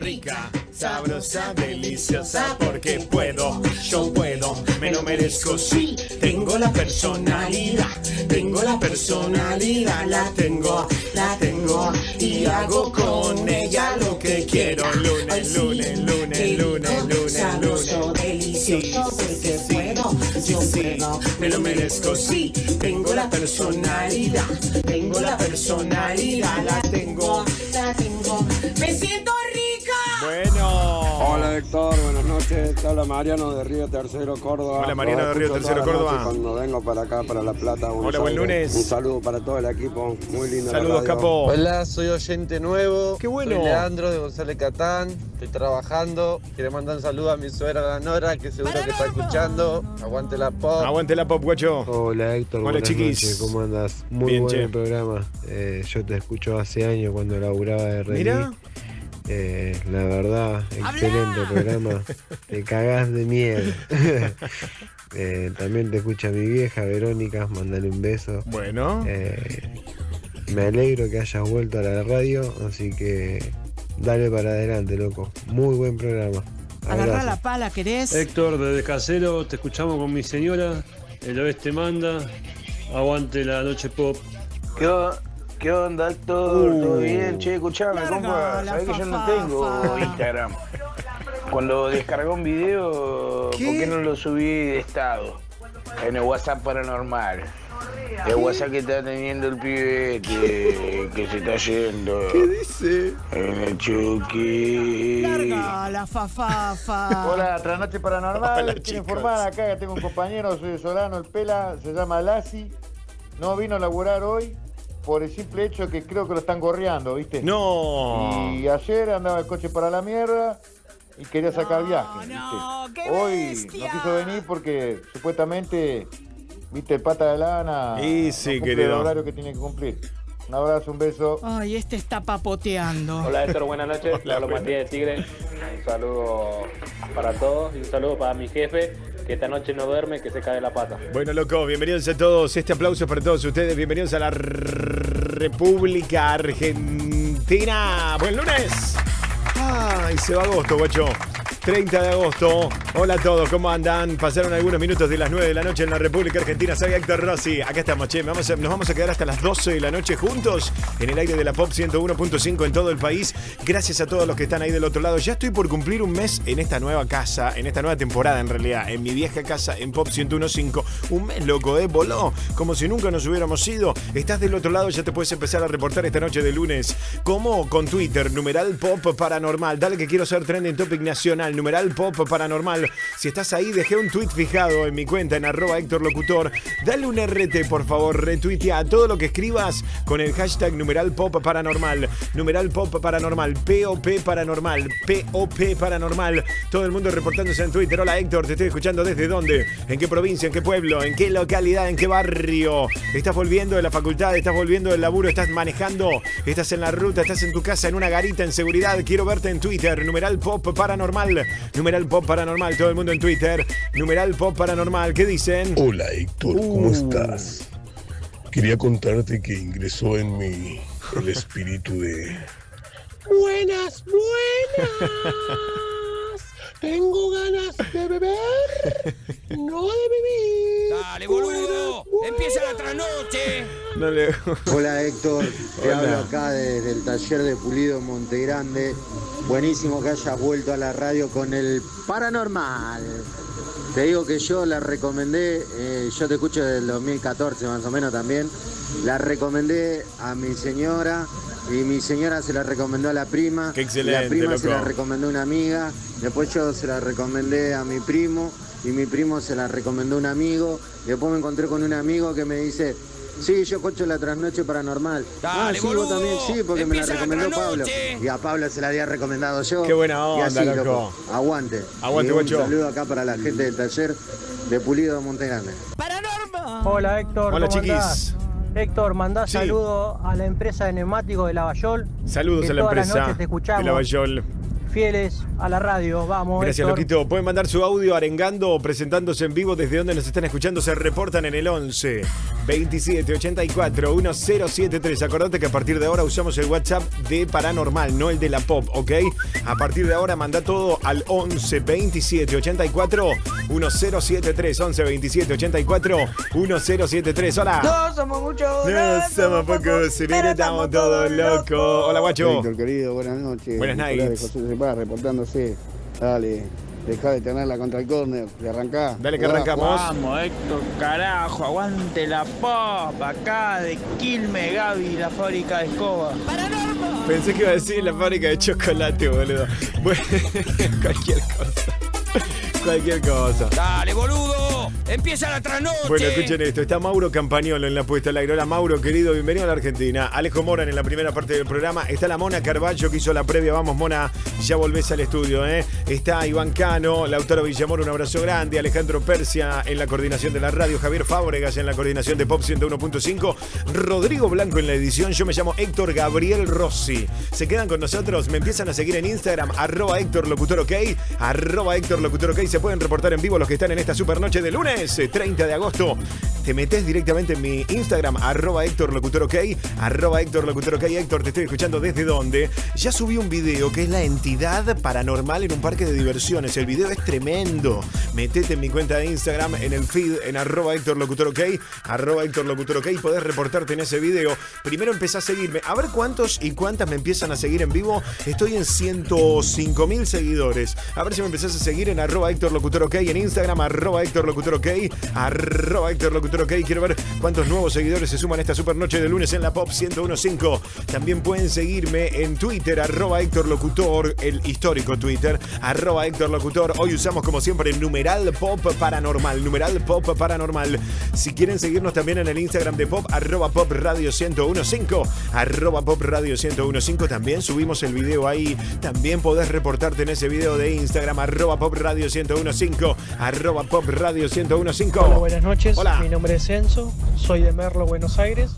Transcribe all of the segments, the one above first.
rica, sabrosa, deliciosa, porque puedo, yo puedo, me lo merezco, sí. Tengo la personalidad, tengo la personalidad, la tengo, la tengo, y hago con ella lo que quiero. Lunes, lunes, lunes, lunes, lunes, lunes. delicioso, porque puedo, yo puedo. Me lo merezco, sí. Tengo la personalidad, tengo la personalidad, la tengo. La tengo. Me siento. Bueno. Hola Héctor, buenas noches. Te habla Mariano de Río Tercero, Córdoba. Hola, Mariano de Río Tercero, Córdoba. Cuando vengo para acá, para La Plata. Buenos Hola, buen lunes. Un saludo para todo el equipo. Muy lindo. Saludos, capo. Hola, soy oyente nuevo. Qué bueno. Soy Leandro de González Catán. Estoy trabajando. Quiero mandar un saludo a mi suegra, la Nora, que seguro que está escuchando. Aguante la pop. Aguante la pop, guacho. Hola Héctor, Hola, buenas chiquis. noches, ¿cómo andas? Muy Bien, buen che. programa. Eh, yo te escucho hace años cuando laburaba de Rey. Mira. Eh, la verdad, excelente programa. Te cagás de miedo. Eh, también te escucha mi vieja Verónica, mandale un beso. Bueno. Eh, me alegro que hayas vuelto a la radio, así que dale para adelante, loco. Muy buen programa. Agarrá Abrazo. la pala, ¿querés? Héctor, desde Casero, te escuchamos con mi señora. El oeste manda. Aguante la noche pop. ¿Qué, o- qué onda, Héctor? ¿Todo bien? Che, escuchame, compa. Sabés que yo no tengo Instagram. Cuando descargó un video, ¿Qué? ¿por qué no lo subí de estado? En el WhatsApp paranormal. El WhatsApp que está teniendo el pibete, que se está yendo. ¿Qué dice? En el Chucky. Larga la fafafa. Hola, Trasnoche Paranormal. Hola, Quiero chicos. informar acá que tengo un compañero, soy de Solano, el Pela, se llama Lassi. No vino a laburar hoy por el simple hecho que creo que lo están gorreando, ¿viste? No. Y ayer andaba el coche para la mierda y quería sacar viaje. ¿viste? no, qué Hoy bestia. no quiso venir porque supuestamente, viste, el pata de lana. Y sí, no querido. el horario que tiene que cumplir. Un abrazo, un beso. Ay, este está papoteando. Hola Héctor, buenas noches. Hola. Matías de Tigre. Un saludo para todos y un saludo para mi jefe que esta noche no duerme, que se cae la pata. Bueno, loco, bienvenidos a todos. Este aplauso para todos ustedes. Bienvenidos a la República Argentina. Buen lunes. Ay, se va agosto, guacho. 30 de agosto. Hola a todos, ¿cómo andan? Pasaron algunos minutos de las 9 de la noche en la República Argentina. Soy Héctor Rossi. Acá estamos, che. Vamos nos vamos a quedar hasta las 12 de la noche juntos en el aire de la Pop 101.5 en todo el país. Gracias a todos los que están ahí del otro lado. Ya estoy por cumplir un mes en esta nueva casa, en esta nueva temporada en realidad, en mi vieja casa en Pop 101.5. Un mes, loco, ¿eh? Voló. Como si nunca nos hubiéramos ido. Estás del otro lado, ya te puedes empezar a reportar esta noche de lunes. ¿Cómo? Con Twitter, numeral Pop Paranormal. Dale que quiero ser trending topic nacional, numeral Pop Paranormal. Si estás ahí, dejé un tweet fijado en mi cuenta en arroba Héctor Locutor. Dale un RT, por favor, retuitea todo lo que escribas con el hashtag numeral Pop Paranormal. Numeral Pop Paranormal, POP Paranormal, POP Paranormal. Todo el mundo reportándose en Twitter. Hola Héctor, te estoy escuchando desde dónde, en qué provincia, en qué pueblo, en qué localidad, en qué barrio. Estás volviendo de la facultad, estás volviendo del laburo, estás manejando, estás en la ruta, estás en tu casa, en una garita, en seguridad. Quiero verte en Twitter, numeral Pop Paranormal, numeral Pop Paranormal, todo el mundo en Twitter, numeral Pop Paranormal. ¿Qué dicen? Hola Héctor, ¿cómo Uh. estás? Quería contarte que ingresó en mí el espíritu de... Buenas, buenas. Tengo ganas de beber, no de vivir. Dale, boludo. Empieza la trasnoche. No le- Hola Héctor, te Hola. hablo acá desde el taller de Pulido Monte Grande. Buenísimo que hayas vuelto a la radio con el paranormal. Te digo que yo la recomendé, eh, yo te escucho desde el 2014 más o menos también. La recomendé a mi señora y mi señora se la recomendó a la prima. Qué excelente, La prima se loco. la recomendó a una amiga. Después yo se la recomendé a mi primo y mi primo se la recomendó a un amigo. Después me encontré con un amigo que me dice, sí, yo escucho la trasnoche paranormal. Dale, ah, sí, boludo. vos también, sí, porque me la recomendó Pablo. Y a Pablo se la había recomendado yo. Qué buena Y onda, así, loco. Aguante. Aguante, y un guacho. saludo acá para la gente del taller de Pulido de Monte Grande. Paranormal. Hola Héctor, Hola, ¿cómo chiquis. andás? Héctor, mandá Sí. saludo a la empresa de neumáticos de Lavallol. Saludos que a la todas las empresa noches te escuchamos. de Lavallol. Fieles a la radio. Vamos, Gracias, Héctor. Loquito. Pueden mandar su audio arengando o presentándose en vivo desde donde nos están escuchando. Se reportan en el 11 27 84 1073. Acordate que a partir de ahora usamos el WhatsApp de Paranormal, no el de la Pop, ¿ok? A partir de ahora manda todo al 11 27 84 1073. 11 27 84 1073. Hola. No somos muchos. No somos pocos, si bien estamos todos locos. Hola, guacho. Víctor, querido, buenas noches. Buenas Nicolás Cepaz, reportándose. Dale, deja de tenerla contra el córner, de arrancá. Dale que arrancamos. Vamos, Héctor, carajo, aguante la pop. Acá de Quilme, Gaby, la fábrica de escoba. Pensé que iba a decir la fábrica de chocolate, boludo. Bueno, cualquier cosa. Cualquier cosa. Dale, boludo. Empieza la trasnoche. Bueno, escuchen esto. Está Mauro Campagnolo en la puesta al aire. Hola, Mauro, querido. Bienvenido a la Argentina. Alejo Moran en la primera parte del programa. Está la Mona Carballo que hizo la previa. Vamos, Mona, ya volvés al estudio, ¿eh? Está Iván Cano, Lautaro Villamor, un abrazo grande. Alejandro Persia en la coordinación de la radio. Javier Fábregas en la coordinación de Pop 101.5. Rodrigo Blanco en la edición. Yo me llamo Héctor Gabriel Rossi. Se quedan con nosotros. Me empiezan a seguir en Instagram. Arroba Héctor Locutor OK. Arroba Héctor Locutor. Se pueden reportar en vivo los que están en esta super noche de lunes, eh, 30 de agosto. Te metes directamente en mi Instagram, arroba Héctor Locutor arroba Héctor Locutor. Héctor, te estoy escuchando desde dónde. Ya subí un video que es la entidad paranormal en un parque de diversiones. El video es tremendo. Metete en mi cuenta de Instagram, en el feed, en arroba Héctor Locutor arroba Héctor Locutor. Podés reportarte en ese video. Primero empezá a seguirme. A ver cuántos y cuántas me empiezan a seguir en vivo. Estoy en 105 mil seguidores. A ver si me empezás a seguir en arroba Héctor Locutor OK, en Instagram, arroba Héctor Locutor OK, arroba Héctor Locutor OK. Quiero ver cuántos nuevos seguidores se suman esta super noche de lunes en la Pop 1015. También pueden seguirme en Twitter, arroba Héctor Locutor, el histórico Twitter, arroba Héctor Locutor. Hoy usamos como siempre numeral Pop Paranormal, numeral Pop Paranormal. Si quieren seguirnos también en el Instagram de Pop, arroba Pop Radio 1015, arroba Pop Radio 1015. También subimos el video ahí. También podés reportarte en ese video de Instagram, arroba Pop Radio 1015, arroba Pop Radio 1015. Hola, buenas noches. Hola. Mi nombre es Enzo, soy de Merlo, Buenos Aires.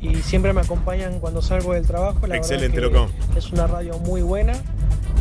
Y siempre me acompañan cuando salgo del trabajo. La Excelente, que loco. Es una radio muy buena.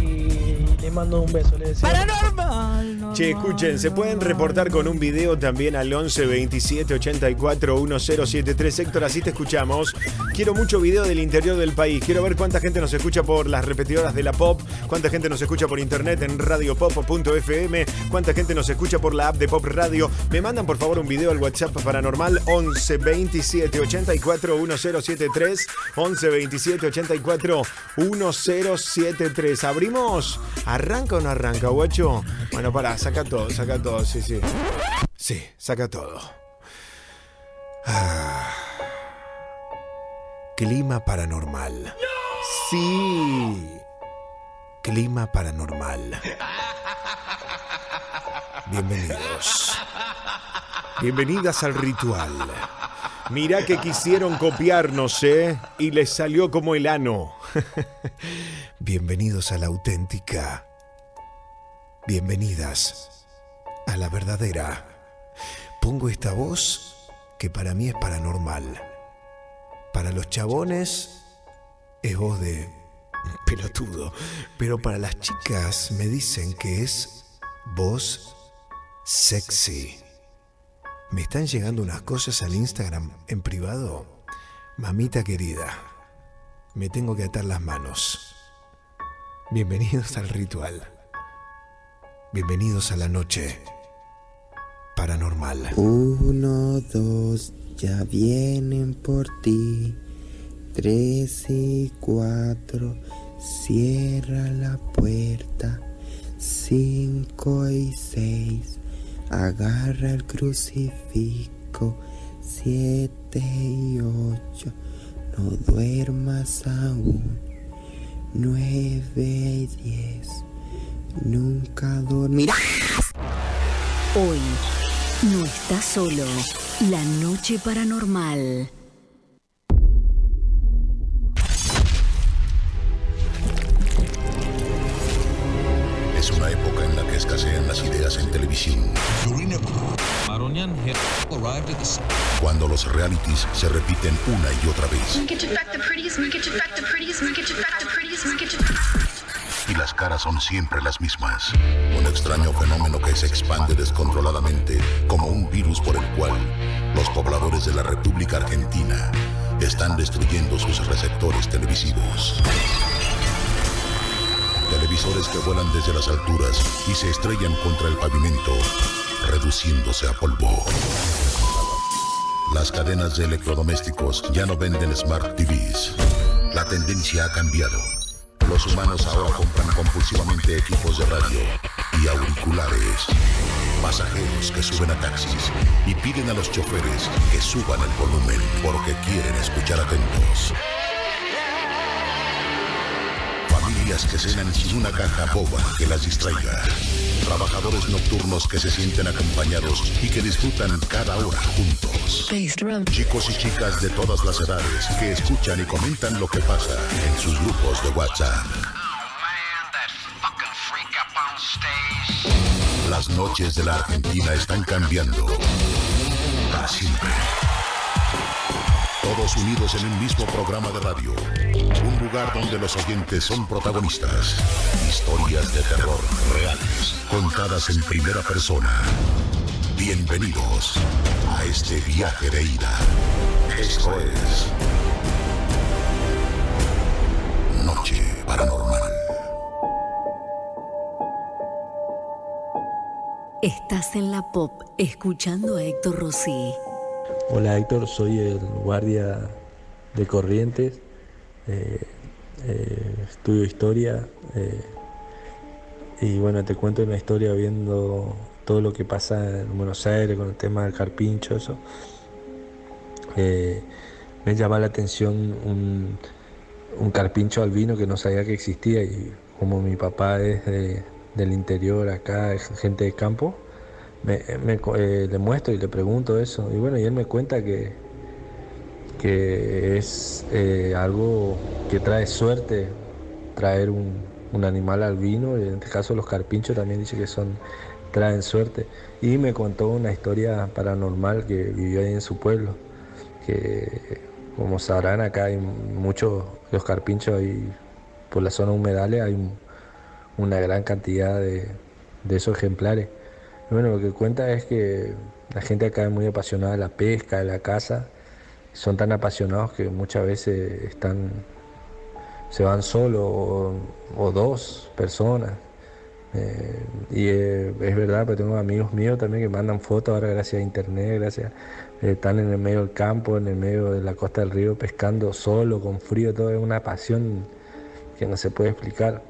Y le mando un beso. Le deseo. Paranormal. Che, escuchen, se pueden reportar con un video también al 11 27 84 1073. Héctor, así te escuchamos. Quiero mucho video del interior del país. Quiero ver cuánta gente nos escucha por las repetidoras de la Pop, cuánta gente nos escucha por internet en radiopop.fm, cuánta gente nos escucha por la app de Pop Radio. Me mandan por favor un video al WhatsApp paranormal 11 27 84 1073. 11 27 84 1073. ¿Abrimos? ¿Arranca o no arranca, guacho? Bueno, pará, saca todo, saca todo, sí, sí. Sí, saca todo. Ah. Clima paranormal. Sí. Clima paranormal. Bienvenidos. Bienvenidas al ritual. Mirá que quisieron copiarnos, ¿eh? Y les salió como el ano. Bienvenidos a la auténtica. Bienvenidas a la verdadera. Pongo esta voz que para mí es paranormal. Para los chabones es voz de pelotudo. Pero para las chicas me dicen que es voz sexy. Me están llegando unas cosas al Instagram en privado. Mamita querida, me tengo que atar las manos. Bienvenidos al ritual. Bienvenidos a la noche paranormal. Uno, dos, ya vienen por ti. Tres y cuatro, cierra la puerta. Cinco y seis, agarra el crucifijo. Siete y ocho, no duermas aún. Nueve y diez, nunca dormirás. Hoy no está solo. La noche paranormal. Es una época en escasean las ideas en televisión. Cuando los realities se repiten una y otra vez. y las caras son siempre las mismas. Un extraño fenómeno que se expande descontroladamente como un virus por el cual los pobladores de la República Argentina están destruyendo sus receptores televisivos. Televisores que vuelan desde las alturas y se estrellan contra el pavimento, reduciéndose a polvo. Las cadenas de electrodomésticos ya no venden Smart TVs. La tendencia ha cambiado. Los humanos ahora compran compulsivamente equipos de radio y auriculares. Pasajeros que suben a taxis y piden a los choferes que suban el volumen porque quieren escuchar atentos. Familias que cenan sin una caja boba que las distraiga. Trabajadores nocturnos que se sienten acompañados y que disfrutan cada hora juntos. Chicos y chicas de todas las edades que escuchan y comentan lo que pasa en sus grupos de WhatsApp. Las noches de la Argentina están cambiando para siempre. Todos unidos en un mismo programa de radio. Un lugar donde los oyentes son protagonistas. Historias de terror reales, contadas en primera persona. Bienvenidos a este viaje de ida. Esto es Noche Paranormal. Estás en la pop escuchando a Héctor Rossi. Hola Héctor, soy el guardia de Corrientes, eh, eh, estudio historia eh, y bueno, te cuento una historia viendo todo lo que pasa en Buenos Aires con el tema del carpincho, eso. me llama la atención un, un carpincho albino que no sabía que existía y como mi papá es de- del interior acá, es gente de campo, me, me eh, le muestro y le pregunto eso. Y bueno, y él me cuenta que, que es eh, algo que trae suerte traer un, un animal albino, y en este caso los carpinchos también dice que son traen suerte. Y me contó una historia paranormal que vivió ahí en su pueblo, que como sabrán acá hay muchos, los carpinchos ahí por la zona humedales hay un- una gran cantidad de, de esos ejemplares. Bueno, lo que cuenta es que la gente acá es muy apasionada de la pesca, de la caza. Son tan apasionados que muchas veces están, se van solo o, dos personas. Eh, y eh, es verdad, pero tengo amigos míos también que mandan fotos ahora gracias a internet, gracias. eh, están en el medio del campo, en el medio de la costa del río, pescando solo, con frío, todo es una pasión que no se puede explicar.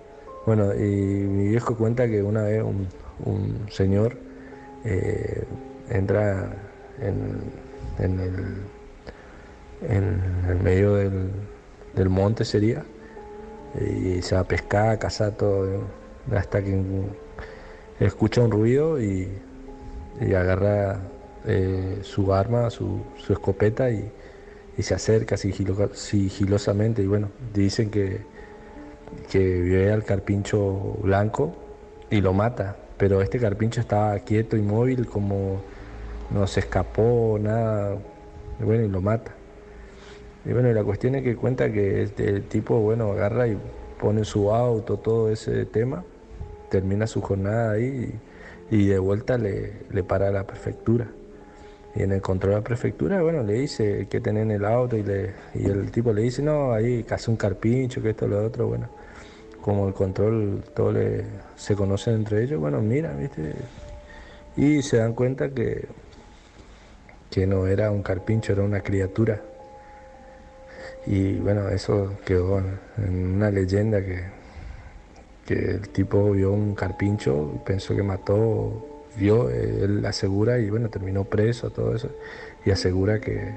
Bueno, y mi viejo cuenta que una vez un, un señor eh, entra en, en el, en el medio del, del monte sería y se va a pescar, a cazar todo, hasta que escucha un ruido y, agarra eh, su arma, su, escopeta y, se acerca sigilo- sigilosamente. Y bueno, dicen que, que ve al carpincho blanco y lo mata, pero este carpincho estaba quieto, inmóvil, como no se escapó, nada, y bueno, y lo mata. Y bueno, y la cuestión es que cuenta que este, tipo, bueno, agarra y pone su auto, todo ese tema, termina su jornada ahí y, de vuelta le, le para a la prefectura. Y en el control de la prefectura, bueno, le dice qué tenés en el auto y, le, y el tipo le dice, no, ahí casi un carpincho, que esto, lo otro, bueno. Como el control, todo le, se conocen entre ellos, bueno, mira, viste. Y se dan cuenta que, que no era un carpincho, era una criatura. Y bueno, eso quedó en- una leyenda que, que el tipo vio un carpincho, pensó que mató, vio, él asegura y bueno, terminó preso, todo eso, y asegura que,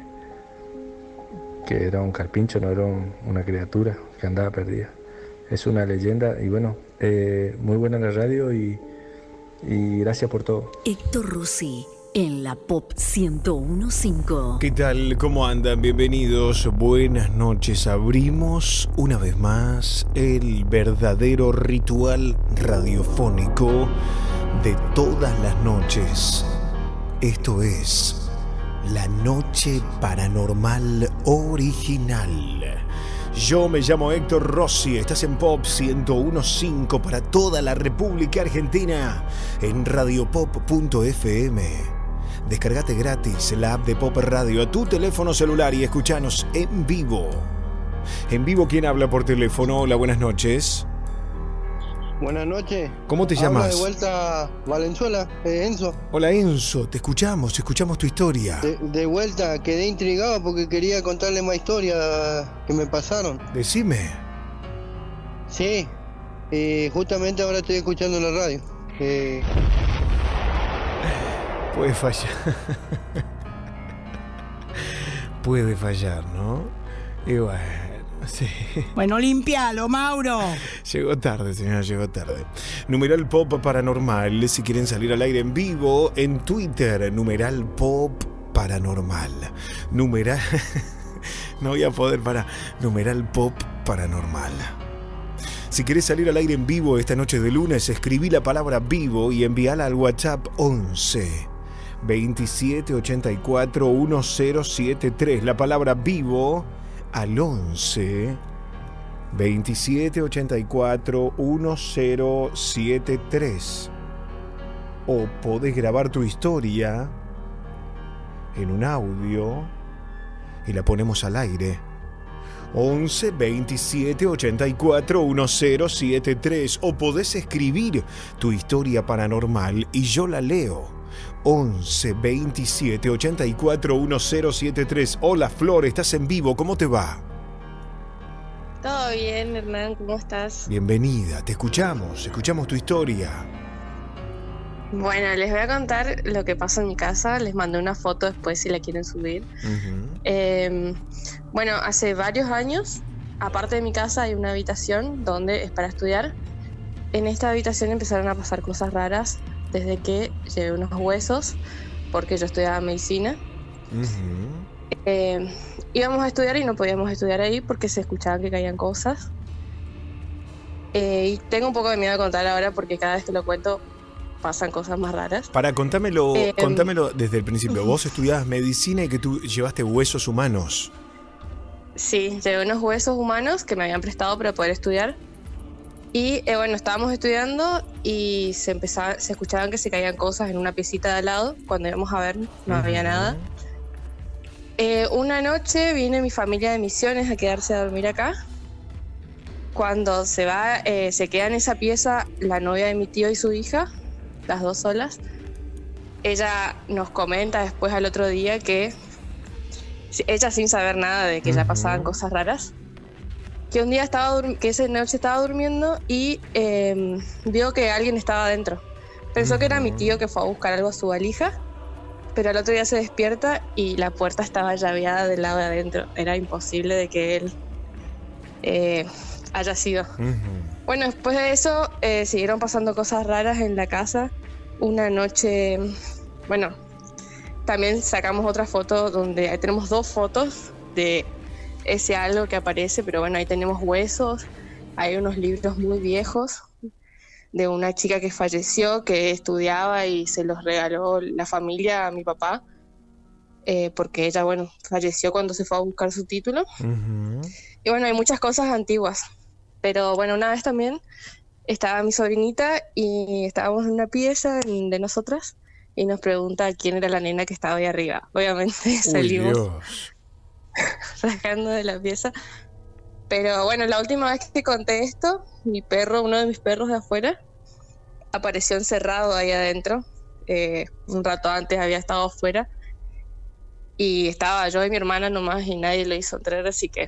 que era un carpincho, no era un- una criatura que andaba perdida. Es una leyenda y bueno, eh, muy buena la radio y, y gracias por todo. Héctor Rossi en la pop 1015. ¿Qué tal? ¿Cómo andan? Bienvenidos. Buenas noches. Abrimos una vez más el verdadero ritual radiofónico de todas las noches. Esto es la noche paranormal original. Yo me llamo Héctor Rossi, estás en Pop 1015 para toda la República Argentina en radiopop.fm. Descargate gratis la app de Pop Radio a tu teléfono celular y escuchanos en vivo. En vivo, ¿quién habla por teléfono? Hola, buenas noches. Buenas noches. ¿Cómo te Habla llamas? de vuelta Valenzuela, eh, Enzo. Hola Enzo, te escuchamos, escuchamos tu historia. De, de vuelta, quedé intrigado porque quería contarle más historias que me pasaron. Decime. Sí, eh, justamente ahora estoy escuchando la radio. Eh, Puede fallar. Puede fallar, ¿no? Y bueno, sí. Bueno, limpialo, Mauro. Llegó tarde, señora, llegó tarde. Numeral Pop Paranormal. Si quieren salir al aire en vivo, en Twitter, numeral Pop Paranormal. Numeral. No voy a poder para. Numeral Pop Paranormal. Si querés salir al aire en vivo esta noche de lunes, escribí la palabra vivo y envíala al WhatsApp 11 27 84 1073. La palabra vivo al 11 27 84 1073. O podés grabar tu historia en un audio y la ponemos al aire. 11 27 84 1073 o podés escribir tu historia paranormal y yo la leo. 11 27 84 1073 Hola Flor, estás en vivo, ¿cómo te va? Todo bien, Hernán, ¿cómo estás? Bienvenida, te escuchamos, escuchamos tu historia. Bueno, les voy a contar lo que pasó en mi casa. Les mandé una foto después si la quieren subir. Eh, bueno, hace varios años, aparte de mi casa, hay una habitación donde es para estudiar. En esta habitación empezaron a pasar cosas raras desde que llevé unos huesos, porque yo estudiaba medicina. Eh, íbamos a estudiar y no podíamos estudiar ahí porque se escuchaban que caían cosas. Eh, y tengo un poco de miedo de contar ahora porque cada vez que lo cuento pasan cosas más raras. Para, contámelo, Eh, contámelo desde el principio. Vos estudiabas medicina y que tú llevaste huesos humanos. Sí, llevé unos huesos humanos que me habían prestado para poder estudiar. Y eh, bueno, estábamos estudiando y se empezaba, se escuchaban que se caían cosas en una piecita de al lado. Cuando íbamos a ver, no había nada. Eh, una noche viene mi familia de misiones a quedarse a dormir acá. Cuando se va, eh, se queda en esa pieza la novia de mi tío y su hija, las dos solas. Ella nos comenta después al otro día que ella sin saber nada de que ya pasaban cosas raras, que un día estaba que esa noche estaba durmiendo y eh, vio que alguien estaba adentro. Pensó que era mi tío que fue a buscar algo a su valija, pero al otro día se despierta y la puerta estaba llaveada del lado de adentro. Era imposible de que él eh, haya sido. Bueno, después de eso eh, siguieron pasando cosas raras en la casa. Una noche, bueno, también sacamos otra foto donde ahí tenemos dos fotos de ese algo que aparece, pero bueno, ahí tenemos huesos, hay unos libros muy viejos de una chica que falleció, que estudiaba y se los regaló la familia a mi papá, eh, porque ella, bueno, falleció cuando se fue a buscar su título. Y bueno, hay muchas cosas antiguas. Pero bueno, una vez también estaba mi sobrinita y estábamos en una pieza de nosotras y nos pregunta quién era la nena que estaba ahí arriba. Obviamente salimos Dios. sacando de la pieza. Pero bueno, la última vez que conté esto, mi perro, uno de mis perros de afuera, apareció encerrado ahí adentro. Eh, un rato antes había estado afuera. Y estaba yo y mi hermana nomás y nadie lo hizo entrar, así que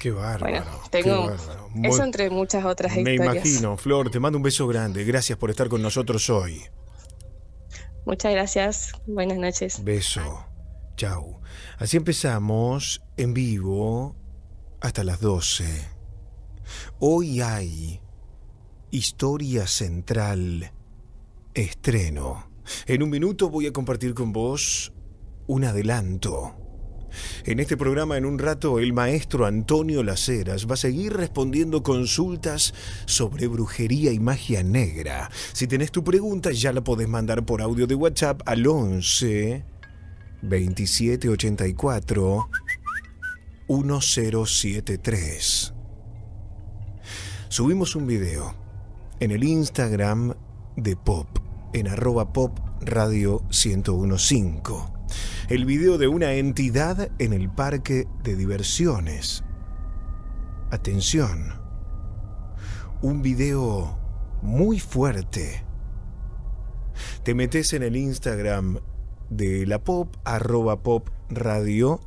Qué bárbaro. bueno, qué tengo bárbaro. Muy- eso entre muchas otras Me historias. imagino, Flor, te mando un beso grande. Gracias por estar con nosotros hoy. Muchas gracias, buenas noches. Beso. Chau. Así empezamos en vivo hasta las 12. Hoy hay Historia Central Estreno. En un minuto voy a compartir con vos un adelanto. En este programa, en un rato, el maestro Antonio Laceras va a seguir respondiendo consultas sobre brujería y magia negra. Si tenés tu pregunta, ya la podés mandar por audio de WhatsApp al 11 2784 1073. Subimos un video en el Instagram de Pop, en arroba pop radio 1015. El video de una entidad en el parque de diversiones. Atención. Un video muy fuerte. Te metes en el Instagram de la pop, arroba pop radio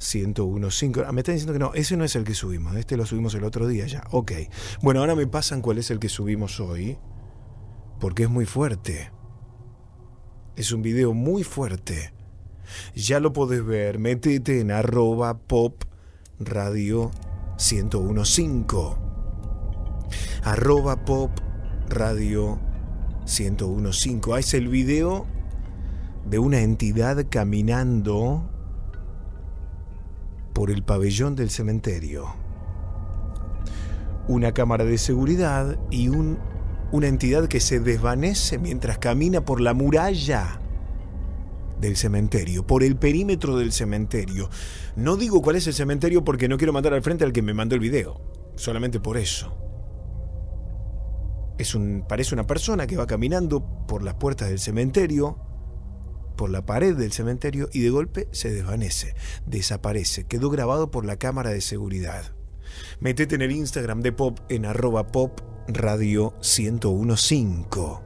1015. Ah, me están diciendo que no, ese no es el que subimos, este lo subimos el otro día ya. Ok. Bueno, ahora me pasan cuál es el que subimos hoy, porque es muy fuerte. Es un video muy fuerte. Ya lo podés ver, métete en arroba pop radio 1015. Arroba pop radio 1015. Ah, es el video de una entidad caminando por el pabellón del cementerio. Una cámara de seguridad y un, una entidad que se desvanece mientras camina por la muralla del cementerio, por el perímetro del cementerio. No digo cuál es el cementerio porque no quiero mandar al frente al que me mandó el video, solamente por eso. Es un, parece una persona que va caminando por las puertas del cementerio, por la pared del cementerio y de golpe se desvanece, desaparece, quedó grabado por la cámara de seguridad. Metete en el Instagram de Pop en arroba pop radio 1015.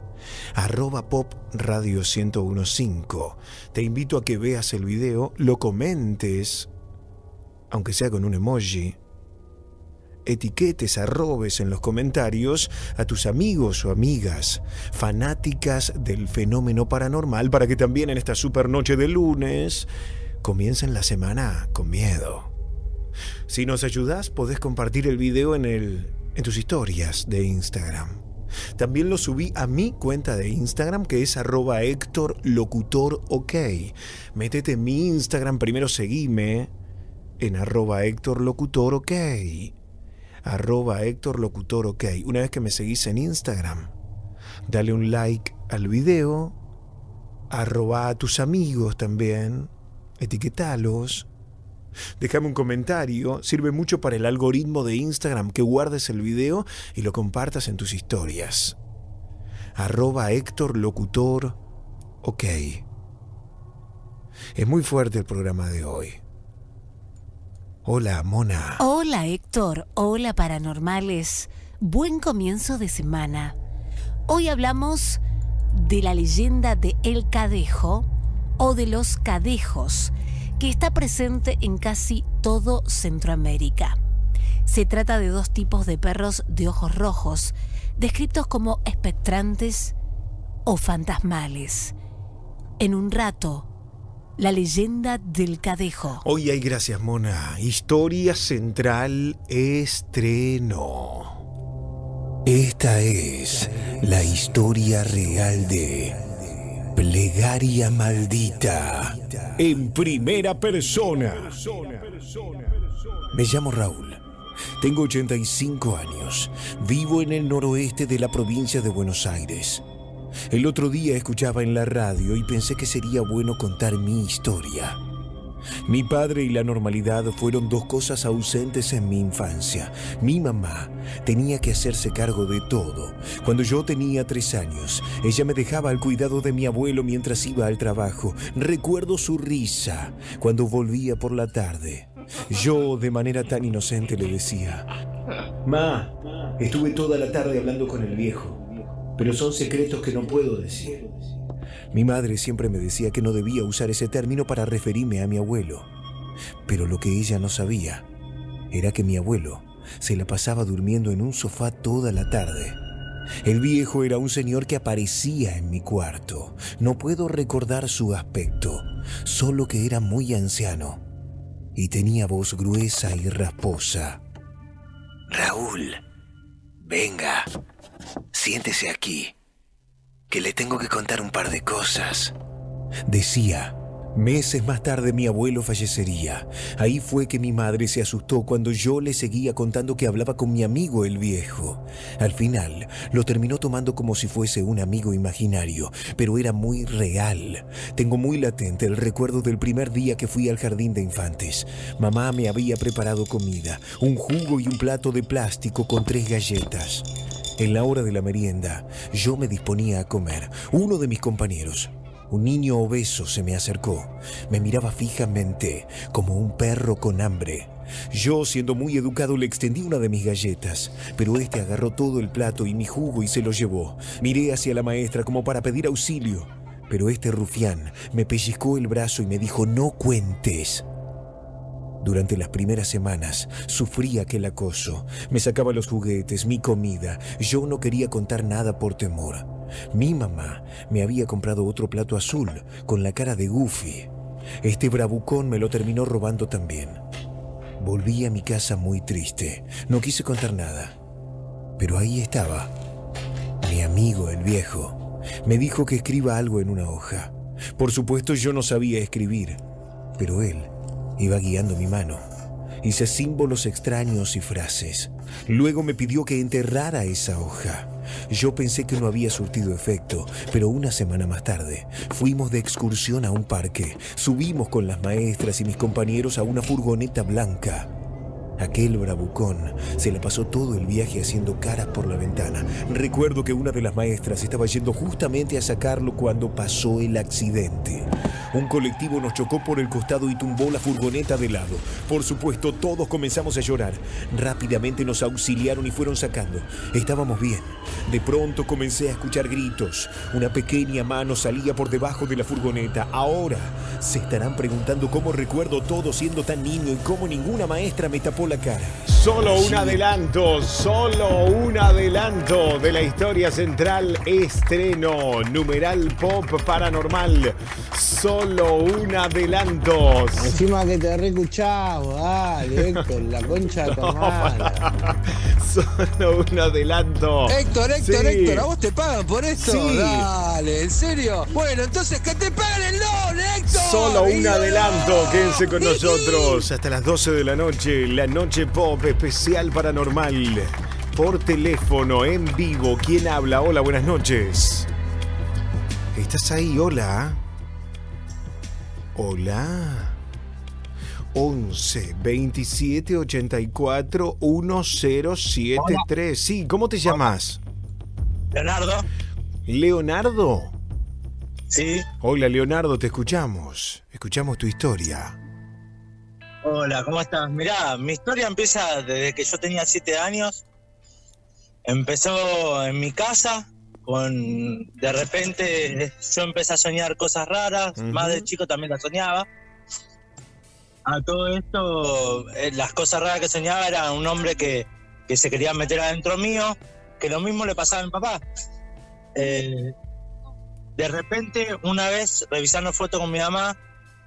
Arroba pop radio 1015. Te invito a que veas el video, lo comentes, aunque sea con un emoji, etiquetes, arrobes en los comentarios a tus amigos o amigas fanáticas del fenómeno paranormal para que también en esta super noche de lunes comiencen la semana con miedo. Si nos ayudas, podés compartir el video en tus historias de Instagram. También lo subí a mi cuenta de Instagram que es arroba Héctor Locutor OK. Métete en mi Instagram, primero seguime en arroba Héctor Locutor OK arroba Héctor Locutor OK. Una vez que me seguís en Instagram, dale un like al video, arroba a tus amigos también, etiquetalos, déjame un comentario, sirve mucho para el algoritmo de Instagram que guardes el video y lo compartas en tus historias. Arroba Héctor Locutor OK. Es muy fuerte el programa de hoy. Hola, Mona. Hola Héctor, hola paranormales. Buen comienzo de semana. Hoy hablamos de la leyenda de El Cadejo o de los cadejos, que está presente en casi todo Centroamérica. Se trata de dos tipos de perros de ojos rojos, descritos como espectrantes o fantasmales. En un rato, la leyenda del cadejo. Hoy hay gracias, Mona. Historia Central estreno. Esta es la historia real de Plegaria Maldita en primera persona. Me llamo Raúl. Tengo 85 años. Vivo en el noroeste de la provincia de Buenos Aires. El otro día escuchaba en la radio y pensé que sería bueno contar mi historia. Mi padre y la normalidad fueron dos cosas ausentes en mi infancia. Mi mamá tenía que hacerse cargo de todo. Cuando yo tenía tres años, ella me dejaba al cuidado de mi abuelo mientras iba al trabajo. Recuerdo su risa cuando volvía por la tarde. Yo, de manera tan inocente, le decía, Ma, estuve toda la tarde hablando con el viejo pero son secretos que no puedo decir. Mi madre siempre me decía que no debía usar ese término para referirme a mi abuelo, pero lo que ella no sabía era que mi abuelo se la pasaba durmiendo en un sofá toda la tarde. El viejo era un señor que aparecía en mi cuarto. No puedo recordar su aspecto, solo que era muy anciano y tenía voz gruesa y rasposa. Raúl, venga, Siéntese aquí, que le tengo que contar un par de cosas, decía Meses más tarde mi abuelo fallecería. Ahí fue que mi madre se asustó cuando yo le seguía contando que hablaba con mi amigo el viejo. Al final lo terminó tomando como si fuese un amigo imaginario, pero era muy real. Tengo muy latente el recuerdo del primer día que fui al jardín de infantes. Mamá me había preparado comida, un jugo y un plato de plástico con tres galletas. En la hora de la merienda, yo me disponía a comer. Uno de mis compañeros, un niño obeso se me acercó. Me miraba fijamente, como un perro con hambre. Yo, siendo muy educado, le extendí una de mis galletas, pero este agarró todo el plato y mi jugo y se lo llevó. Miré hacia la maestra como para pedir auxilio, pero este rufián me pellizcó el brazo y me dijo, no cuentes. Durante las primeras semanas sufrí aquel acoso. Me sacaba los juguetes, mi comida. Yo no quería contar nada por temor. Mi mamá me había comprado otro plato azul con la cara de Goofy. Este bravucón me lo terminó robando también. Volví a mi casa muy triste. No quise contar nada. Pero ahí estaba. Mi amigo el viejo. Me dijo que escriba algo en una hoja. Por supuesto yo no sabía escribir, pero él iba guiando mi mano. Hice símbolos extraños y frases. Luego me pidió que enterrara esa hoja. Yo pensé que no había surtido efecto, pero una semana más tarde fuimos de excursión a un parque. Subimos con las maestras y mis compañeros a una furgoneta blanca. Aquel bravucón se le pasó todo el viaje haciendo caras por la ventana. Recuerdo que una de las maestras estaba yendo justamente a sacarlo cuando pasó el accidente. Un colectivo nos chocó por el costado y tumbó la furgoneta de lado. Por supuesto, todos comenzamos a llorar. Rápidamente nos auxiliaron y fueron sacando. Estábamos bien. De pronto comencé a escuchar gritos. Una pequeña mano salía por debajo de la furgoneta. Ahora se estarán preguntando cómo recuerdo todo siendo tan niño y cómo ninguna maestra me tapó la cara. Solo un adelanto, solo un adelanto de la historia central estreno, numeral pop paranormal. Solo un adelanto. Encima que te re escuchado, dale, Héctor, la concha de tu madre. Solo un adelanto. Héctor, Héctor, Sí. Héctor, ¿a vos te pagan por esto? Sí. Dale, ¿en serio? Bueno, entonces que te paguen el doble, Héctor. Solo un adelanto, quédense con nosotros hasta las 12 de la noche, la noche pop especial paranormal. Por teléfono, en vivo, ¿quién habla? Hola, buenas noches. ¿Estás ahí? Hola. Hola. 11 27 84 1073. Sí, ¿cómo te llamas? Leonardo. Leonardo. Sí. Hola, Leonardo, te escuchamos. Escuchamos tu historia. Hola, ¿cómo estás? Mirá, mi historia empieza desde que yo tenía siete años. Empezó en mi casa, con de repente yo empecé a soñar cosas raras, Ujú. más de chico también las soñaba. A todo esto, eh, las cosas raras que soñaba era un hombre que, que se quería meter adentro mío, que lo mismo le pasaba a mi papá. Eh, de repente, una vez revisando fotos con mi mamá,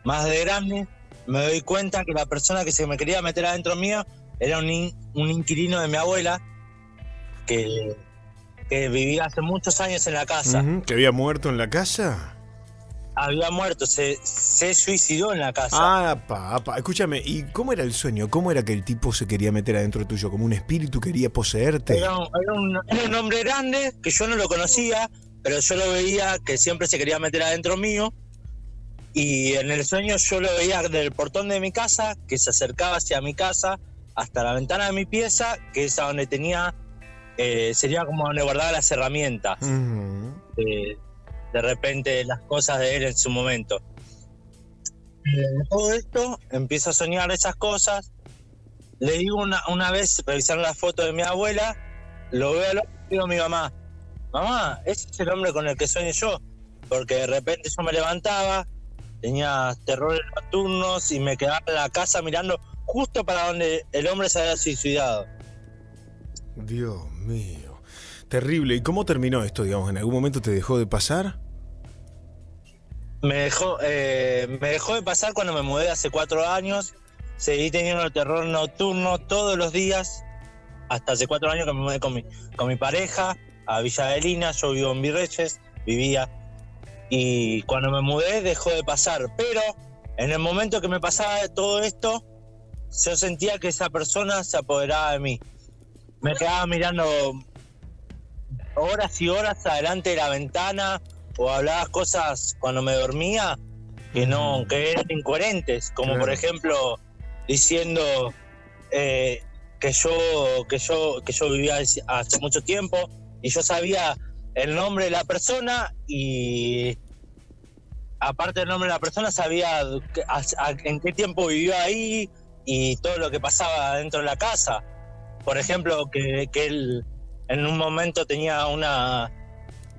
más de grande, me doy cuenta que la persona que se me quería meter adentro mío era un, in- un inquilino de mi abuela que, que vivía hace muchos años en la casa. ¿Que había muerto en la casa? Había muerto, se, se suicidó en la casa. Ah, papá. Escúchame, ¿y cómo era el sueño? ¿Cómo era que el tipo se quería meter adentro tuyo? ¿Como un espíritu quería poseerte? Era un- era un hombre grande que yo no lo conocía, pero yo lo veía que siempre se quería meter adentro mío. Y en el sueño yo lo veía del portón de mi casa, que se acercaba hacia mi casa, hasta la ventana de mi pieza, que es a donde tenía, eh, sería como donde guardaba las herramientas. de, de repente las cosas de él en su momento. Eh, todo esto, empiezo a soñar esas cosas. Le digo una, una vez, revisando la foto de mi abuela, lo veo al hombre y digo a mi mamá, mamá, ese es el hombre con el que sueño yo. Porque de repente yo me levantaba, tenía terrores nocturnos y me quedaba en la casa mirando justo para donde el hombre se había suicidado. Dios mío. Terrible. ¿Y cómo terminó esto, digamos? ¿En algún momento te dejó de pasar? Me dejó, eh, me dejó de pasar cuando me mudé hace cuatro años. Seguí teniendo el terror nocturno todos los días. Hasta hace cuatro años que me mudé con mi, con mi pareja a Villa Adelina. Yo vivo en Virreyes, vivía. Y cuando me mudé dejó de pasar. Pero en el momento que me pasaba todo esto, yo sentía que esa persona se apoderaba de mí. Me quedaba mirando horas y horas adelante de la ventana o hablaba cosas cuando me dormía que no, que eran incoherentes, como por ejemplo diciendo eh, que yo, que yo, que yo vivía hace mucho tiempo y yo sabía el nombre de la persona y aparte del nombre de la persona sabía en qué tiempo vivió ahí y todo lo que pasaba dentro de la casa. Por ejemplo, que, que él en un momento tenía una,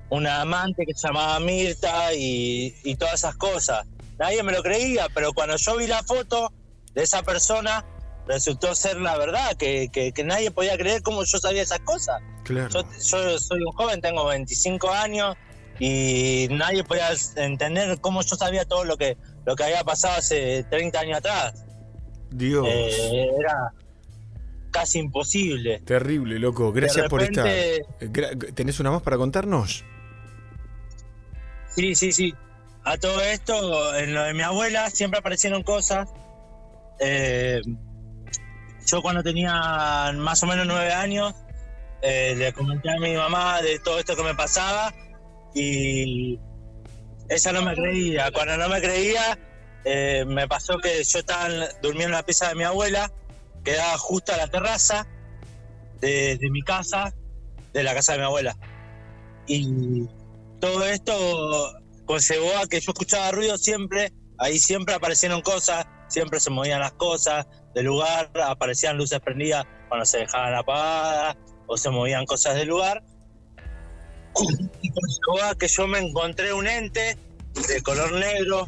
una amante que se llamaba Mirta y, y todas esas cosas. Nadie me lo creía, pero cuando yo vi la foto de esa persona, resultó ser la verdad, que, que- que nadie podía creer cómo yo sabía esas cosas. Claro. Yo, yo soy un joven, tengo 25 años y nadie podía entender cómo yo sabía todo lo que, lo que había pasado hace 30 años atrás. Dios. Eh, era casi imposible. Terrible, loco. Gracias por estar. ¿Tenés una más para contarnos? Sí, sí, sí. A todo esto, en lo de mi abuela siempre aparecieron cosas. Eh, yo cuando tenía más o menos nueve años, eh, le comenté a mi mamá de todo esto que me pasaba y ella no me creía. Cuando no me creía, eh, me pasó que yo estaba durmiendo en la pieza de mi abuela, quedaba justo a la terraza de, de mi casa, de la casa de mi abuela. Y todo esto conllevó a que yo escuchaba ruido siempre, ahí siempre aparecieron cosas, siempre se movían las cosas del lugar, aparecían luces prendidas cuando se dejaban apagadas o se movían cosas del lugar. Y que yo me encontré un ente de color negro,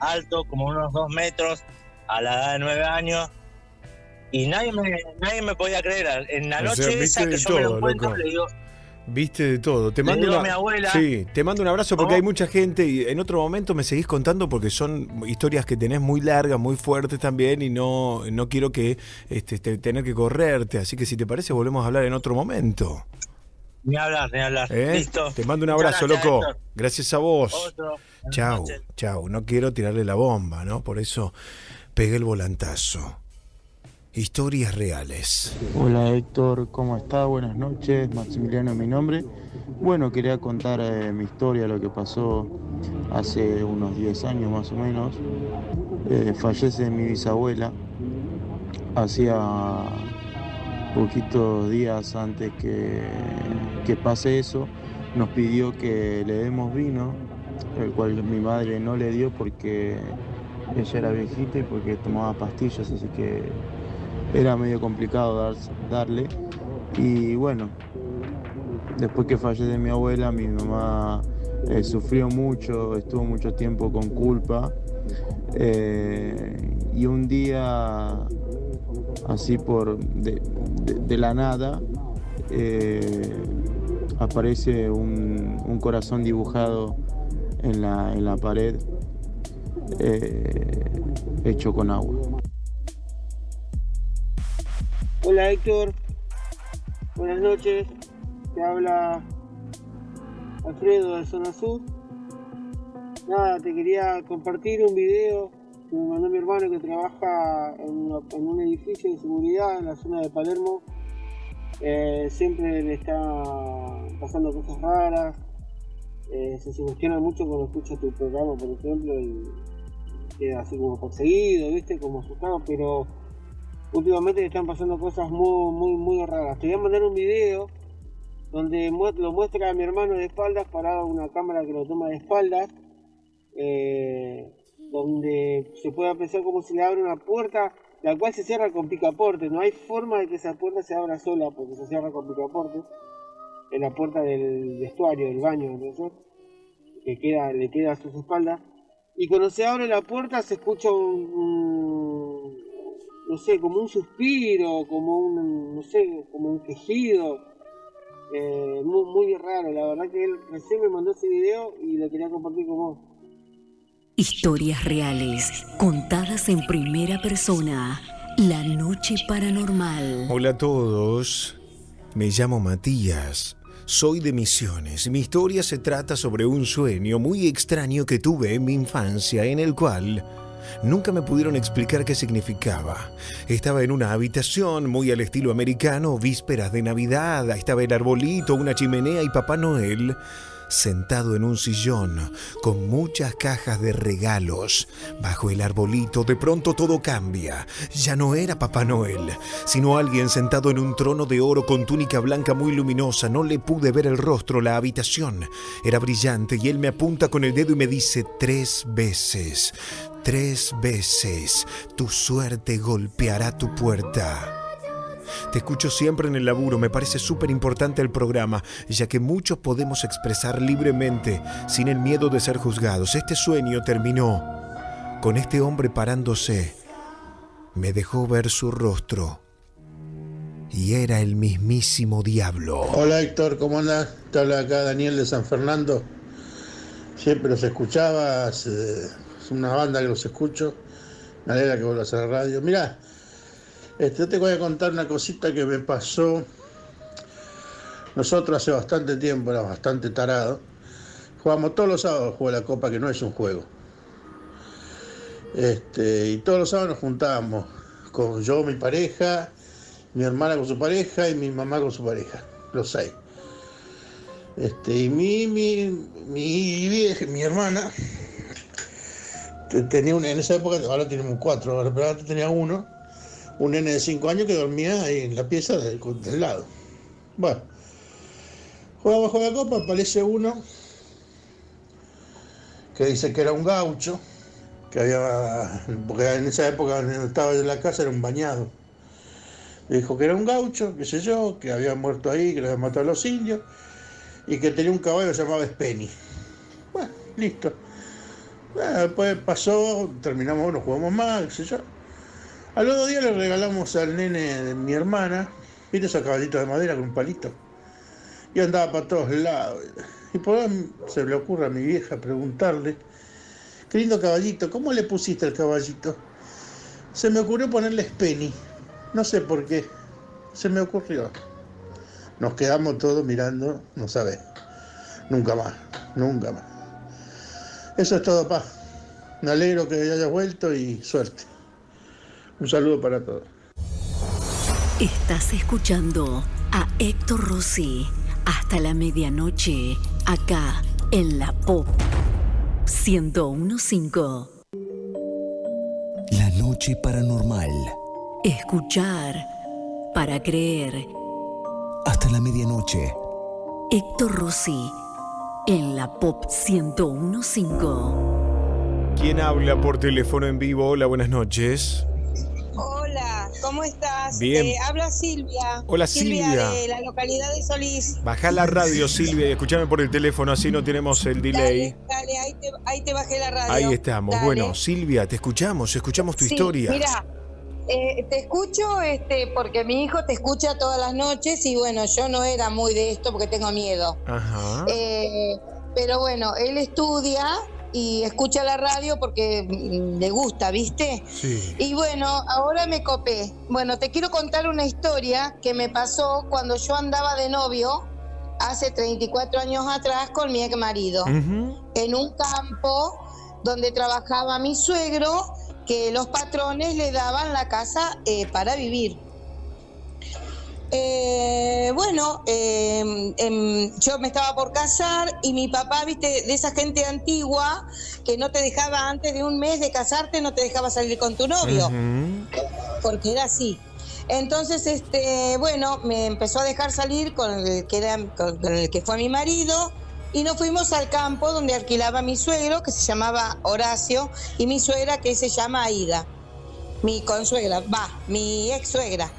alto, como unos dos metros, a la edad de nueve años. Y nadie me, nadie me podía creer. En la O noche sea, esa que yo me lo encuentro, loco. le digo, Viste de todo. Te mando una... mi abuela. Sí, te mando un abrazo porque ¿Cómo? hay mucha gente y en otro momento me seguís contando porque son historias que tenés muy largas, muy fuertes también y no, no quiero que este, te- tener que correrte. Así que si te parece volvemos a hablar en otro momento. ni hablar, ni hablar. ¿eh? Listo. Te mando un abrazo, gracias, loco. Gracias a vos. Otro. Chau, chau. No quiero tirarle la bomba, ¿no? Por eso pegué el volantazo. Historias reales. Hola Héctor, ¿cómo está? Buenas noches, Maximiliano es mi nombre. Bueno, quería contar eh, mi historia, lo que pasó hace unos 10 años más o menos. Eh, fallece mi bisabuela, hacía poquitos días antes que, que pase eso, nos pidió que le demos vino, el cual mi madre no le dio porque ella era viejita y porque tomaba pastillas, así que era medio complicado dar- darle. Y bueno, después que fallece mi abuela, mi mamá eh, sufrió mucho, estuvo mucho tiempo con culpa. Eh, y un día, así por de, la nada, eh, aparece un, un corazón dibujado en la, en la pared, hecho con agua. Hola Héctor, buenas noches, te habla Alfredo de Zona Sur. Nada, te quería compartir un video que me mandó mi hermano que trabaja en, un edificio de seguridad en la zona de Palermo. Eh, siempre le está pasando cosas raras, eh, se sugestiona mucho cuando escucha tu programa, por ejemplo, y queda así como perseguido, ¿viste? Como asustado, pero últimamente están pasando cosas muy, muy, muy raras. Te voy a mandar un video donde lo muestra a mi hermano de espaldas, parado en una cámara que lo toma de espaldas, eh, donde se puede apreciar como si le abre una puerta, la cual se cierra con picaporte. No hay forma de que esa puerta se abra sola porque se cierra con picaporte. Es la puerta del vestuario, del baño, ¿no? que queda, le queda a sus espaldas. Y cuando se abre la puerta se escucha un- no sé, como un suspiro, como un, no sé, como un quejido. Eh, muy, muy raro, la verdad que él recién me mandó ese video y lo quería compartir con vos. Historias reales, contadas en primera persona. La noche paranormal. Hola a todos. Me llamo Matías. Soy de Misiones. Mi historia se trata sobre un sueño muy extraño que tuve en mi infancia en el cual nunca me pudieron explicar qué significaba. Estaba en una habitación muy al estilo americano, vísperas de Navidad, estaba el arbolito, una chimenea y Papá Noel sentado en un sillón con muchas cajas de regalos. Bajo el arbolito de pronto todo cambia. Ya no era Papá Noel, sino alguien sentado en un trono de oro con túnica blanca muy luminosa. No le pude ver el rostro, la habitación era brillante y él me apunta con el dedo y me dice tres veces, tres veces, tu suerte golpeará tu puerta. Te escucho siempre en el laburo, me parece súper importante el programa, ya que muchos podemos expresar libremente, sin el miedo de ser juzgados. Este sueño terminó con este hombre parándose. Me dejó ver su rostro. Y era el mismísimo diablo. Hola Héctor, ¿cómo andas? Te habla acá Daniel de San Fernando. Siempre los escuchaba, es una banda que los escucho. Me alegra que vuelvas a la radio. Mira, este, te voy a contar una cosita que me pasó. Nosotros hace bastante tiempo, era bastante tarado. Jugamos todos los sábados juego la copa, que no es un juego. Este, y todos los sábados nos juntábamos con yo, mi pareja, mi hermana con su pareja y mi mamá con su pareja, los seis. Este, y mi, mi, mi, vieja- mi hermana te- tenía un, en esa época, ahora tenemos cuatro, pero antes tenía uno, un nene de cinco años que dormía ahí en la pieza del, lado. Bueno, juega bajo la copa, aparece uno que dice que era un gaucho, que había, porque en esa época estaba en la casa era un bañado. Dijo que era un gaucho, qué sé yo, que había muerto ahí, que lo habían matado a los indios, y que tenía un caballo llamaba Spenny. Bueno, listo. Bueno, después pasó, terminamos, bueno, jugamos más, qué sé yo. Al otro día le regalamos al nene de mi hermana, ¿viste esos caballitos de madera con un palito? Y andaba para todos lados. Y por ahí se le ocurre a mi vieja preguntarle, qué lindo caballito, ¿cómo le pusiste el caballito? Se me ocurrió ponerle Spenny. No sé por qué. Se me ocurrió. Nos quedamos todos mirando, no sabes. Nunca más, nunca más. Eso es todo, pa. Me alegro que hayas vuelto y suerte. Un saludo para todos. Estás escuchando a Héctor Rossi hasta la medianoche, acá en la Pop 1015. La noche paranormal. Escuchar para creer. Hasta la medianoche. Héctor Rossi en la Pop 1015. ¿Quién habla por teléfono en vivo? Hola, buenas noches. ¿Cómo estás? Bien. Eh, habla Silvia. Hola, Silvia. de la localidad de Solís. Baja la radio, Silvia, y escúchame por el teléfono, así no tenemos el delay. Dale, ahí te, ahí te bajé la radio. Ahí estamos. Dale. Bueno, Silvia, te escuchamos, escuchamos tu Sí, historia. Mira, eh, te escucho este, porque mi hijo te escucha todas las noches y bueno, yo no era muy de esto porque tengo miedo. Ajá. Eh, pero bueno, él estudia y escucha la radio porque mm, le gusta, ¿viste? Sí. Y bueno, ahora me copé. Bueno, te quiero contar una historia que me pasó cuando yo andaba de novio hace 34 años atrás con mi ex marido. En un campo donde trabajaba mi suegro, que los patrones le daban la casa eh, para vivir. Eh, bueno, eh, em, yo me estaba por casar y mi papá, viste, de esa gente antigua que no te dejaba antes de un mes de casarte, no te dejaba salir con tu novio, porque era así. Entonces, este, bueno, me empezó a dejar salir con el que era, con el que fue mi marido y nos fuimos al campo donde alquilaba mi suegro, que se llamaba Horacio, y mi suegra que se llama Aida, mi consuegra, va, mi ex suegra.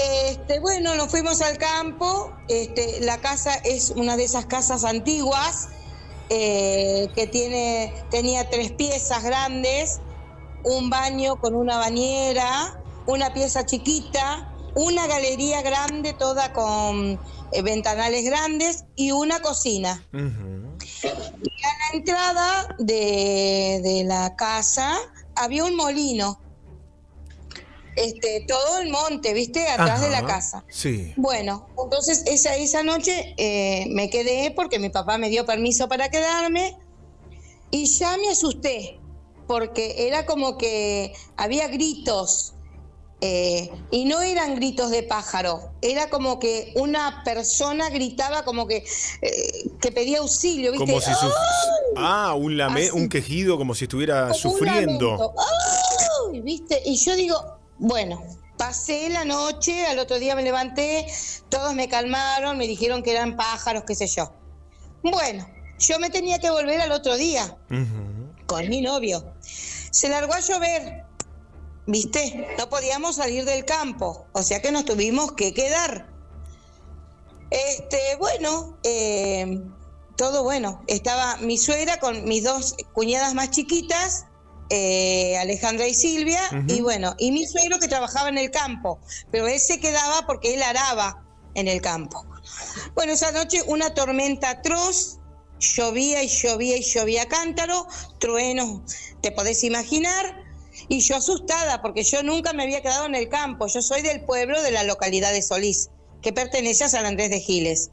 Este, bueno, nos fuimos al campo. Este, la casa es una de esas casas antiguas eh, que tiene, tenía tres piezas grandes, un baño con una bañera, una pieza chiquita, una galería grande toda con eh, ventanales grandes y una cocina. Y a la entrada de, de la casa había un molino. Este, todo el monte, ¿viste? Atrás de la casa. Sí. Bueno, entonces esa, esa noche eh, me quedé porque mi papá me dio permiso para quedarme y ya me asusté porque era como que había gritos eh, y no eran gritos de pájaro, era como que una persona gritaba como que, eh, que pedía auxilio, ¿viste? Como si su-. Ah, un, lame- un quejido como si estuviera Como un sufriendo. ¡Ay! ¿Viste? Y yo digo, bueno, pasé la noche, al otro día me levanté, todos me calmaron, me dijeron que eran pájaros, qué sé yo. Bueno, yo me tenía que volver al otro día con mi novio. Se largó a llover, ¿viste? No podíamos salir del campo, o sea que nos tuvimos que quedar. Este, bueno, eh, todo bueno. Estaba mi suegra con mis dos cuñadas más chiquitas, eh, Alejandra y Silvia, y bueno, y mi suegro que trabajaba en el campo, pero él se quedaba porque él araba en el campo. Bueno, esa noche una tormenta atroz, llovía y llovía y llovía cántaro, truenos, te podés imaginar, y yo asustada porque yo nunca me había quedado en el campo, yo soy del pueblo de la localidad de Solís, que pertenece a San Andrés de Giles.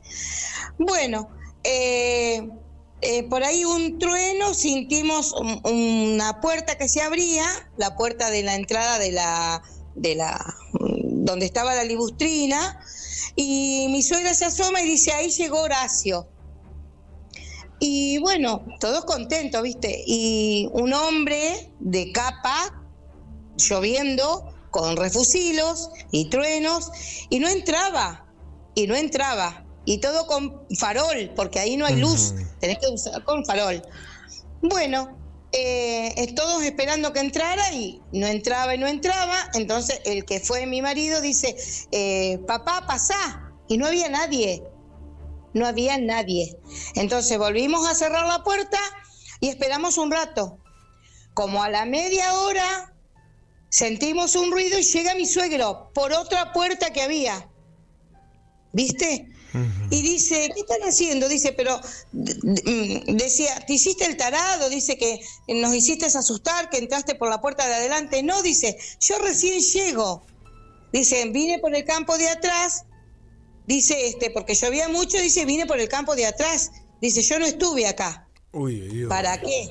Bueno, eh, eh, por ahí un trueno, sentimos un- una puerta que se abría, la puerta de la entrada de la, de la, donde estaba la libustrina, y mi suegra se asoma y dice, ahí llegó Horacio. Y bueno, todos contentos, ¿viste? Y un hombre de capa, lloviendo, con refusilos y truenos, y no entraba, y no entraba, y todo con farol, porque ahí no hay luz, tenés que usar con farol. Bueno, eh, eh, todos esperando que entrara y no entraba y no entraba, entonces el que fue mi marido dice, eh, papá, pasá, y no había nadie, no había nadie. Entonces volvimos a cerrar la puerta y esperamos un rato. Como a la media hora sentimos un ruido y llega mi suegro por otra puerta que había. ¿Viste? Y dice, ¿qué están haciendo? Dice, pero mm, decía, ¿te hiciste el tarado? Dice que nos hiciste asustar, que entraste por la puerta de adelante. No, dice, yo recién llego. Dice, vine por el campo de atrás. Dice, este, porque llovía mucho, dice, vine por el campo de atrás. Dice, yo no estuve acá. Uy. ¿Para qué?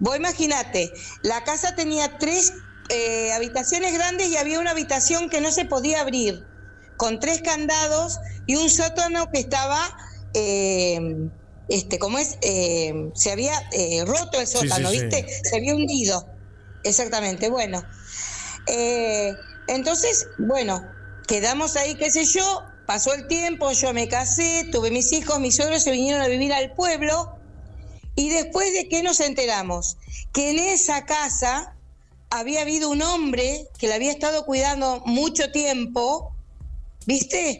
Vos imagínate, la casa tenía tres eh, habitaciones grandes y había una habitación que no se podía abrir, con tres candados y un sótano que estaba, eh, este, ¿cómo es? Eh, se había eh, roto el Sí, sí, sótano, sí. ¿viste? Se había hundido. Exactamente, bueno. Entonces, bueno, quedamos ahí, qué sé yo, pasó el tiempo, yo me casé, tuve mis hijos, mis suegros se vinieron a vivir al pueblo. Y después de que nos enteramos que en esa casa había habido un hombre que la había estado cuidando mucho tiempo, ¿viste?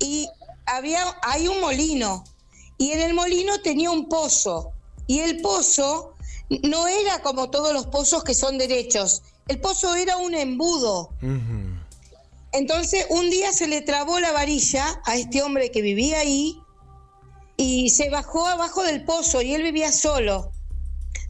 Y había, hay un molino. Y en el molino tenía un pozo. Y el pozo no era como todos los pozos que son derechos. El pozo era un embudo. Entonces un día se le trabó la varilla a este hombre que vivía ahí y se bajó abajo del pozo y él vivía solo.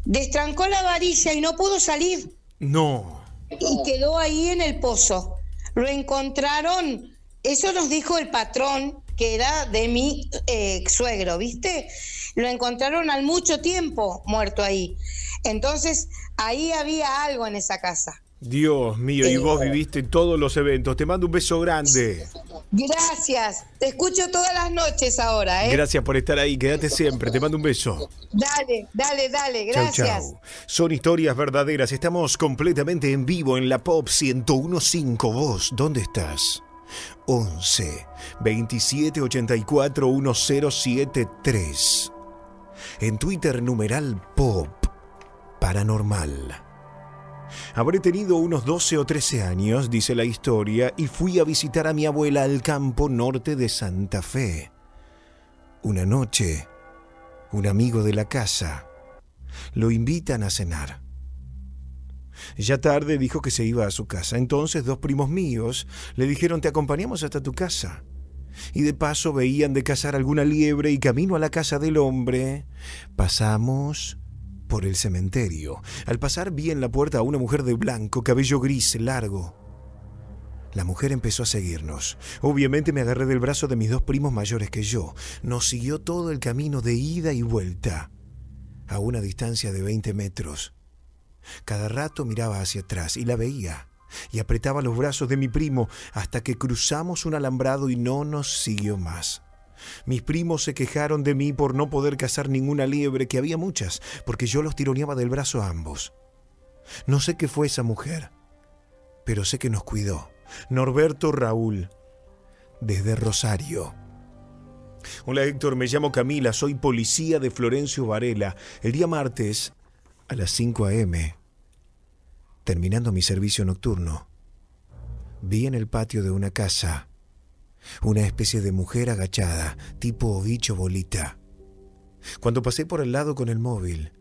Destrancó la varilla y no pudo salir No. y quedó ahí en el pozo. Lo encontraron, eso nos dijo el patrón, que era de mi eh, suegro, ¿viste? Lo encontraron al mucho tiempo muerto ahí. Entonces, ahí había algo en esa casa. Dios mío, y vos viviste todos los eventos. Te mando un beso grande. Gracias, te escucho todas las noches ahora, ¿eh? Gracias por estar ahí. Quédate siempre. Te mando un beso. Dale, dale, dale, Chau, gracias. chau. Son historias verdaderas. Estamos completamente en vivo en la Pop 1015. ¿Vos dónde estás? 11 27 84 1073. En Twitter, numeral Pop Paranormal. Habré tenido unos 12 o 13 años, dice la historia, y fui a visitar a mi abuela al campo norte de Santa Fe. Una noche, un amigo de la casa lo invitan a cenar. Ya tarde dijo que se iba a su casa. Entonces dos primos míos le dijeron te acompañamos hasta tu casa. Y de paso veían de cazar alguna liebre y camino a la casa del hombre pasamos por el cementerio. Al pasar vi en la puerta a una mujer de blanco, cabello gris largo. La mujer empezó a seguirnos. Obviamente me agarré del brazo de mis dos primos mayores que yo. Nos siguió todo el camino de ida y vuelta, a una distancia de 20 metros. Cada rato miraba hacia atrás y la veía, y apretaba los brazos de mi primo hasta que cruzamos un alambrado y no nos siguió más. Mis primos se quejaron de mí por no poder cazar ninguna liebre, que había muchas, porque yo los tironeaba del brazo a ambos. No sé qué fue esa mujer, pero sé que nos cuidó. Norberto Raúl, desde Rosario. Hola Héctor, me llamo Camila, soy policía de Florencio Varela. El día martes, a las 5 a.m., terminando mi servicio nocturno, vi en el patio de una casa una especie de mujer agachada, tipo bicho bolita. Cuando pasé por el lado con el móvil,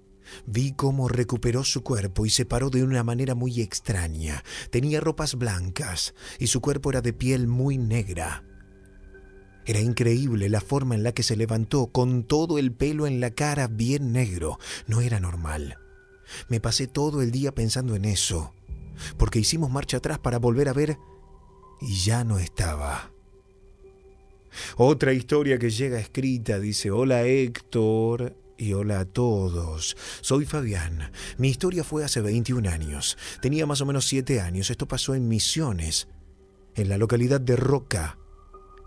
Vi cómo recuperó su cuerpo y se paró de una manera muy extraña. Tenía ropas blancas y su cuerpo era de piel muy negra. Era increíble la forma en la que se levantó con todo el pelo en la cara bien negro. No era normal. Me pasé todo el día pensando en eso, porque hicimos marcha atrás para volver a ver y ya no estaba. Otra historia que llega escrita dice, hola Héctor, y hola a todos. Soy Fabián. Mi historia fue hace 21 años. Tenía más o menos 7 años. Esto pasó en Misiones, en la localidad de Roca,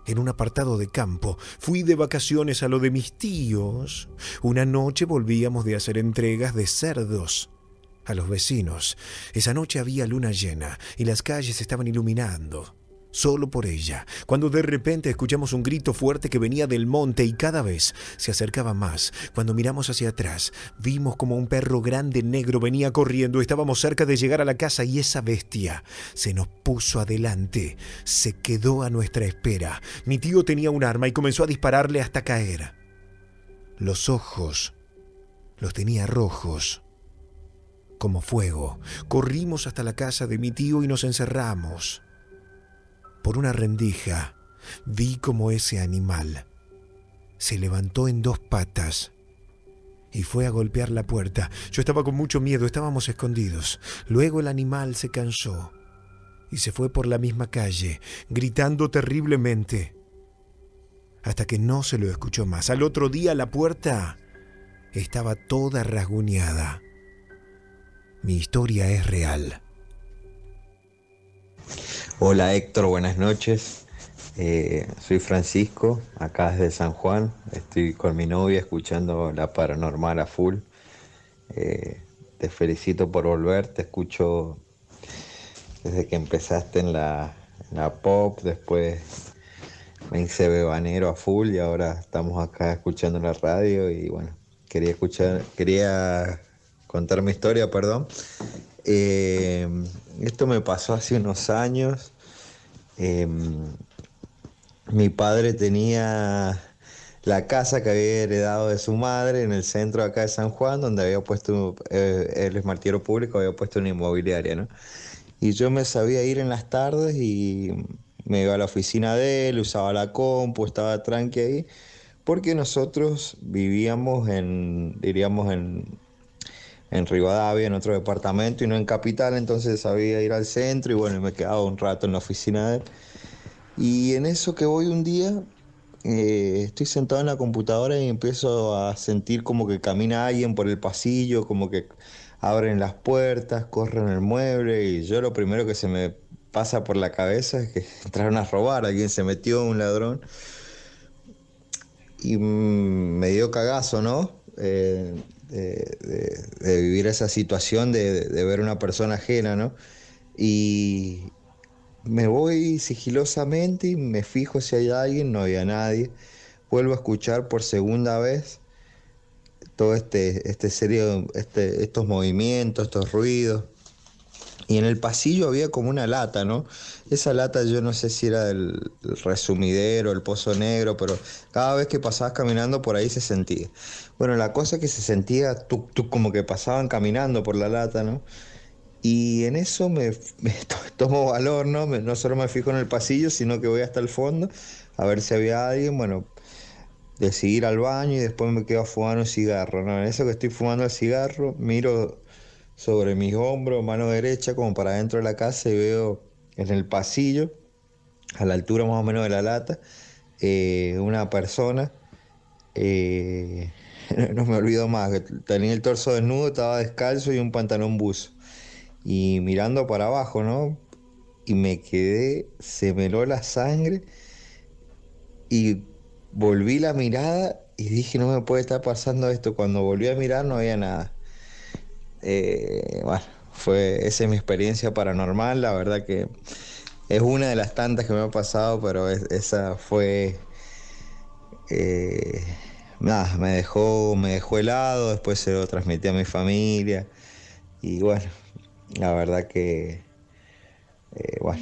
en un apartado de campo. Fui de vacaciones a lo de mis tíos. Una noche volvíamos de hacer entregas de cerdos a los vecinos. Esa noche había luna llena y las calles estaban iluminando solo por ella, cuando de repente escuchamos un grito fuerte que venía del monte y cada vez se acercaba más. Cuando miramos hacia atrás, vimos como un perro grande negro venía corriendo. Estábamos cerca de llegar a la casa y esa bestia se nos puso adelante, se quedó a nuestra espera. Mi tío tenía un arma y comenzó a dispararle hasta caer. Los ojos los tenía rojos como fuego. Corrimos hasta la casa de mi tío y nos encerramos por una rendija, vi como ese animal se levantó en dos patas y fue a golpear la puerta. Yo estaba con mucho miedo, estábamos escondidos. Luego el animal se cansó y se fue por la misma calle, gritando terriblemente, hasta que no se lo escuchó más. Al otro día la puerta estaba toda rasguñada. Mi historia es real. Hola Héctor, buenas noches. Eh, soy Francisco, acá desde San Juan. Estoy con mi novia escuchando la paranormal a full. Eh, te felicito por volver, te escucho desde que empezaste en la, pop, después me hice bebanero a full y ahora estamos acá escuchando la radio y bueno, quería escuchar, quería contar mi historia, perdón. Eh, esto me pasó hace unos años. Em, mi padre tenía la casa que había heredado de su madre en el centro acá de San Juan, donde había puesto, eh, él público, había puesto una inmobiliaria, ¿no? Y yo me sabía ir en las tardes y me iba a la oficina de él, usaba la compu, estaba tranqui ahí, porque nosotros vivíamos en, diríamos, en, en Rivadavia, en otro departamento y no en Capital, entonces sabía ir al centro y bueno, me quedaba un rato en la oficina de él. Y en eso que voy un día, eh, estoy sentado en la computadora y empiezo a sentir como que camina alguien por el pasillo, como que abren las puertas, corren el mueble y yo lo primero que se me pasa por la cabeza es que entraron a robar, alguien se metió, un ladrón. Y mm, me dio cagazo, ¿no? Eh, de, vivir esa situación de, de, ver una persona ajena, ¿no? Y me voy sigilosamente y me fijo si hay alguien, no había nadie. Vuelvo a escuchar por segunda vez todo este, este serio, este, estos movimientos, estos ruidos. Y en el pasillo había como una lata, ¿no? Esa lata yo no sé si era el, resumidero, el pozo negro, pero cada vez que pasabas caminando por ahí se sentía. Bueno, la cosa es que se sentía como que pasaban caminando por la lata, ¿no? Y en eso me, tomo valor, ¿no? no solo me fijo en el pasillo, sino que voy hasta el fondo a ver si había alguien. Bueno, decidí ir al baño y después me quedo fumando un cigarro, ¿no? En eso que estoy fumando el cigarro, miro sobre mis hombros, mano derecha, como para dentro de la casa y veo en el pasillo, a la altura más o menos de la lata, eh, una persona, eh, no me olvido más, tenía el torso desnudo, estaba descalzo y un pantalón buzo. Y mirando para abajo, ¿no? Y me quedé, se me la sangre y volví la mirada y dije, no me puede estar pasando esto. Cuando volví a mirar no había nada. Eh, bueno, fue, esa es mi experiencia paranormal, la verdad que es una de las tantas que me ha pasado, pero es- esa fue... eh, nada, me dejó, me dejó helado, después se lo transmití a mi familia y bueno, la verdad que, eh, bueno,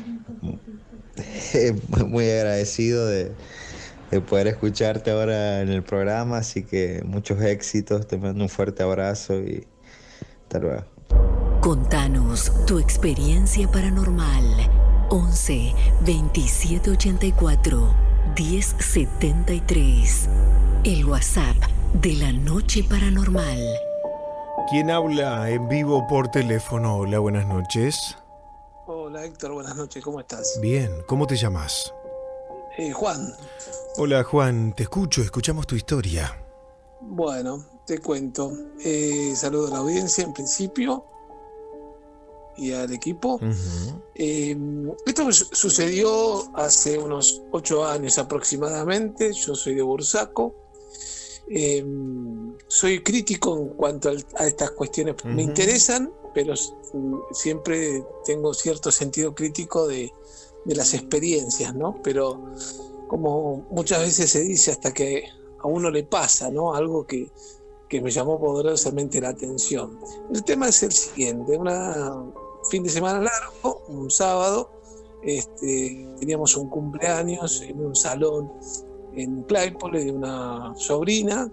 muy agradecido de, de poder escucharte ahora en el programa, así que muchos éxitos, te mando un fuerte abrazo y hasta luego. Contanos tu experiencia paranormal. 11 27 84 10 73. El WhatsApp de la Noche Paranormal. ¿Quién habla en vivo por teléfono? Hola, buenas noches. Hola Héctor, buenas noches, ¿cómo estás? Bien, ¿cómo te llamas? Eh, Juan, Hola Juan, te escucho, escuchamos tu historia. Bueno, te cuento. Eh, saludo a la audiencia en principio y al equipo. Eh, esto su- sucedió hace unos ocho años aproximadamente. Yo soy de Bursaco. Eh, soy crítico en cuanto a estas cuestiones. Me interesan, pero siempre tengo cierto sentido crítico de, de las experiencias, ¿no? Pero como muchas veces se dice hasta que a uno le pasa, ¿no? Algo que, que me llamó poderosamente la atención. El tema es el siguiente, una fin de semana largo, un sábado, este, teníamos un cumpleaños en un salón en Claypole de una sobrina,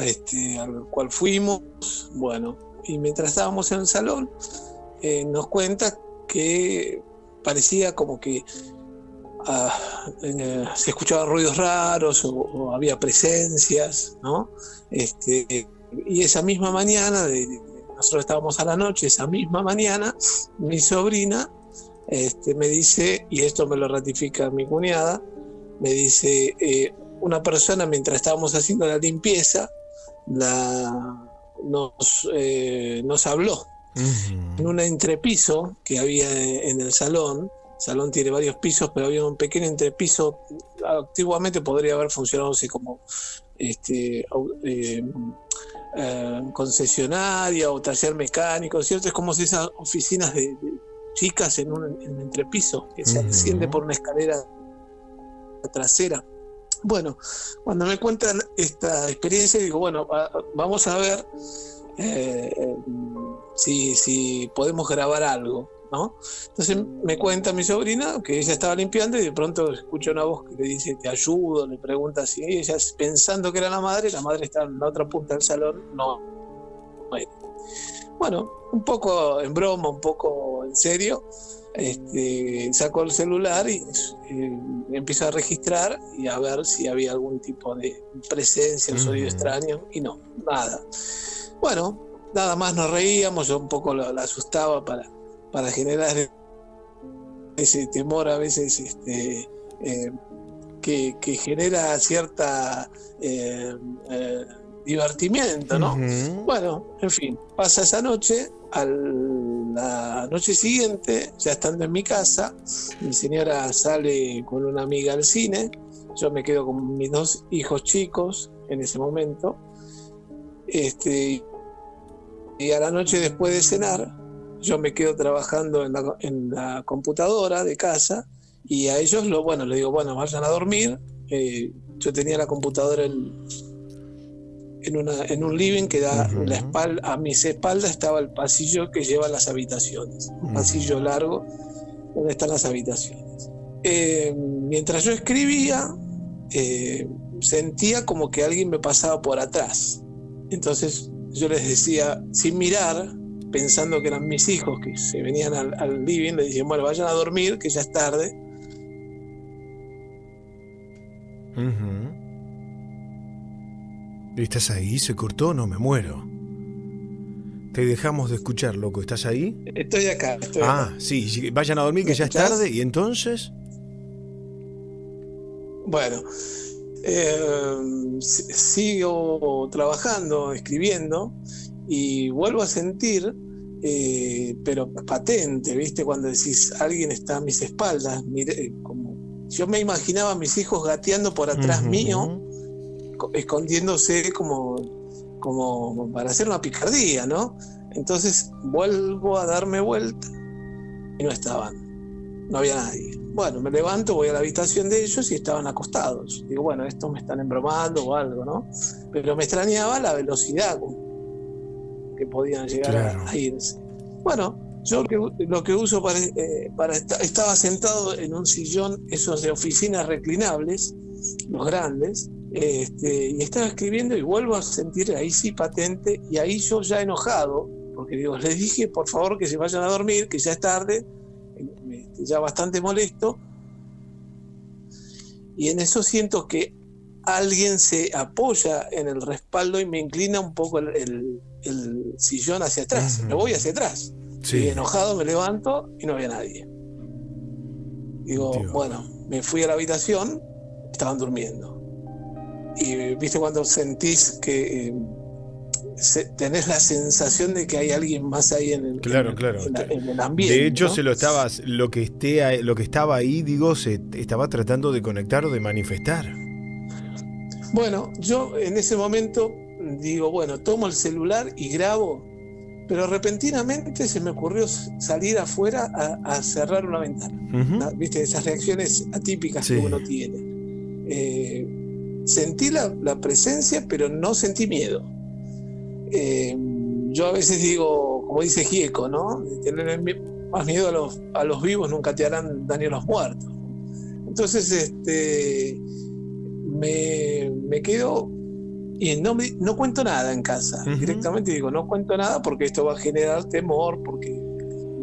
este, al cual fuimos, bueno, y mientras estábamos en el salón, eh, nos cuenta que parecía como que eh, se escuchaban ruidos raros o, o había presencias, ¿no? Este, y esa misma mañana, de- nosotros estábamos a la noche, esa misma mañana, mi sobrina este, me dice, y esto me lo ratifica mi cuñada, me dice, eh, una persona mientras estábamos haciendo la limpieza, la, nos, eh, nos habló en un entrepiso que había en el salón. Salón tiene varios pisos, pero había un pequeño entrepiso. Antiguamente podría haber funcionado así como este, eh, eh, concesionaria o taller mecánico, ¿cierto? Es como si esas oficinas de, de chicas en un, en un entrepiso que se asciende por una escalera trasera. Bueno, cuando me cuentan esta experiencia, digo, bueno, va- vamos a ver eh, si, si podemos grabar algo, ¿no? Entonces me cuenta mi sobrina que ella estaba limpiando y de pronto escucha una voz que le dice, te ayudo, le pregunta si ella, pensando que era la madre, la madre está en la otra punta del salón, no. Bueno, un poco en broma, un poco en serio, este, sacó el celular y eh, empieza a registrar y a ver si había algún tipo de presencia, un sonido Ujú. extraño, y no, nada. Bueno, nada más nos reíamos, yo un poco la asustaba para, para generar ese temor a veces este, eh, que, que genera cierta eh, eh, divertimiento, ¿no? Bueno, en fin, pasa esa noche, a la noche siguiente, ya estando en mi casa, mi señora sale con una amiga al cine, yo me quedo con mis dos hijos chicos en ese momento, este, y a la noche después de cenar, yo me quedo trabajando en la, en la computadora de casa y a ellos, lo, bueno, les digo, bueno, vayan a dormir. Eh, yo tenía la computadora en, en, una, en un living que da la espalda, a mis espaldas estaba el pasillo que lleva a las habitaciones, un pasillo largo donde están las habitaciones. Eh, mientras yo escribía, eh, sentía como que alguien me pasaba por atrás. Entonces yo les decía, sin mirar, pensando que eran mis hijos que se venían al, al living, les dije, bueno, vayan a dormir, que ya es tarde. ¿Estás ahí? ¿Se cortó? No, me muero. Te dejamos de escuchar, loco. ¿Estás ahí? Estoy acá. Estoy ah, acá. sí, vayan a dormir que ¿Me ya es tarde. ¿Y entonces? Bueno, eh, si- sigo trabajando, escribiendo y vuelvo a sentir, eh, pero patente, ¿viste? Cuando decís, alguien está a mis espaldas, mire, eh, como yo me imaginaba a mis hijos gateando por atrás Ujú. mío, co- escondiéndose como, como para hacer una picardía, ¿no? Entonces vuelvo a darme vuelta y no estaban, no había nadie. Bueno, me levanto, voy a la habitación de ellos y estaban acostados. Digo, bueno, estos me están embromando o algo, ¿no? Pero me extrañaba la velocidad con que podían llegar a- Claro. a, irse. Bueno, yo lo que, lo que uso para, eh, para esta- estaba sentado en un sillón, esos de oficinas reclinables, los grandes, este, y estaba escribiendo y vuelvo a sentir ahí sí patente, y ahí yo ya enojado, porque digo, les dije por favor que se vayan a dormir, que ya es tarde, este, ya bastante molesto, y en eso siento que alguien se apoya en el respaldo y me inclina un poco el, el- el sillón hacia atrás, me voy hacia atrás. Sí. Y enojado me levanto y no había nadie. Digo, bueno, me fui a la habitación, estaban durmiendo. Y viste cuando sentís que eh, se- tenés la sensación de que hay alguien más ahí en el, Claro, en claro. en la- en el ambiente. De hecho, ¿no? se lo estabas, lo que esté, lo que estaba ahí, digo, se estaba tratando de conectar o de manifestar. Bueno, yo en ese momento digo, bueno, tomo el celular y grabo, pero repentinamente se me ocurrió salir afuera a, a cerrar una ventana. Ah, ¿Viste? Esas reacciones atípicas Sí. que uno tiene. Eh, sentí la, la presencia, pero no sentí miedo. Eh, yo a veces digo, como dice Gieco, ¿no? Tener más miedo a los, a los vivos nunca te harán daño a los muertos. Entonces, este, me, me quedo y no, me- no cuento nada en casa. Directamente digo, no cuento nada porque esto va a generar temor, porque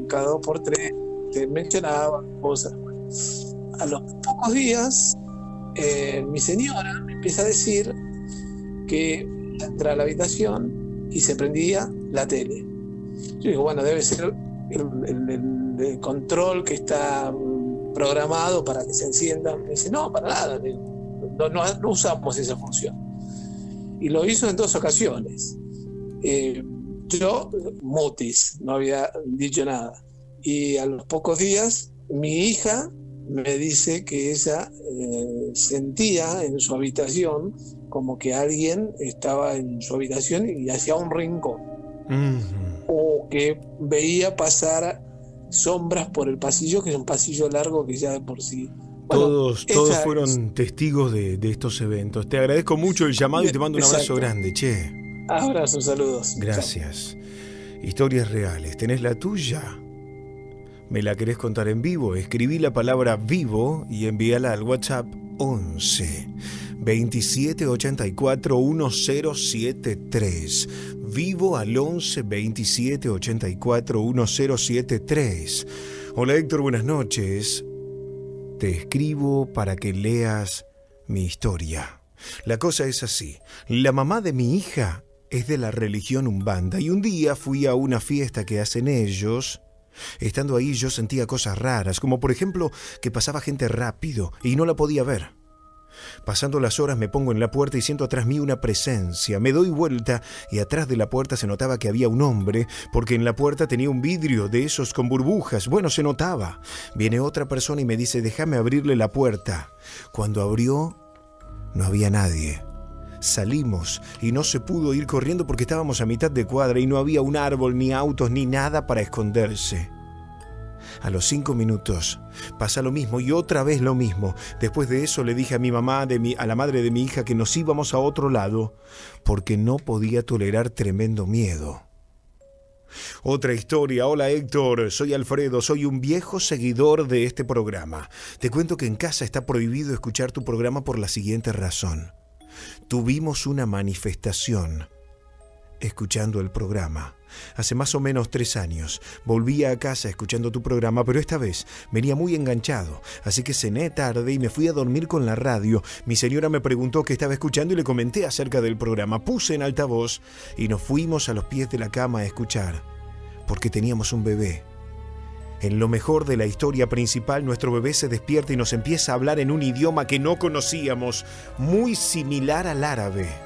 cada dos por tres te mencionaba cosas. A los pocos días, eh, mi señora me empieza a decir que entra a la habitación y se prendía la tele. Yo digo, bueno, debe ser el, el- el- el control que está programado para que se encienda. Me dice, no, para nada, no usamos esa función. Y lo hizo en dos ocasiones. Eh, yo, mutis, no había dicho nada. Y a los pocos días, mi hija me dice que ella eh, sentía en su habitación como que alguien estaba en su habitación y hacía un rincón. O que veía pasar sombras por el pasillo, que es un pasillo largo que ya de por sí. Bueno, todos todos esa fueron testigos de, de estos eventos. Te agradezco mucho el llamado y te mando un abrazo grande, che. Abrazos, saludos. Gracias. Historias reales. ¿Tenés la tuya? ¿Me la querés contar en vivo? Escribí la palabra vivo y envíala al WhatsApp 11 27 84 1073. Vivo al 11 27 84 1073. Hola Héctor, buenas noches. Te escribo para que leas mi historia. La cosa es así. La mamá de mi hija es de la religión umbanda y un día fui a una fiesta que hacen ellos. Estando ahí yo sentía cosas raras, como por ejemplo que pasaba gente rápido y no la podía ver. Pasando las horas me pongo en la puerta y siento atrás mí una presencia. Me doy vuelta y atrás de la puerta se notaba que había un hombre, porque en la puerta tenía un vidrio de esos con burbujas. Bueno, se notaba. Viene otra persona y me dice, déjame abrirle la puerta. Cuando abrió, no había nadie. Salimos y no se pudo ir corriendo porque estábamos a mitad de cuadra y no había un árbol, ni autos, ni nada para esconderse. A los cinco minutos pasa lo mismo y otra vez lo mismo. Después de eso le dije a mi mamá, a la madre de mi hija, que nos íbamos a otro lado porque no podía tolerar tremendo miedo. Otra historia. Hola Héctor, soy Alfredo, soy un viejo seguidor de este programa. Te cuento que en casa está prohibido escuchar tu programa por la siguiente razón. Tuvimos una manifestación escuchando el programa. Hace más o menos tres años volvía a casa escuchando tu programa, pero esta vez venía muy enganchado, así que cené tarde y me fui a dormir con la radio. Mi señora me preguntó qué estaba escuchando y le comenté acerca del programa. Puse en altavoz y nos fuimos a los pies de la cama a escuchar, porque teníamos un bebé. En lo mejor de la historia principal, nuestro bebé se despierta y nos empieza a hablar en un idioma que no conocíamos, muy similar al árabe.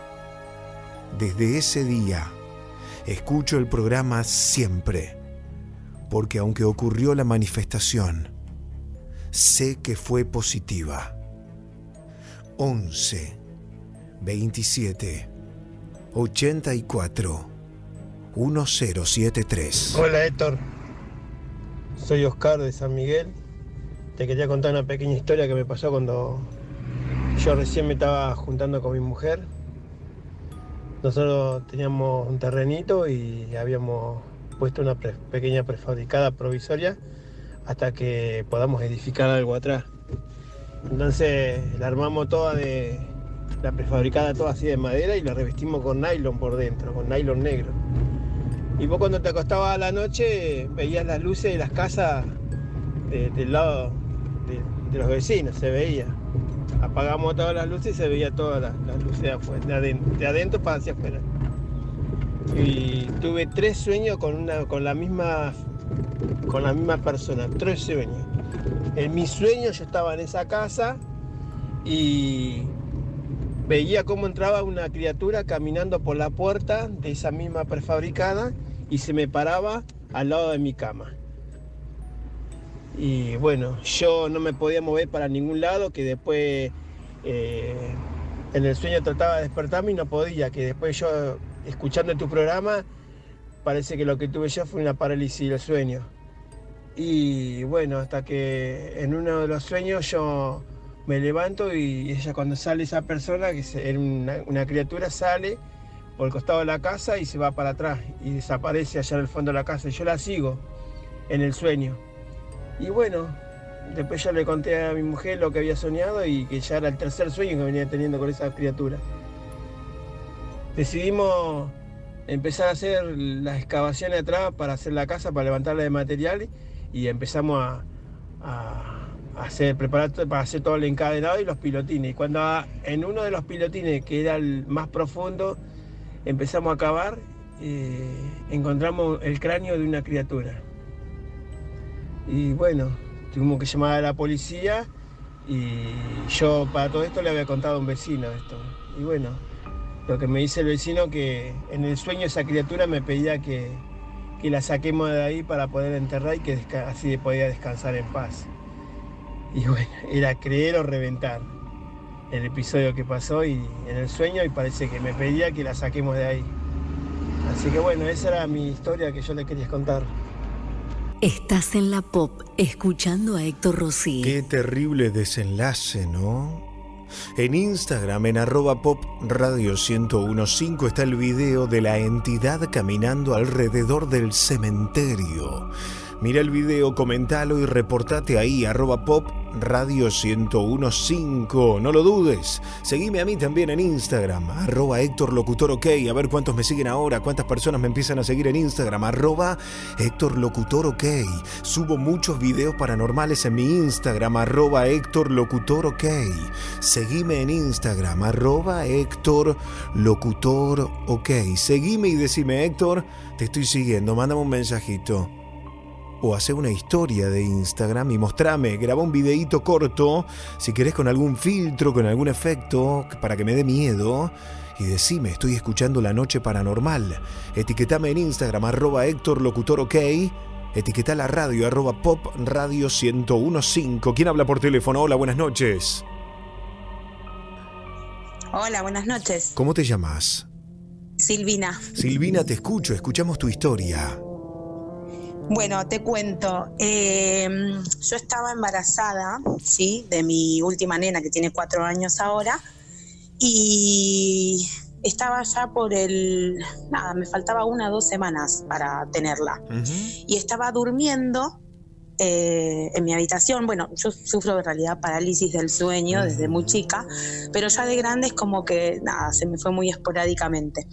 Desde ese día, escucho el programa siempre, porque aunque ocurrió la manifestación, sé que fue positiva. 11 27 84 1073. Hola Héctor, soy Oscar de San Miguel. Te quería contar una pequeña historia que me pasó cuando yo recién me estaba juntando con mi mujer. Nosotros teníamos un terrenito y habíamos puesto una pequeña prefabricada provisoria hasta que podamos edificar algo atrás. Entonces la armamos toda de la prefabricada toda así de madera y la revestimos con nylon por dentro, con nylon negro. Y vos cuando te acostabas a la noche veías las luces de las casas de- del lado de los vecinos, se veía. Apagamos todas las luces y se veía todas las, luces de afuera, de adentro, de para hacia afuera. Y tuve tres sueños con una, con la misma, con la misma persona, tres sueños. En mi sueño yo estaba en esa casa y veía cómo entraba una criatura caminando por la puerta de esa misma prefabricada y se me paraba al lado de mi cama. Y bueno, yo no me podía mover para ningún lado, que después eh, en el sueño trataba de despertarme y no podía, que después yo, escuchando tu programa, parece que lo que tuve yo fue una parálisis del sueño. Y bueno, hasta que en uno de los sueños yo me levanto y ella cuando sale esa persona, que era una, una criatura, sale por el costado de la casa y se va para atrás y desaparece allá en el fondo de la casa. Y yo la sigo en el sueño. Y bueno, después yo le conté a mi mujer lo que había soñado y que ya era el tercer sueño que venía teniendo con esa criatura. Decidimos empezar a hacer las excavaciones atrás para hacer la casa, para levantarla de material y empezamos a, a- hacer, preparar para hacer todo el encadenado y los pilotines. Y cuando en uno de los pilotines, que era el más profundo, empezamos a cavar, eh, encontramos el cráneo de una criatura. Y bueno, tuvimos que llamar a la policía y yo para todo esto le había contado a un vecino esto. Y bueno, lo que me dice el vecino que en el sueño esa criatura me pedía que, que la saquemos de ahí para poder enterrar y que así podía descansar en paz. Y bueno, era creer o reventar el episodio que pasó y en el sueño y parece que me pedía que la saquemos de ahí. Así que bueno, esa era mi historia que yo le quería contar. Estás en la pop escuchando a Héctor Rossi. Qué terrible desenlace, ¿no? En Instagram, en arroba pop radio 1015, está el video de la entidad caminando alrededor del cementerio. Mira el video, comentalo y reportate ahí, arroba pop radio 1015. No lo dudes. Seguime a mí también en Instagram, arroba Héctor Locutor OK. A ver cuántos me siguen ahora, cuántas personas me empiezan a seguir en Instagram, arroba Héctor Locutor OK. Subo muchos videos paranormales en mi Instagram, arroba Héctor Locutor OK. Seguime en Instagram, arroba Héctor Locutor OK. Seguime y decime, Héctor, te estoy siguiendo, mándame un mensajito o hace una historia de Instagram y mostrame, graba un videíto corto, si querés con algún filtro, con algún efecto, para que me dé miedo. Y decime, estoy escuchando La Noche Paranormal. Etiquetame en Instagram, arroba Héctor Locutor OK. Etiqueta la radio, arroba pop radio 1015. ¿Quién habla por teléfono? Hola, buenas noches. Hola, buenas noches. ¿Cómo te llamas? Silvina. Silvina, te escucho, escuchamos tu historia. Bueno, te cuento. eh, yo estaba embarazada, ¿sí? De mi última nena que tiene cuatro años ahora. Y estaba ya por el. Nada, me faltaba una o dos semanas para tenerla. Y estaba durmiendo eh, en mi habitación. Bueno, yo sufro en realidad parálisis del sueño desde muy chica, pero ya de grande como que nada, se me fue muy esporádicamente.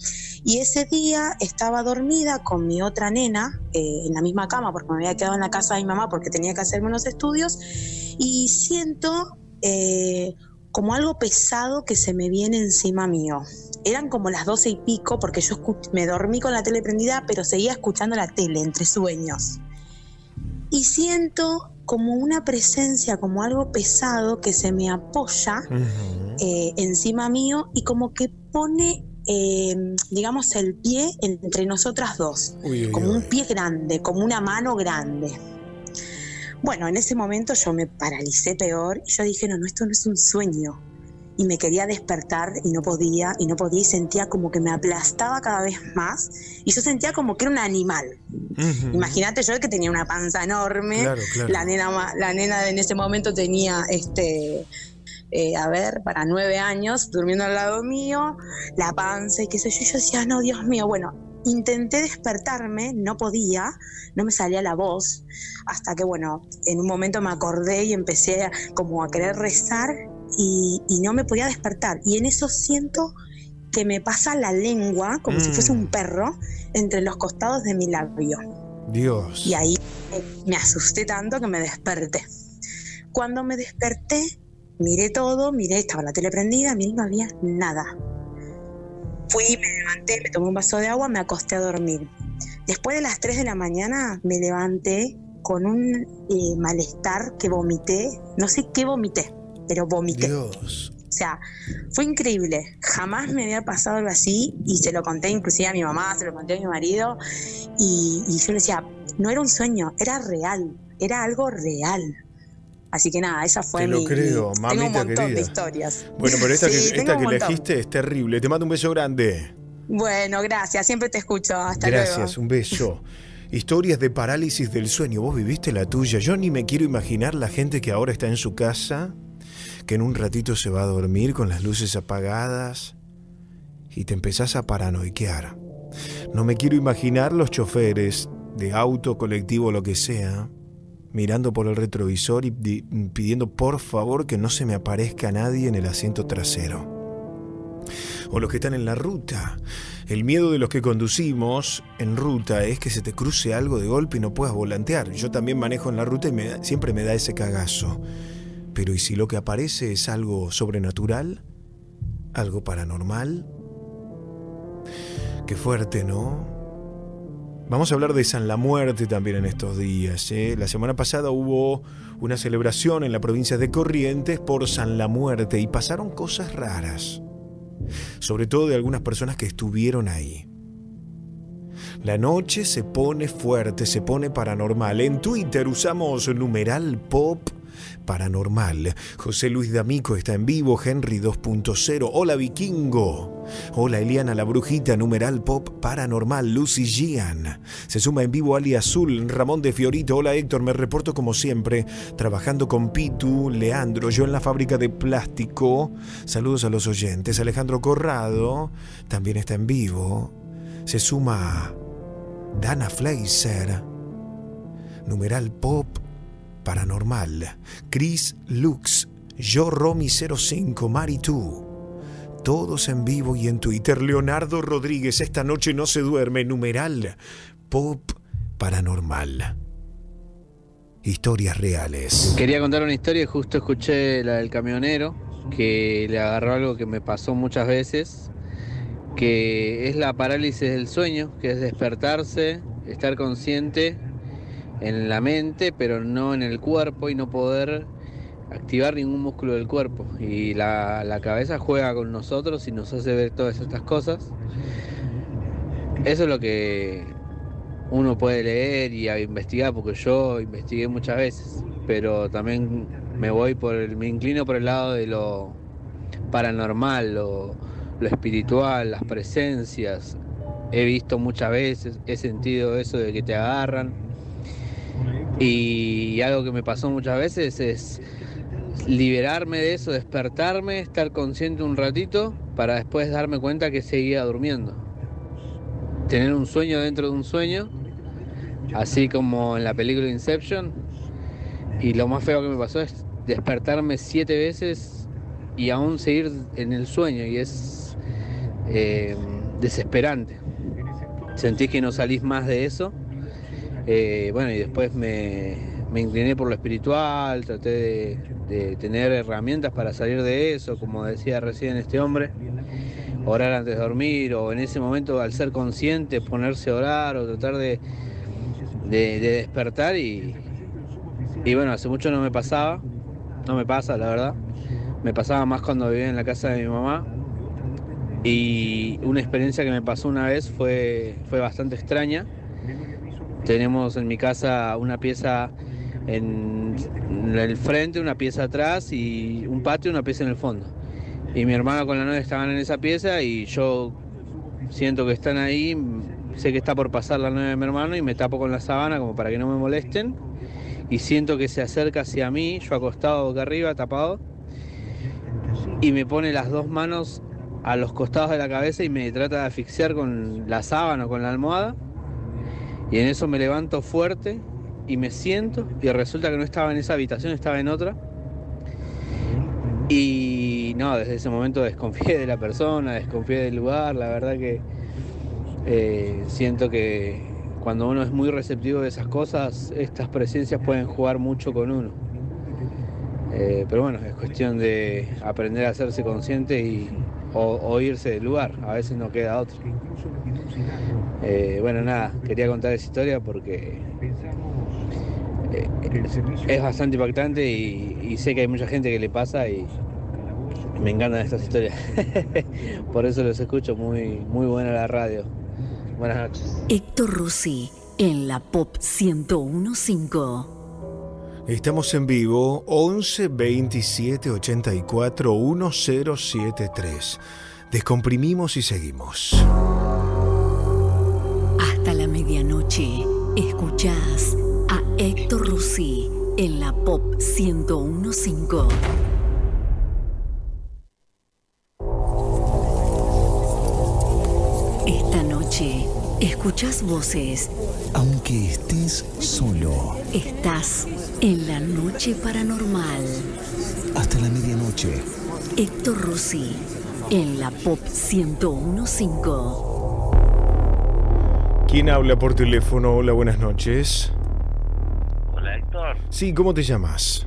Y ese día estaba dormida con mi otra nena eh, en la misma cama, porque me había quedado en la casa de mi mamá porque tenía que hacerme unos estudios, y siento eh, como algo pesado que se me viene encima mío. Eran como las doce y pico porque yo me dormí con la tele prendida, pero seguía escuchando la tele entre sueños. Y siento como una presencia, como algo pesado que se me apoya eh, encima mío y como que pone, eh, digamos, el pie entre nosotras dos. Uy, uy, como un pie grande, como una mano grande. Bueno, en ese momento yo me paralicé peor y yo dije, no, no, esto no es un sueño. Y me quería despertar y no podía, y no podía, y sentía como que me aplastaba cada vez más. Y yo sentía como que era un animal. Imagínate yo que tenía una panza enorme. Claro, claro. La nena, la nena en ese momento tenía este. eh, a ver, para nueve años, durmiendo al lado mío, la panza y qué sé yo. Yo decía, no, Dios mío, bueno, intenté despertarme, no podía, no me salía la voz, hasta que, bueno, en un momento me acordé y empecé como a querer rezar y, y no me podía despertar. Y en eso siento que me pasa la lengua, como si Mm. fuese un perro, entre los costados de mi labio. Dios. Y ahí me asusté tanto que me desperté. Cuando me desperté, miré todo, miré, estaba la tele prendida, miré, no había nada. Fui, me levanté, me tomé un vaso de agua, me acosté a dormir. Después de las 3 de la mañana me levanté con un eh, malestar que vomité, no sé qué vomité, pero vomité. Dios. O sea, fue increíble. Jamás me había pasado algo así y se lo conté inclusive a mi mamá, se lo conté a mi marido y, y yo le decía, no era un sueño, era real, era algo real. Así que nada, esa fue Te lo mi... creo, mi- mamita tengo un montón querida. de historias. Bueno, pero esta Sí, que, esta que elegiste es terrible. Te mando un beso grande. Bueno, gracias, siempre te escucho. Hasta Gracias, luego. un beso. Historias de parálisis del sueño. Vos viviste la tuya. Yo ni me quiero imaginar la gente que ahora está en su casa, que en un ratito se va a dormir con las luces apagadas y te empezás a paranoiquear. No me quiero imaginar los choferes de auto, colectivo, lo que sea, mirando por el retrovisor y di- pidiendo por favor que no se me aparezca nadie en el asiento trasero o los que están en la ruta. El miedo de los que conducimos en ruta es que se te cruce algo de golpe y no puedas volantear. Yo también manejo en la ruta y siempre me da ese cagazo. Pero ¿y si lo que aparece es algo sobrenatural? ¿Algo paranormal? Qué fuerte, ¿no? Vamos a hablar de San la Muerte también en estos días. ¿eh? La semana pasada hubo una celebración en la provincia de Corrientes por San la Muerte y pasaron cosas raras sobre todo de algunas personas que estuvieron ahí. La noche se pone fuerte, se pone paranormal. En Twitter usamos numeral pop paranormal. José Luis D'Amico está en vivo, Henry 2.0. Hola Vikingo. Hola Eliana la Brujita, numeral pop paranormal. Lucy Gian. Se suma en vivo Ali Azul, Ramón de Fiorito. Hola Héctor, me reporto como siempre, trabajando con Pitu, Leandro, yo en la fábrica de plástico. Saludos a los oyentes. Alejandro Corrado también está en vivo. Se suma Dana Fleiser. Numeral pop paranormal. Chris Lux. Yo Romy 05 Mari 2. Todos en vivo y en Twitter. Leonardo Rodríguez, esta noche no se duerme. Numeral pop paranormal. Historias reales. Quería contar una historia y justo escuché la del camionero, que le agarró algo que me pasó muchas veces, que es la parálisis del sueño, que es despertarse, estar consciente en la mente, pero no en el cuerpo y no poder activar ningún músculo del cuerpo. Y la, la cabeza juega con nosotros y nos hace ver todas estas cosas. Eso es lo que uno puede leer y investigar, porque yo investigué muchas veces, pero también me voy por el, me inclino por el lado de lo paranormal, lo, lo espiritual, las presencias. He visto muchas veces, he sentido eso de que te agarran. Y algo que me pasó muchas veces es liberarme de eso, despertarme, estar consciente un ratito para después darme cuenta que seguía durmiendo. Tener un sueño dentro de un sueño, así como en la película Inception, Y lo más feo que me pasó es despertarme siete veces y aún seguir en el sueño y es eh, desesperante. Sentís que no salís más de eso. Eh, bueno, y después me, me incliné por lo espiritual, traté de, tener herramientas para salir de eso, como decía recién este hombre, orar antes de dormir o en ese momento al ser consciente ponerse a orar o tratar de, de- de despertar y, y bueno, hace mucho no me pasaba, no me pasa la verdad, me pasaba más cuando vivía en la casa de mi mamá y una experiencia que me pasó una vez fue, fue bastante extraña. Tenemos en mi casa una pieza en el frente, una pieza atrás y un patio, una pieza en el fondo. Y mi hermana con la novia estaban en esa pieza y yo siento que están ahí, sé que está por pasar la novia de mi hermano y me tapo con la sábana como para que no me molesten. Y siento que se acerca hacia mí, yo acostado boca arriba, tapado, y me pone las dos manos a los costados de la cabeza y me trata de asfixiar con la sábana o con la almohada. Y en eso me levanto fuerte y me siento y resulta que no estaba en esa habitación, estaba en otra. Y no, desde ese momento desconfié de la persona, desconfié del lugar, la verdad que eh, siento que cuando uno es muy receptivo de esas cosas, estas presencias pueden jugar mucho con uno. Eh, pero bueno, es cuestión de aprender a hacerse consciente y o, o irse del lugar, a veces no queda otro. Eh, bueno, nada, quería contar esa historia porque eh, es bastante impactante y, y sé que hay mucha gente que le pasa y me encantan estas historias. Por eso los escucho, muy, muy buena la radio. Buenas noches. Héctor Rossi en la Pop 1015. Estamos en vivo 11 27 84 1073. Descomprimimos y seguimos. Hasta la medianoche, escuchás a Héctor Rossi en la Pop 1015. Esta noche, escuchás voces. Aunque estés solo, Estás en la noche paranormal. hasta la medianoche. Héctor Rossi en la Pop 1015. ¿Quién habla por teléfono? Hola, buenas noches. Hola Héctor. Sí, ¿cómo te llamas?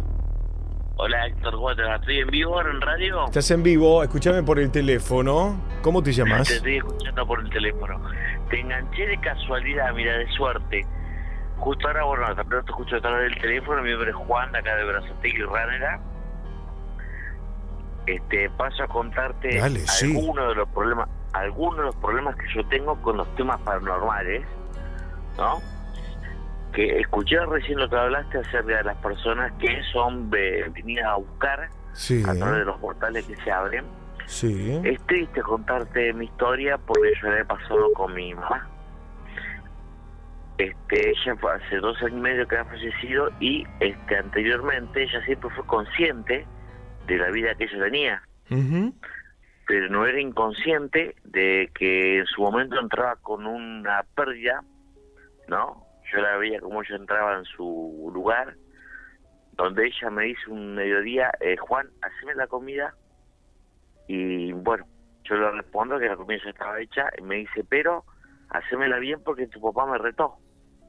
Hola Héctor, ¿cómo te va? ¿Estoy en vivo ahora en radio? Estás en vivo, escúchame por el teléfono. ¿Cómo te Te llamas? estoy escuchando por el teléfono. Te enganché de casualidad, mira, de suerte. Justo ahora, bueno, te escucho a través del teléfono. Mi nombre es Juan, de acá de Brazategui Ranera. Este, paso a contarte Dale, sí. algunos de los problemas, algunos de los problemas que yo tengo con los temas paranormales, ¿no? Que escuché recién lo que hablaste acerca de las personas que son eh, venidas a buscar Sí. a través de los portales que se abren. Sí. Es triste contarte mi historia porque yo la he pasado con mi mamá. Este, ella fue hace dos años y medio que ha fallecido y este anteriormente ella siempre fue consciente de la vida que ella tenía, pero no era inconsciente de que en su momento entraba con una pérdida, ¿no? Yo la veía como ella entraba en su lugar, donde ella me dice un mediodía, eh, Juan, haceme la comida, y bueno, yo le respondo que la comida ya estaba hecha, y me dice, pero hacémela bien porque tu papá me retó.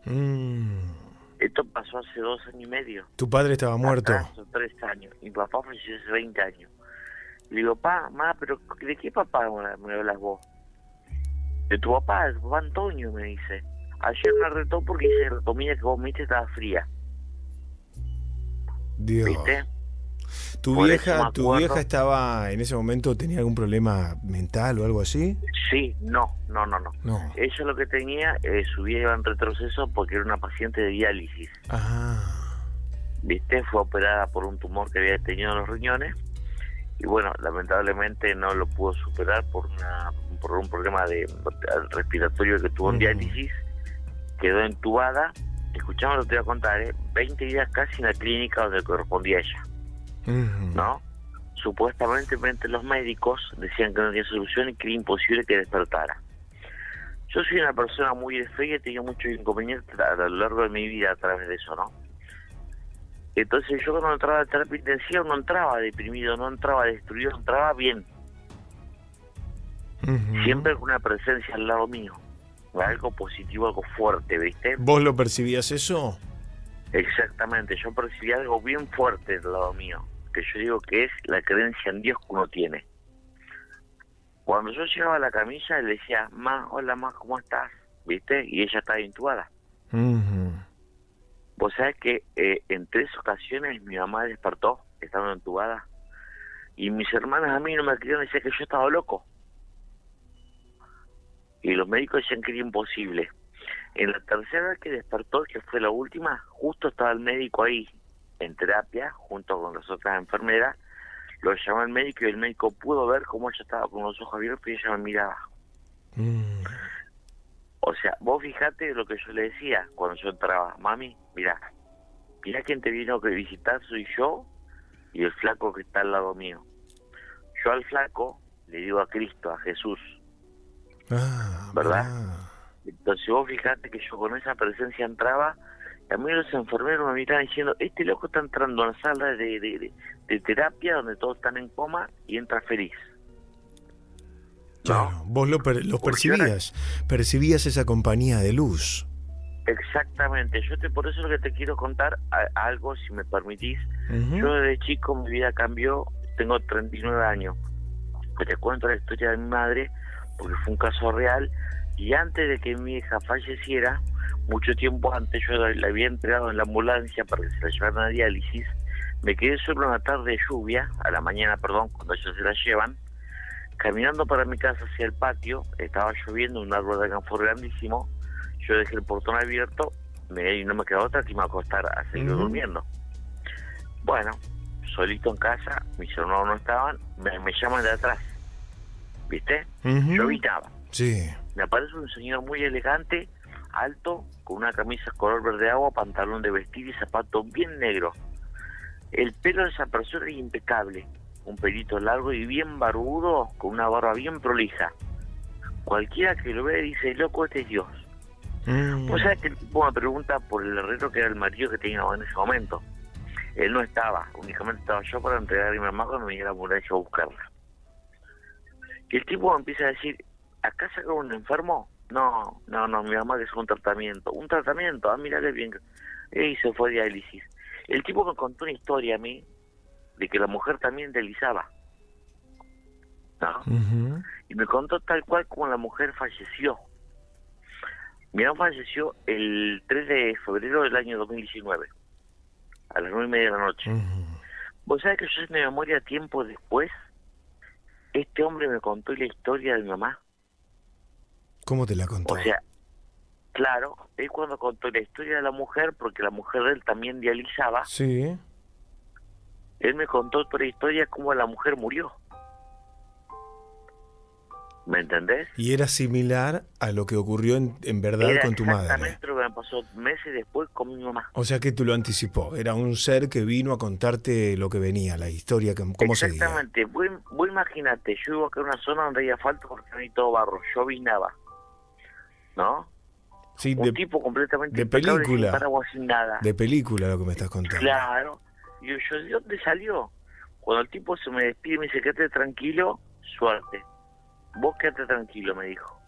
Mm. Esto pasó hace dos años y medio. Tu padre estaba muerto. Hace tres años. Mi papá falleció hace 20 años. Le digo, pa, ma, pero ¿de qué papá me, hablas vos? De tu papá, de tu papá Antonio, me dice. Ayer me retó porque dice que la comida que vos me estaba fría. Dios. ¿Viste? ¿Tu Por vieja, tu vieja estaba en ese momento, tenía algún problema mental o algo así? Sí, no, no, no, no. No. Ella lo que tenía, eh, su vida iba en retroceso porque era una paciente de diálisis. Ah. ¿Viste? Fue operada por un tumor que había tenido en los riñones y bueno, lamentablemente no lo pudo superar por una por un problema de respiratorio que tuvo en diálisis, quedó entubada. Escuchame lo que te voy a contar, ¿eh? 20 días casi en la clínica donde correspondía a ella, ¿no? Supuestamente los médicos decían que no tenía solución y que era imposible que despertara. Yo soy una persona muy de fe y he tenido muchos inconvenientes a lo largo de mi vida a través de eso, ¿no? Entonces yo cuando entraba a terapia intensiva no entraba deprimido, no entraba destruido, entraba bien. Siempre con una presencia al lado mío. Algo positivo, algo fuerte, ¿viste? ¿Vos lo percibías eso? Exactamente, yo percibí algo bien fuerte del lado mío, que yo digo que es la creencia en Dios que uno tiene. Cuando yo llegaba a la camilla, le decía, Ma, hola, Ma, ¿cómo estás? ¿Viste? Y ella estaba intubada. Vos sabés que eh, en tres ocasiones mi mamá despertó, estaba entubada, y mis hermanas a mí no me querían decir que yo estaba loco. Y los médicos decían que era imposible. En la tercera vez que despertó, que fue la última, justo estaba el médico ahí en terapia, junto con las otras enfermeras, lo llamó el médico y el médico pudo ver cómo ella estaba con los ojos abiertos y ella me miraba. O sea, vos fijate lo que yo le decía cuando yo entraba, mami, mira, mira quién te vino a visitar, soy yo y el flaco que está al lado mío. Yo al flaco le digo a Cristo, a Jesús, ¿verdad? Entonces vos fijate que yo con esa presencia entraba, mí los enfermeros me miraban diciendo, este loco está entrando a la sala de, de, de terapia donde todos están en coma y entra feliz. Claro, vos lo, per- lo percibías, percibías esa compañía de luz. Exactamente, yo te por eso es lo que te quiero contar a- algo, si me permitís. Yo desde chico mi vida cambió, tengo 39 años. Te cuento la historia de mi madre, porque fue un caso real. Y antes de que mi hija falleciera, mucho tiempo antes, yo la, había entregado en la ambulancia para que se la llevaran a diálisis. Me quedé solo una tarde de lluvia, a la mañana, perdón, cuando ellos se la llevan. Caminando para mi casa hacia el patio, estaba lloviendo, un árbol de alcanfor grandísimo. Yo dejé el portón abierto me, y no me quedó otra que me acostar a seguir durmiendo. Bueno, solito en casa, mis hermanos no estaban, me, me llaman de atrás. ¿Viste? Ujú. Yo evitaba. Sí. Me aparece un señor muy elegante, alto, con una camisa color verde agua, pantalón de vestir y zapatos bien negros. El pelo de esa persona es impecable, un pelito largo y bien barbudo, con una barba bien prolija. Cualquiera que lo ve dice, loco, este es Dios. Mm. O sea que el tipo me pregunta por el herrero que era el marido que tenía en ese momento. Él no estaba, únicamente estaba yo para entregar a mi mamá cuando me llegara la ambulancia a buscarla. Y el tipo me empieza a decir, ¿acá sacaron un enfermo? No, no, no, mi mamá que es un tratamiento. ¿Un tratamiento? Ah, mira qué bien. Y se fue diálisis. El tipo me contó una historia a mí de que la mujer también dializaba. ¿No? Y me contó tal cual como la mujer falleció. Mi mamá falleció el 3 de febrero del año 2019, a las nueve y media de la noche. Vos sabés que yo en mi memoria tiempo después, este hombre me contó la historia de mi mamá. ¿Cómo te la contó? O sea, claro, él cuando contó la historia de la mujer, porque la mujer de él también dializaba, Sí. él me contó toda la historia cómo la mujer murió. ¿Me entendés? Y era similar a lo que ocurrió en, en verdad Era con tu madre. exactamente lo que me pasó meses después con mi mamá. O sea que tú lo anticipó. Era un ser que vino a contarte lo que venía, la historia, que- cómo seguía. Exactamente. Vos, vos imagínate, yo iba acá a una zona donde había asfalto porque había todo barro. Yo vinaba. ¿No? Sí, Un de, tipo completamente de película. sin paraguas, sin nada. de película lo que me estás contando. Claro. Y yo, yo, ¿de dónde salió? Cuando el tipo se me despide y me dice, quédate tranquilo, suerte. Vos quédate tranquilo, me dijo.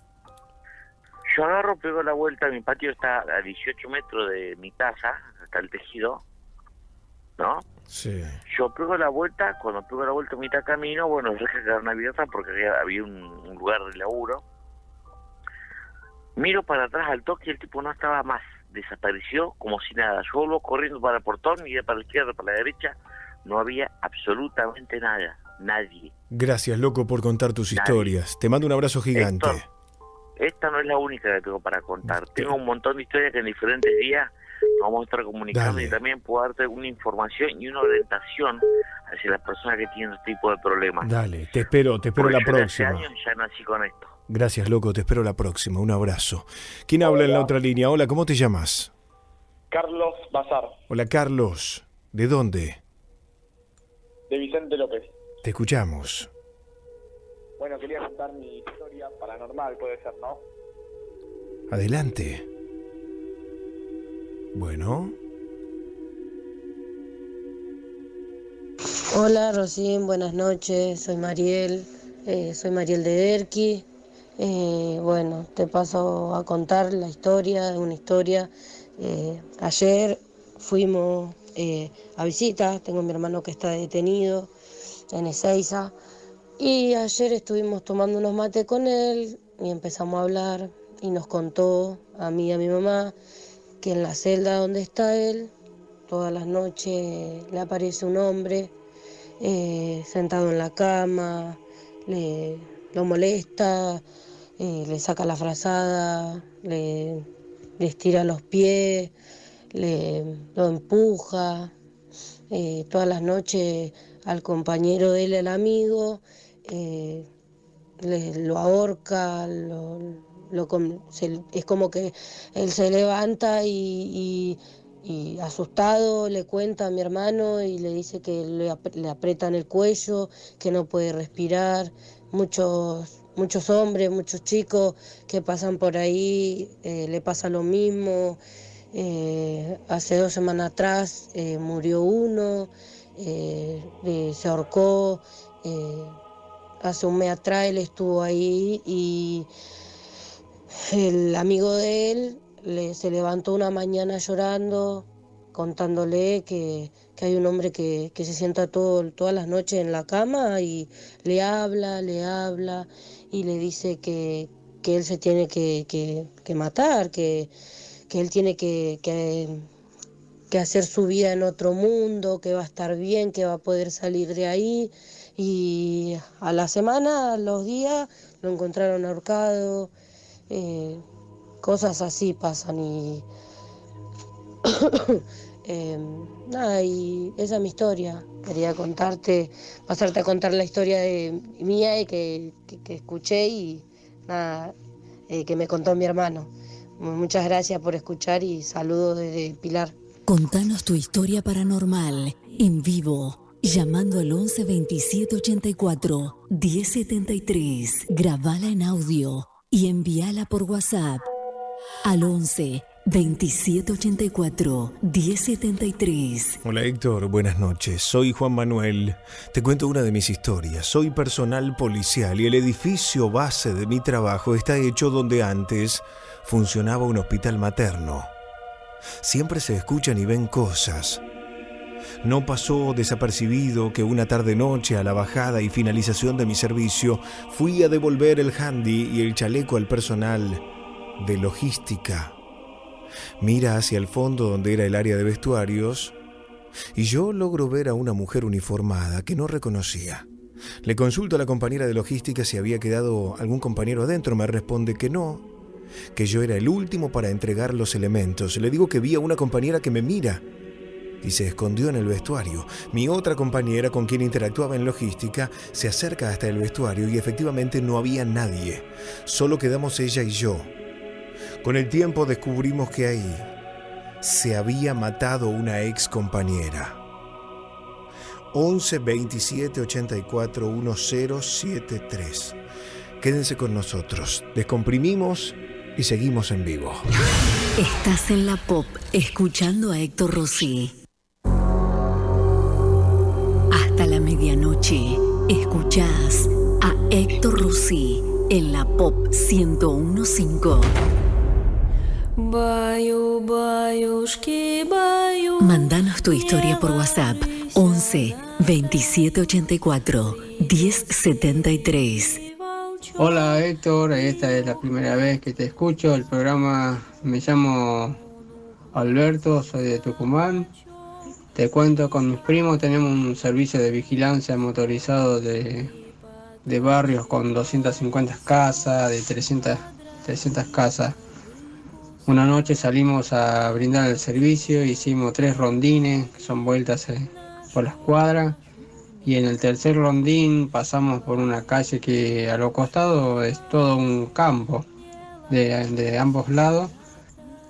Yo agarro, pego la vuelta, mi patio está a 18 metros de mi casa, hasta el tejido, ¿no? Sí. Yo pego la vuelta, cuando pego la vuelta a mitad camino, bueno, las rejas quedaron abiertas porque había, había un, un lugar de laburo. Miro para atrás al toque y el tipo no estaba más. Desapareció como si nada. Yo vuelvo corriendo para el portón, miré para la izquierda, para la derecha. No había absolutamente nada. Nadie. Gracias, loco, por contar tus Nadie. historias. Te mando un abrazo gigante. Esta no es la única que tengo para contar. Tengo un montón de historias que en diferentes días vamos a estar comunicando Dale. y también puedo darte una información y una orientación hacia las personas que tienen este tipo de problemas. Dale, te espero, te espero Porque la de hace próxima. años ya nací con esto. Gracias, loco, te espero la próxima. Un abrazo. ¿Quién habla en la otra línea? Hola, ¿cómo te llamas? Carlos Bazar, Hola, Carlos. ¿De dónde? de Vicente López. Te escuchamos. Bueno, quería contar mi historia paranormal, puede ser, ¿no? Adelante. Bueno, Hola Rosín, buenas noches, soy Mariel, eh, soy Mariel de Derqui. Eh, bueno, te paso a contar la historia, una historia. Eh, ayer fuimos eh, a visita, tengo a mi hermano que está detenido en Ezeiza y ayer estuvimos tomando unos mates con él y empezamos a hablar y nos contó a mí y a mi mamá que en la celda donde está él, todas las noches le aparece un hombre sentado en la cama, lo molesta, eh, le saca la frazada, le, le estira los pies, le, lo empuja. eh, todas las noches al compañero de él, el amigo, eh, le- lo ahorca, lo, es como que él se levanta y, asustado le cuenta a mi hermano y le dice que le, le aprietan el cuello, que no puede respirar. Muchos, muchos hombres, muchos chicos que pasan por ahí eh, le pasa lo mismo. Eh, hace dos semanas atrás eh, murió uno, se ahorcó. hace un mes atrás él estuvo ahí y el amigo de él se levantó una mañana llorando, contándole que, que hay un hombre que, que se sienta todo, todas las noches en la cama y le habla, le habla y le dice que, que él se tiene que, que- matar, que, él tiene que, que, que hacer su vida en otro mundo, que va a estar bien, que va a poder salir de ahí. Y a la semana, a los días, lo encontraron ahorcado. eh, cosas así pasan y eh, nada, y esa es mi historia. Quería contarte, pasarte a contar la historia de mía y que, que- que escuché y nada, eh, que me contó mi hermano. Muchas gracias por escuchar y saludos desde Pilar. Contanos tu historia paranormal en vivo. Llamando al 11 27 84 1073. Grabala en audio y envíala por WhatsApp al 11 27 84 1073. Hola Héctor, buenas noches. Soy Juan Manuel. Te cuento una de mis historias. Soy personal policial y el edificio base de mi trabajo está hecho donde antes funcionaba un hospital materno. Siempre se escuchan y ven cosas. No pasó desapercibido que una tarde-noche a la bajada y finalización de mi servicio fui a devolver el handy y el chaleco al personal de logística. Mira hacia el fondo donde era el área de vestuarios y yo logro ver a una mujer uniformada que no reconocía. Le consulto a la compañera de logística si había quedado algún compañero adentro. Me responde que no, que yo era el último para entregar los elementos. Le digo que vi a una compañera que me mira y se escondió en el vestuario. Mi otra compañera con quien interactuaba en logística se acerca hasta el vestuario y efectivamente no había nadie. Solo quedamos ella y yo. Con el tiempo descubrimos que ahí se había matado una ex compañera. 11 27 84 1073. Quédense con nosotros. Descomprimimos y seguimos en vivo. Estás en la pop escuchando a Héctor Rossi. Hasta la medianoche escuchás a Héctor Rossi en la pop 1015. Mandanos tu historia por WhatsApp 11 2784 1073. Hola Héctor, esta es la primera vez que te escucho. El programa me llamo Alberto, soy de Tucumán. Te cuento con mis primos, tenemos un servicio de vigilancia motorizado de, de barrios con 250 casas, de 300, 300 casas una noche salimos a brindar el servicio, hicimos tres rondines, son vueltas eh, por las cuadras. Y en el tercer rondín pasamos por una calle que a lo costado es todo un campo de, ambos lados.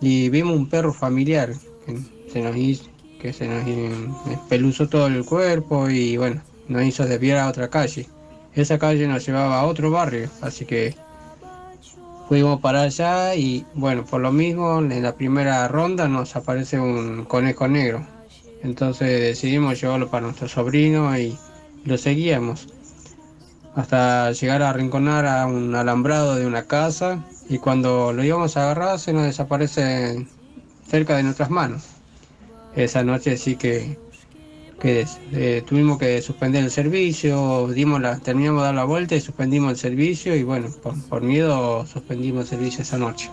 Y vimos un perro familiar que se nos hizo, que todo el cuerpo y bueno, nos hizo desviar a otra calle. Esa calle nos llevaba a otro barrio, así que fuimos para allá y bueno, por lo mismo en la primera ronda nos aparece un conejo negro. Entonces decidimos llevarlo para nuestro sobrino y lo seguíamos hasta llegar a arrinconar a un alambrado de una casa y cuando lo íbamos a agarrar se nos desaparece cerca de nuestras manos. Esa noche sí que, que eh, tuvimos que suspender el servicio, dimos la, terminamos de dar la vuelta y suspendimos el servicio y bueno, por, por miedo suspendimos el servicio esa noche.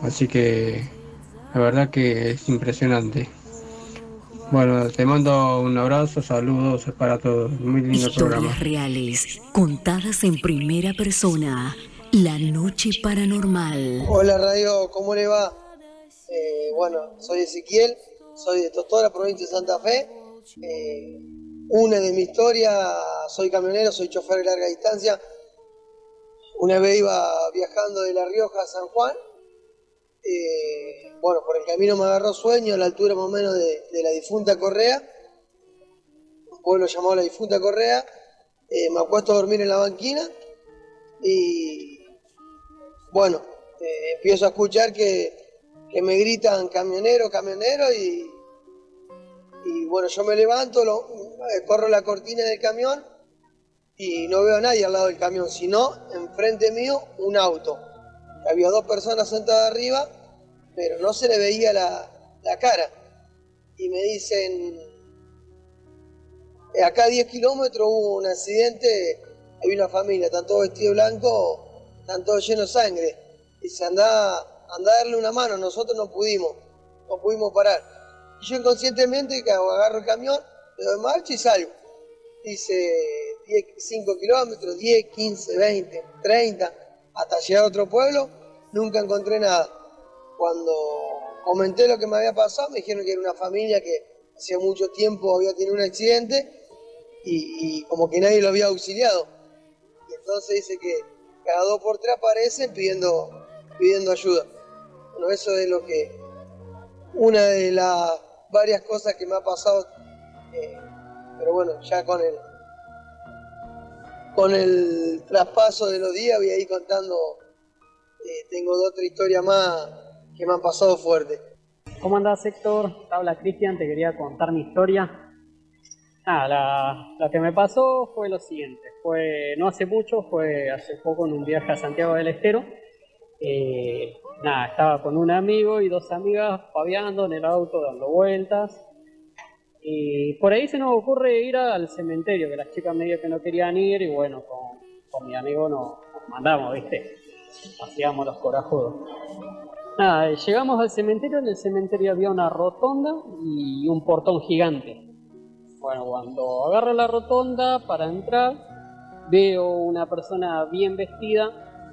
Así que la verdad que es impresionante. Bueno, te mando un abrazo, saludos para todos. Muy lindo programa. Historias reales, contadas en primera persona. La noche paranormal. Hola Radio, ¿cómo le va? Eh, bueno, soy Ezequiel, soy de toda la provincia de Santa Fe. Eh, una de mi historia, soy camionero, soy chofer de larga distancia. Una vez iba viajando de La Rioja a San Juan. Eh, bueno, por el camino me agarró sueño a la altura más o menos de, la difunta Correa. Un pueblo llamado la difunta Correa. Eh, me acuesto a dormir en la banquina y bueno, empiezo a escuchar que, que me gritan camionero, camionero y, y bueno, yo me levanto, eh, corro la cortina del camión y no veo a nadie al lado del camión, sino enfrente mío un auto. Había dos personas sentadas arriba, pero no se le veía la, la cara. Y me dicen, "Eh, acá a 10 kilómetros hubo un accidente, hay una familia, están todos vestidos de blanco, están todos llenos de sangre. Y se anda, anda a darle una mano, nosotros no pudimos, no pudimos parar. Y yo inconscientemente agarro el camión, le doy marcha y salgo. Hice 10, 5 kilómetros, 10, 15, 20, 30, hasta llegar a otro pueblo, nunca encontré nada. Cuando comenté lo que me había pasado, me dijeron que era una familia que hacía mucho tiempo había tenido un accidente y, y como que nadie lo había auxiliado. Y entonces dice que cada dos por tres aparecen pidiendo, pidiendo ayuda. Eso es lo que, una de las varias cosas que me ha pasado, eh, pero bueno, ya con el, con el traspaso de los días voy a ir contando, eh, tengo dos o tres historias más que me han pasado fuerte. ¿Cómo andás, Héctor? Te habla Cristian, te quería contar mi historia. Nada, la, la que me pasó fue lo siguiente. Fue no hace mucho, fue hace poco en un viaje a Santiago del Estero. Eh, nada, estaba con un amigo y dos amigas paviando en el auto, dando vueltas. Y por ahí se nos ocurre ir al cementerio, que las chicas medio que no querían ir, y bueno, con, mi amigo nos, nos mandamos, ¿viste? Hacíamos los corajudos. Nada, llegamos al cementerio, en el cementerio había una rotonda y un portón gigante. Bueno, cuando agarro la rotonda para entrar, veo una persona bien vestida,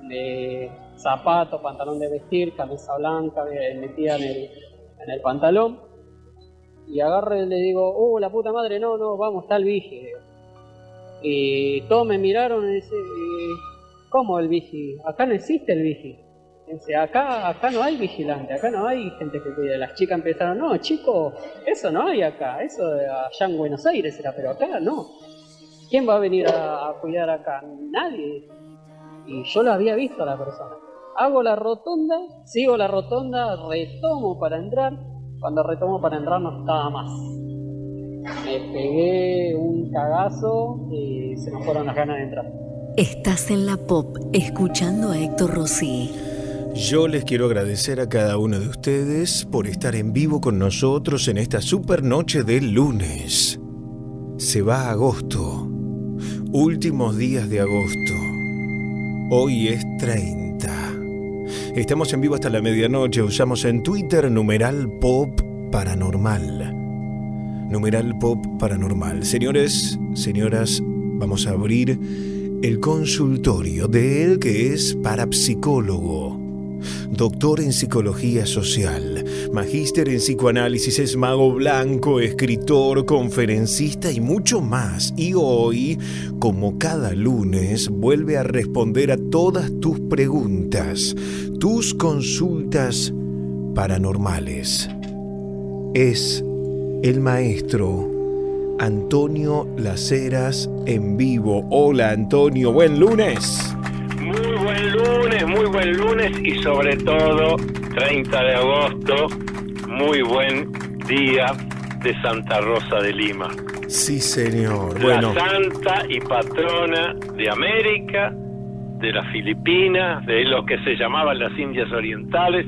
de zapato, pantalón de vestir, camisa blanca, metida en el, en el pantalón. Y agarro y le digo, oh, la puta madre, no, no, vamos, está el vigi. Y todos me miraron y dicen, ¿cómo el vigi? Acá no existe el vigi. Dice, acá, acá no hay vigilante, acá no hay gente que cuide. Las chicas empezaron, no, chicos, eso no hay acá, eso allá en Buenos Aires era, pero acá no. ¿Quién va a venir a cuidar acá? Nadie. Y yo lo había visto a la persona. Hago la rotonda, sigo la rotonda, retomo para entrar. Cuando retomo para entrar no estaba más. Me pegué un cagazo y se me fueron las ganas de entrar. Estás en la pop escuchando a Héctor Rossi. Yo les quiero agradecer a cada uno de ustedes por estar en vivo con nosotros en esta super noche del lunes. Se va agosto. Últimos días de agosto. Hoy es 30. Estamos en vivo hasta la medianoche. Usamos en Twitter numeral pop paranormal. Numeral pop paranormal. Señores, señoras, vamos a abrir el consultorio de él que es parapsicólogo. Doctor en psicología social, magíster en psicoanálisis, es mago blanco, escritor, conferencista y mucho más. Y hoy, como cada lunes, vuelve a responder a todas tus preguntas, tus consultas paranormales. Es el maestro Antonio Laceras en vivo. Hola Antonio, buen lunes. Buen lunes y sobre todo 30 de agosto, muy buen día de Santa Rosa de Lima. Sí, señor. Bueno, La santa y patrona de América, de las Filipinas, de lo que se llamaban las Indias Orientales,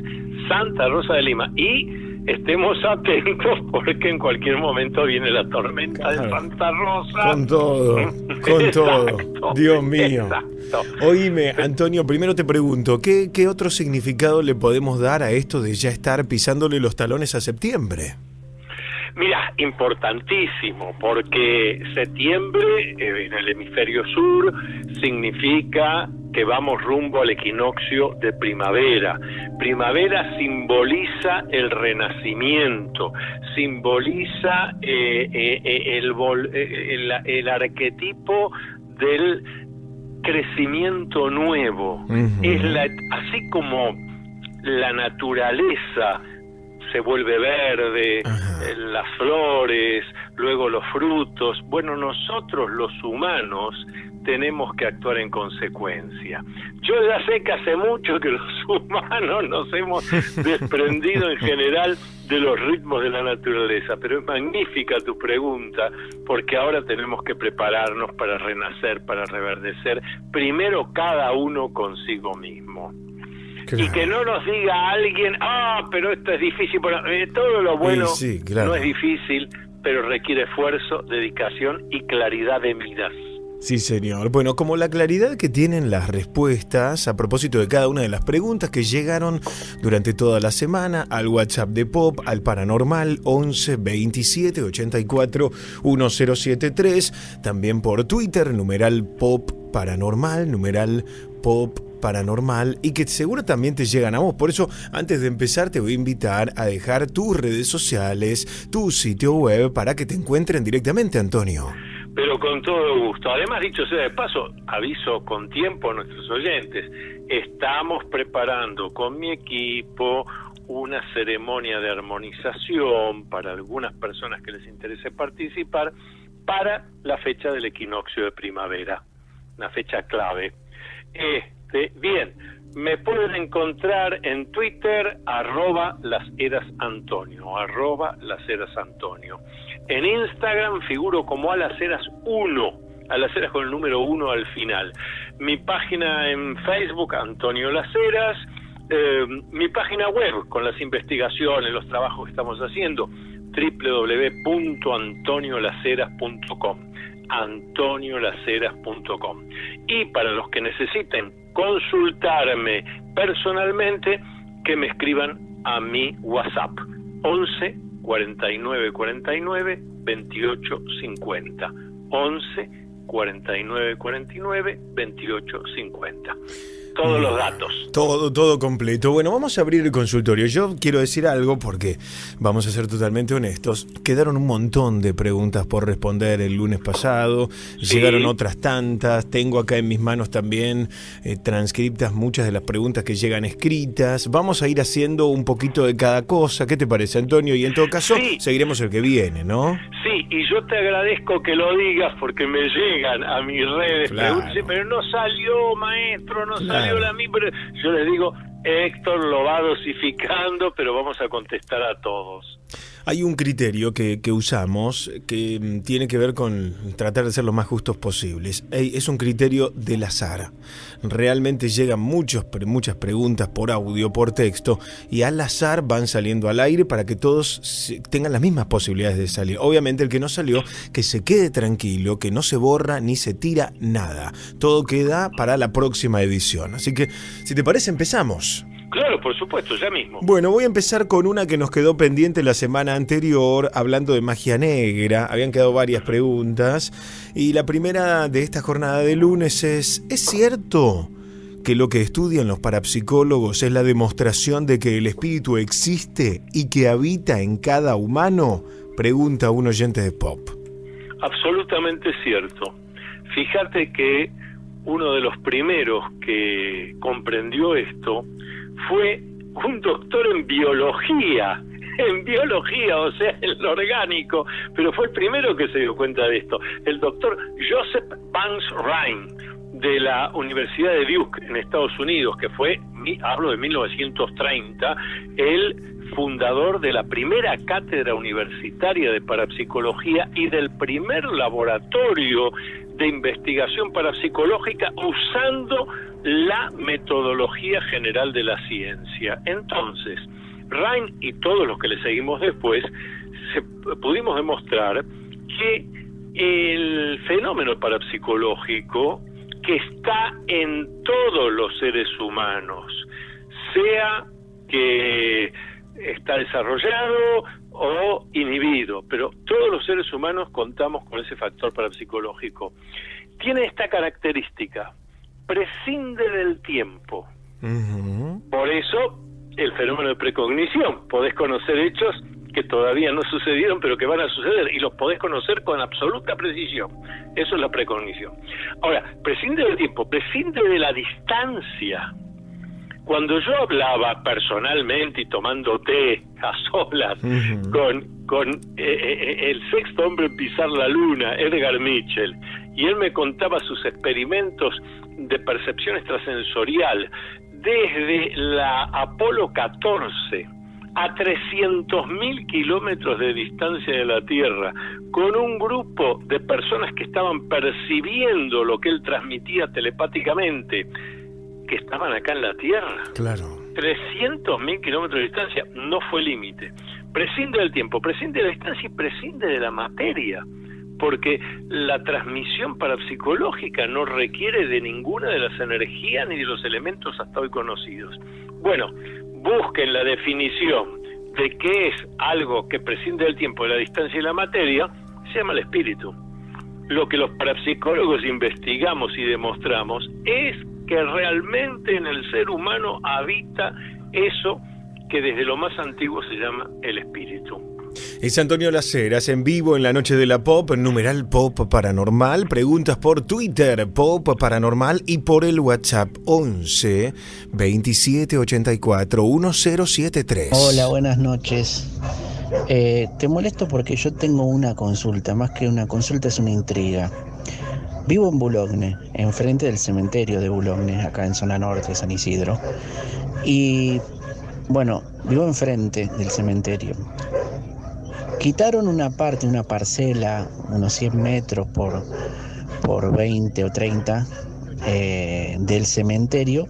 Santa Rosa de Lima. Y estemos atentos porque en cualquier momento viene la tormenta de Santa Rosa. con todo, con todo. Dios mío. Oíme, Antonio, primero te pregunto, ¿qué, ¿qué otro significado le podemos dar a esto de ya estar pisándole los talones a septiembre? Mira, importantísimo, porque septiembre eh, en el hemisferio sur significa que vamos rumbo al equinoccio de primavera. Primavera simboliza el renacimiento, simboliza eh, eh, eh, el, el arquetipo del crecimiento nuevo. Es la, así como la naturaleza se vuelve verde, eh, las flores, luego los frutos. Bueno, nosotros los humanos tenemos que actuar en consecuencia. Yo ya sé que hace mucho que los humanos nos hemos desprendido en general de los ritmos de la naturaleza, pero es magnífica tu pregunta, porque ahora tenemos que prepararnos para renacer, para reverdecer, primero cada uno consigo mismo. Y que no nos diga alguien, ah, pero esto es difícil. Bueno, eh, todo lo bueno Sí, sí, claro. no es difícil, pero requiere esfuerzo, dedicación y claridad de miras. Sí, señor. Bueno, como la claridad que tienen las respuestas a propósito de cada una de las preguntas que llegaron durante toda la semana al WhatsApp de Pop, al Paranormal 11 27 84 1073, también por Twitter, numeral Pop Paranormal, numeral Pop paranormal y que seguro también te llegan a vos. Por eso, antes de empezar, te voy a invitar a dejar tus redes sociales, tu sitio web para que te encuentren directamente, Antonio. Pero con todo gusto. Además, dicho sea de paso, aviso con tiempo a nuestros oyentes, estamos preparando con mi equipo una ceremonia de armonización para algunas personas que les interese participar para la fecha del equinoccio de primavera, una fecha clave. Este, bien, me pueden encontrar en Twitter arroba las eras Antonio, arroba las eras Antonio. En Instagram figuro como a las eras 1, a las eras con el número 1 al final. Mi página en Facebook, Antonio Las Heras, eh, mi página web con las investigaciones, los trabajos que estamos haciendo, www.antoniolaceras.com antoniolaceras.com y para los que necesiten consultarme personalmente que me escriban a mi WhatsApp 11 49 49 28 50 11 49 49 28 50 todos los datos Todo, todo completo. Bueno, vamos a abrir el consultorio. Yo quiero decir algo porque, vamos a ser totalmente honestos, quedaron un montón de preguntas por responder el lunes pasado, llegaron otras tantas, tengo acá en mis manos también eh, transcriptas muchas de las preguntas que llegan escritas. Vamos a ir haciendo un poquito de cada cosa. ¿Qué te parece, Antonio? Y en todo caso, seguiremos el que viene, ¿no? Sí, y yo te agradezco que lo digas porque me llegan a mis redes Claro. preguntas, pero no salió, maestro, no Claro. salió la mí, pero yo les digo, Héctor lo va dosificando, pero vamos a contestar a todos. Hay un criterio que, usamos que mm, tiene que ver con tratar de ser lo más justos posibles. Es un criterio del azar. Realmente llegan muchos, muchas preguntas por audio, por texto, y al azar van saliendo al aire para que todos tengan las mismas posibilidades de salir. Obviamente el que no salió, que se quede tranquilo, que no se borra ni se tira nada. Todo queda para la próxima edición. Así que, si te parece, empezamos. Claro, por supuesto, ya mismo. Bueno, voy a empezar con una que nos quedó pendiente la semana anterior, hablando de magia negra. Habían quedado varias preguntas. Y la primera de esta jornada de lunes es, ¿es cierto que lo que estudian los parapsicólogos es la demostración de que el espíritu existe y que habita en cada humano? Pregunta un oyente de pop. Absolutamente cierto. Fíjate que uno de los primeros que comprendió esto fue un doctor en biología, en biología, o sea, en lo orgánico, pero fue el primero que se dio cuenta de esto, el doctor Joseph Banks Rhine de la Universidad de Duke en Estados Unidos, que fue, hablo de 1930, el fundador de la primera cátedra universitaria de parapsicología y del primer laboratorio de investigación parapsicológica usando la metodología general de la ciencia. Entonces, Rain y todos los que le seguimos después, se, pudimos demostrar que el fenómeno parapsicológico que está en todos los seres humanos, sea que está desarrollado o inhibido, pero todos los seres humanos contamos con ese factor parapsicológico. Tiene esta característica, prescinde del tiempo. Por eso el fenómeno de precognición, podés conocer hechos que todavía no sucedieron, pero que van a suceder, y los podés conocer con absoluta precisión. Eso es la precognición. Ahora, prescinde del tiempo, prescinde de la distancia. Cuando yo hablaba personalmente y tomando té a solas con, con eh, eh, el sexto hombre en pisar la luna, Edgar Mitchell, y él me contaba sus experimentos de percepción extrasensorial desde la Apolo 14, a 300.000 kilómetros de distancia de la Tierra, con un grupo de personas que estaban percibiendo lo que él transmitía telepáticamente, que estaban acá en la Tierra. Claro. 300.000 kilómetros de distancia no fue límite. Prescinde del tiempo, prescinde de la distancia y prescinde de la materia, porque la transmisión parapsicológica no requiere de ninguna de las energías ni de los elementos hasta hoy conocidos. Bueno, busquen la definición de qué es algo que prescinde del tiempo, de la distancia y la materia, se llama el espíritu. Lo que los parapsicólogos investigamos y demostramos es que realmente en el ser humano habita eso que desde lo más antiguo se llama el espíritu. Es Antonio Laceras en vivo en la noche de la pop, numeral pop paranormal. Preguntas por Twitter, pop paranormal y por el WhatsApp 11 27 84 1073. Hola, buenas noches. Eh, te molesto porque yo tengo una consulta, más que una consulta es una intriga. Vivo en Boulogne, enfrente del cementerio de Boulogne, acá en zona norte de San Isidro. Y bueno, vivo enfrente del cementerio. Quitaron una parte, una parcela, unos 100 metros por, por 20 o 30 eh, del cementerio,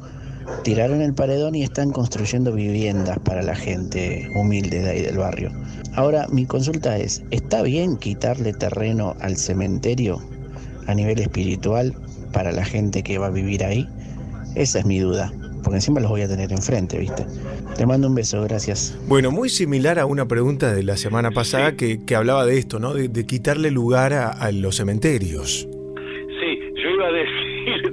tiraron el paredón y están construyendo viviendas para la gente humilde de ahí del barrio. Ahora, mi consulta es, ¿está bien quitarle terreno al cementerio a nivel espiritual para la gente que va a vivir ahí? Esa es mi duda porque encima los voy a tener enfrente, ¿viste? Te mando un beso, gracias. Bueno, muy similar a una pregunta de la semana pasada que, hablaba de esto, ¿no? De, quitarle lugar a, los cementerios.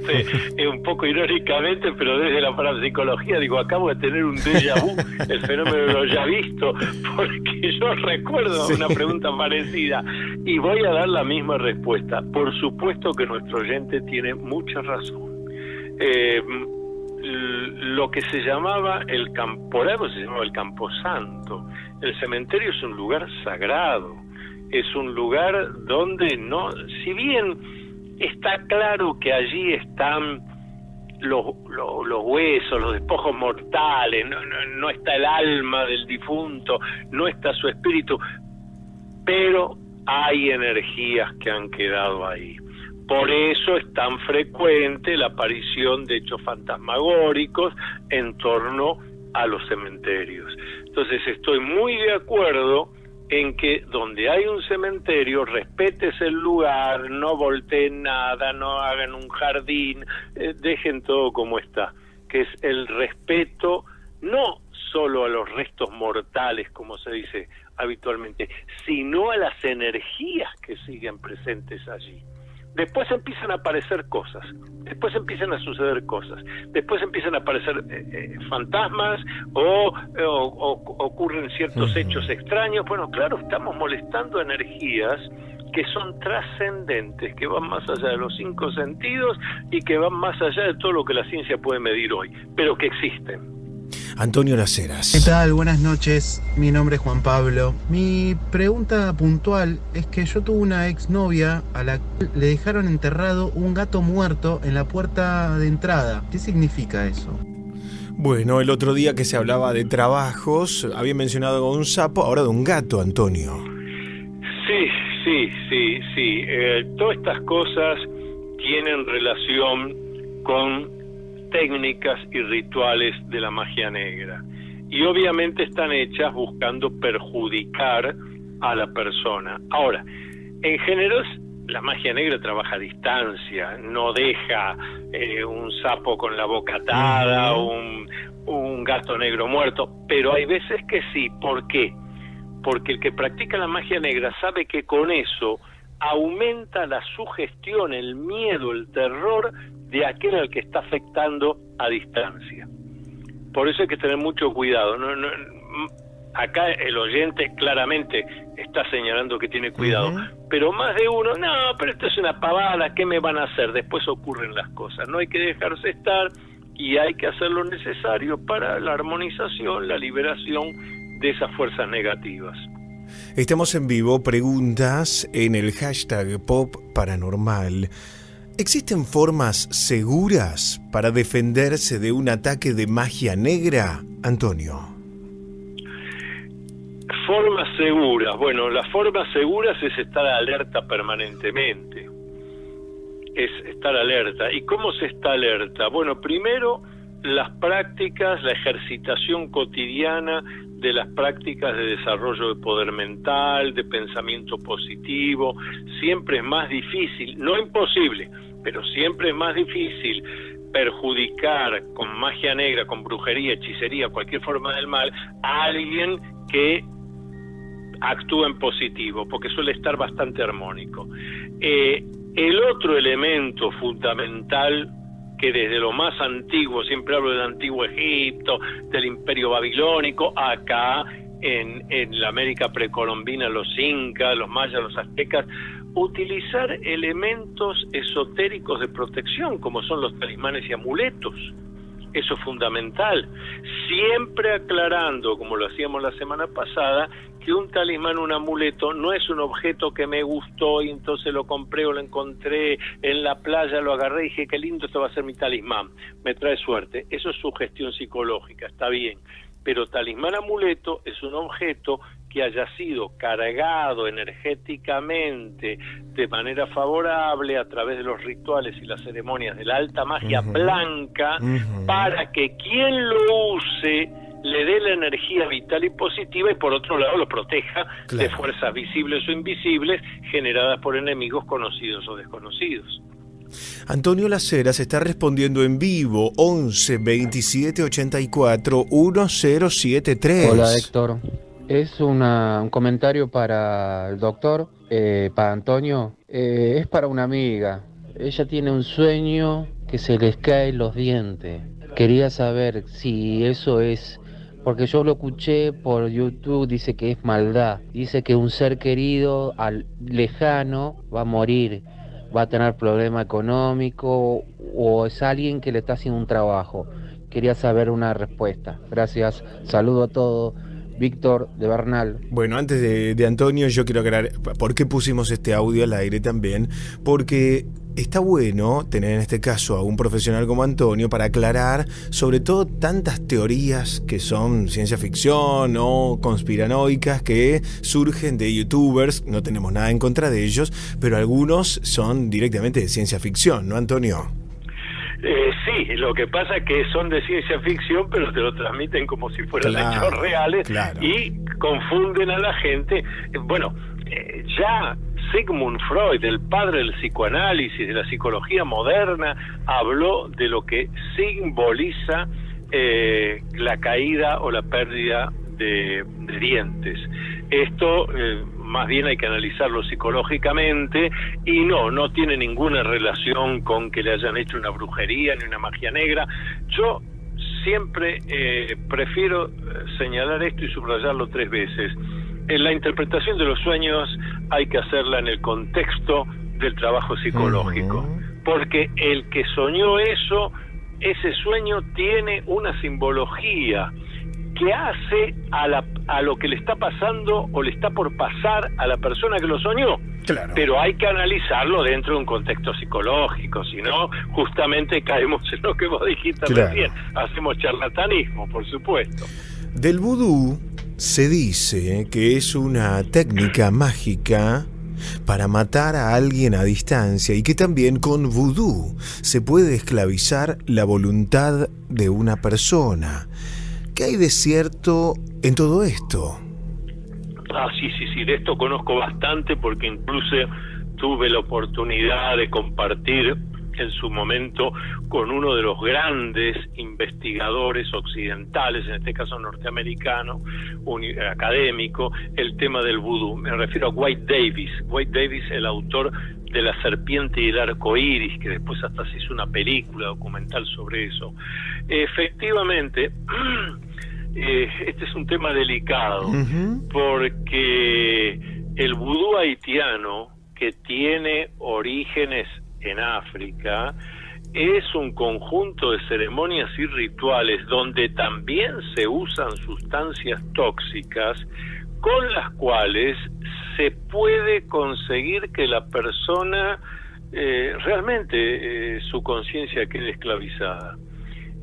Un poco irónicamente, pero desde la parapsicología, digo, acabo de tener un déjà vu, el fenómeno lo ya visto, porque yo recuerdo una pregunta parecida y voy a dar la misma respuesta. Por supuesto que nuestro oyente tiene mucha razón. Eh, lo que se llamaba el campo, se llamaba el camposanto. El cementerio es un lugar sagrado, es un lugar donde no, si bien está claro que allí están los, los, huesos, los despojos mortales, no, no está el alma del difunto, no está su espíritu, pero hay energías que han quedado ahí. Por eso es tan frecuente la aparición de hechos fantasmagóricos en torno a los cementerios. Entonces estoy muy de acuerdo en que donde hay un cementerio respetes el lugar, no volteen nada, no hagan un jardín, eh, dejen todo como está, que es el respeto no solo a los restos mortales, como se dice habitualmente, sino a las energías que siguen presentes allí. Después empiezan a aparecer cosas, después empiezan a suceder cosas, después empiezan a aparecer eh, eh, fantasmas o, ocurren ciertos hechos extraños. Bueno, claro, estamos molestando energías que son trascendentes, que van más allá de los cinco sentidos y que van más allá de todo lo que la ciencia puede medir hoy, pero que existen. Antonio Laceras. ¿Qué tal? Buenas noches. Mi nombre es Juan Pablo. Mi pregunta puntual es que yo tuve una exnovia a la que le dejaron enterrado un gato muerto en la puerta de entrada. ¿Qué significa eso? Bueno, el otro día que se hablaba de trabajos, había mencionado un sapo, ahora de un gato, Antonio. Sí, sí, sí, sí. Eh, todas estas cosas tienen relación con técnicas y rituales de la magia negra. Y obviamente están hechas buscando perjudicar a la persona. Ahora, en general la magia negra trabaja a distancia, no deja eh, un sapo con la boca atada, un, un gato negro muerto, pero hay veces que sí. ¿Por qué? Porque el que practica la magia negra sabe que con eso aumenta la sugestión, el miedo, el terror de aquel al que está afectando a distancia. Por eso hay que tener mucho cuidado. No, no, acá el oyente claramente está señalando que tiene cuidado, pero más de uno, no, pero esto es una pavada, ¿qué me van a hacer? Después ocurren las cosas, no hay que dejarse estar y hay que hacer lo necesario para la armonización, la liberación de esas fuerzas negativas. Estamos en vivo, preguntas en el hashtag Pop Paranormal. ¿Existen formas seguras para defenderse de un ataque de magia negra, Antonio? Formas seguras. Bueno, las formas seguras es estar alerta permanentemente. Es estar alerta. ¿Y cómo se está alerta? Bueno, primero las prácticas, la ejercitación cotidiana de las prácticas de desarrollo de poder mental, de pensamiento positivo, siempre es más difícil, no imposible, pero siempre es más difícil perjudicar con magia negra, con brujería, hechicería, cualquier forma del mal, a alguien que actúa en positivo, porque suele estar bastante armónico. Eh, el otro elemento fundamental que desde lo más antiguo, siempre hablo del antiguo Egipto, del imperio babilónico, acá en, en la América precolombina, los incas, los mayas, los aztecas, utilizar elementos esotéricos de protección, como son los talismanes y amuletos. Eso es fundamental. Siempre aclarando, como lo hacíamos la semana pasada, que un talismán, un amuleto, no es un objeto que me gustó y entonces lo compré o lo encontré en la playa, lo agarré y dije, qué lindo, esto va a ser mi talismán, me trae suerte. Eso es su gestión psicológica, está bien. Pero talismán amuleto es un objeto que haya sido cargado energéticamente de manera favorable a través de los rituales y las ceremonias de la alta magia blanca para que quien lo use le dé la energía vital y positiva y por otro lado lo proteja de fuerzas visibles o invisibles generadas por enemigos conocidos o desconocidos. Antonio Laceras está respondiendo en vivo 11 27 84 1073. Hola Héctor, es una, un comentario para el doctor, eh, para Antonio. Eh, es para una amiga. Ella tiene un sueño que se les caen los dientes. Quería saber si eso es, porque yo lo escuché por YouTube, dice que es maldad. Dice que un ser querido al lejano va a morir, va a tener problema económico o es alguien que le está haciendo un trabajo. Quería saber una respuesta. Gracias. Saludo a todos. Víctor de Bernal. Bueno, antes de, Antonio, yo quiero aclarar por qué pusimos este audio al aire también, porque está bueno tener en este caso a un profesional como Antonio para aclarar sobre todo tantas teorías que son ciencia ficción o conspiranoicas que surgen de youtubers, no tenemos nada en contra de ellos, pero algunos son directamente de ciencia ficción, ¿no, Antonio? Eh, sí, lo que pasa es que son de ciencia ficción, pero te lo transmiten como si fueran hechos reales y confunden a la gente. Eh, bueno, eh, ya Sigmund Freud, el padre del psicoanálisis, de la psicología moderna, habló de lo que simboliza eh, la caída o la pérdida de, de dientes. Esto eh, más bien hay que analizarlo psicológicamente y no, no tiene ninguna relación con que le hayan hecho una brujería ni una magia negra. Yo siempre eh, prefiero eh, señalar esto y subrayarlo tres veces. En la interpretación de los sueños hay que hacerla en el contexto del trabajo psicológico, porque el que soñó eso, ese sueño tiene una simbología que hace a, la, a lo que le está pasando o le está por pasar a la persona que lo soñó. Claro. Pero hay que analizarlo dentro de un contexto psicológico, si no, justamente caemos en lo que vos dijiste Claro. recién. Hacemos charlatanismo, por supuesto. Del vudú se dice que es una técnica mágica para matar a alguien a distancia y que también con vudú se puede esclavizar la voluntad de una persona. ¿Qué hay de cierto en todo esto? Ah, sí, sí, sí, de esto conozco bastante porque incluso tuve la oportunidad de compartir en su momento con uno de los grandes investigadores occidentales, en este caso norteamericano, académico, el tema del vudú. Me refiero a White Davis. White Davis, el autor de La serpiente y el arco iris, que después hasta se hizo una película documental sobre eso. Efectivamente, eh, este es un tema delicado porque el vudú haitiano, que tiene orígenes en África, es un conjunto de ceremonias y rituales donde también se usan sustancias tóxicas con las cuales se puede conseguir que la persona eh, realmente eh, su conciencia quede esclavizada.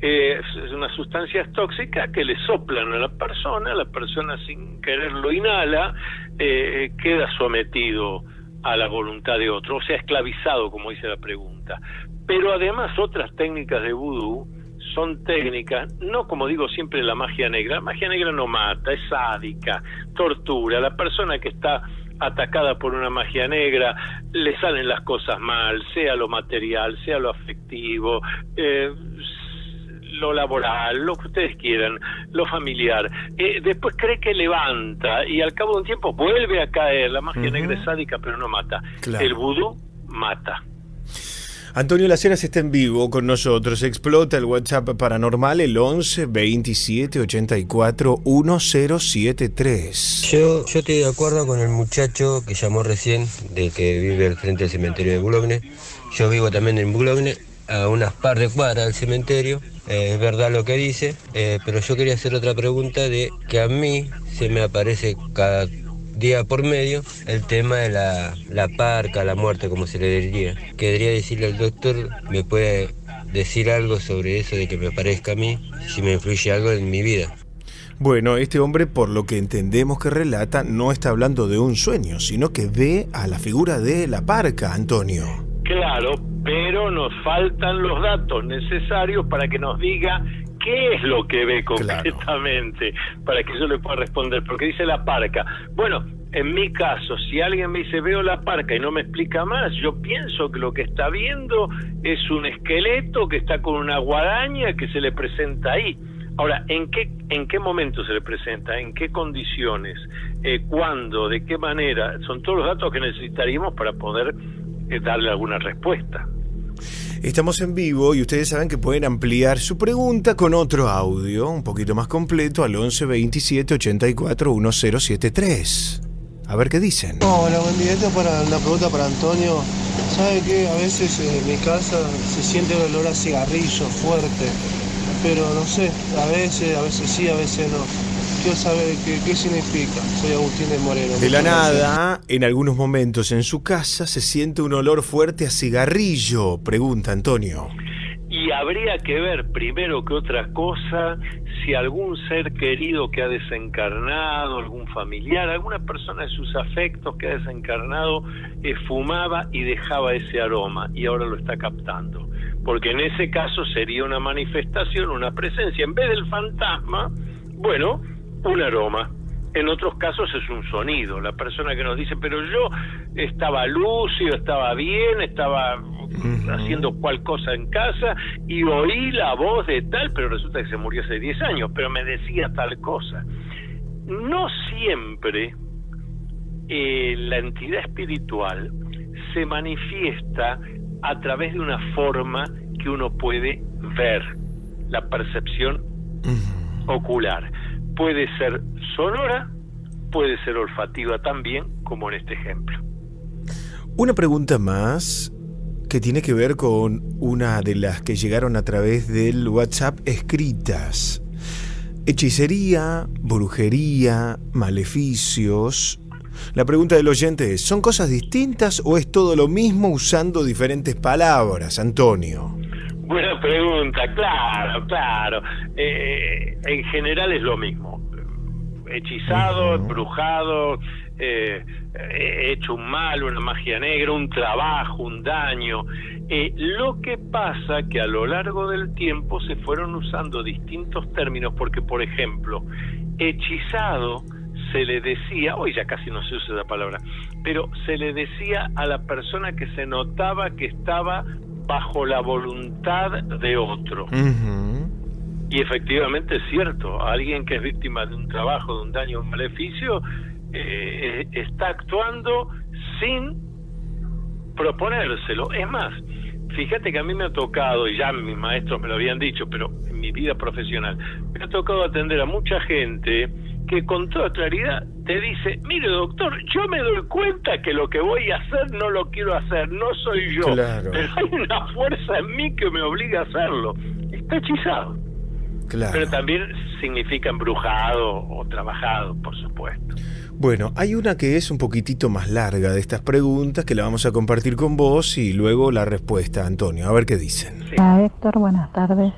Eh, es unas sustancias tóxicas que le soplan a la persona, la persona sin quererlo inhala, eh, queda sometido a la voluntad de otro, o sea, esclavizado, como dice la pregunta. Pero además otras técnicas de vudú son técnicas, no como digo siempre la magia negra, la magia negra no mata, es sádica, tortura, la persona que está atacada por una magia negra, le salen las cosas mal, sea lo material, sea lo afectivo, eh, lo laboral, lo que ustedes quieran, lo familiar. Eh, después cree que levanta y al cabo de un tiempo vuelve a caer. La magia Ujú. negra es sádica, pero no mata. Claro. El vudú mata. Antonio Laceras está en vivo con nosotros. Explota el WhatsApp paranormal el 11 27 84 1073. Yo, yo estoy de acuerdo con el muchacho que llamó recién, de que vive al frente del cementerio de Boulogne. Yo vivo también en Boulogne, a unas par de cuadras del cementerio. Eh, es verdad lo que dice, eh, pero yo quería hacer otra pregunta de que a mí se me aparece cada día por medio el tema de la, la parca, la muerte, como se le diría. Quería decirle al doctor, ¿me puede decir algo sobre eso de que me aparezca a mí? Si me influye algo en mi vida. Bueno, este hombre, por lo que entendemos que relata, no está hablando de un sueño, sino que ve a la figura de la parca, Antonio. Claro, pero nos faltan los datos necesarios para que nos diga qué es lo que ve concretamente, para que yo le pueda responder, porque dice la parca. Bueno, en mi caso, si alguien me dice veo la parca y no me explica más, yo pienso que lo que está viendo es un esqueleto que está con una guadaña que se le presenta ahí. Ahora, ¿en qué, ¿en qué momento se le presenta? ¿En qué condiciones? Eh, ¿Cuándo? ¿De qué manera? Son todos los datos que necesitaríamos para poder darle alguna respuesta. Estamos en vivo y ustedes saben que pueden ampliar su pregunta con otro audio, un poquito más completo, al 11 27 84 1073. A ver qué dicen. Hola, buen día. Esto es para una pregunta para Antonio. ¿Sabe que a veces en mi casa se siente el olor a cigarrillo fuerte? Pero no sé, a veces, a veces sí, a veces no. Quiero saber qué, qué significa. Soy Agustín de Moreno. De la nada, en algunos momentos en su casa se siente un olor fuerte a cigarrillo, pregunta Antonio. Y habría que ver primero que otra cosa si algún ser querido que ha desencarnado, algún familiar, alguna persona de sus afectos que ha desencarnado, eh, fumaba y dejaba ese aroma y ahora lo está captando. Porque en ese caso sería una manifestación, una presencia. En vez del fantasma, bueno, un aroma. En otros casos es un sonido. La persona que nos dice, pero yo estaba lúcido, estaba bien, estaba haciendo cual cosa en casa y oí la voz de tal, pero resulta que se murió hace 10 años, pero me decía tal cosa. No siempre eh, la entidad espiritual se manifiesta a través de una forma que uno puede ver, la percepción ocular. Puede ser sonora, puede ser olfativa también, como en este ejemplo. Una pregunta más que tiene que ver con una de las que llegaron a través del WhatsApp escritas. Hechicería, brujería, maleficios. La pregunta del oyente es, ¿son cosas distintas o es todo lo mismo usando diferentes palabras, Antonio? Buena pregunta, claro, claro. Eh, en general es lo mismo. Hechizado, embrujado, eh, he hecho un mal, una magia negra, un trabajo, un daño. Eh, lo que pasa que a lo largo del tiempo se fueron usando distintos términos porque, por ejemplo, hechizado se le decía, hoy ya casi no se usa esa palabra, pero se le decía a la persona que se notaba que estaba bajo la voluntad de otro. Y efectivamente es cierto, alguien que es víctima de un trabajo, de un daño, un maleficio, eh, está actuando sin proponérselo. Es más, fíjate que a mí me ha tocado, y ya mis maestros me lo habían dicho, pero en mi vida profesional, me ha tocado atender a mucha gente que con toda claridad te dice, mire doctor, yo me doy cuenta que lo que voy a hacer no lo quiero hacer, no soy yo, Claro. pero hay una fuerza en mí que me obliga a hacerlo. Está hechizado. Claro. Pero también significa embrujado o trabajado, por supuesto. Bueno, hay una que es un poquitito más larga de estas preguntas que la vamos a compartir con vos y luego la respuesta, Antonio. A ver qué dicen. Hola Héctor, buenas tardes.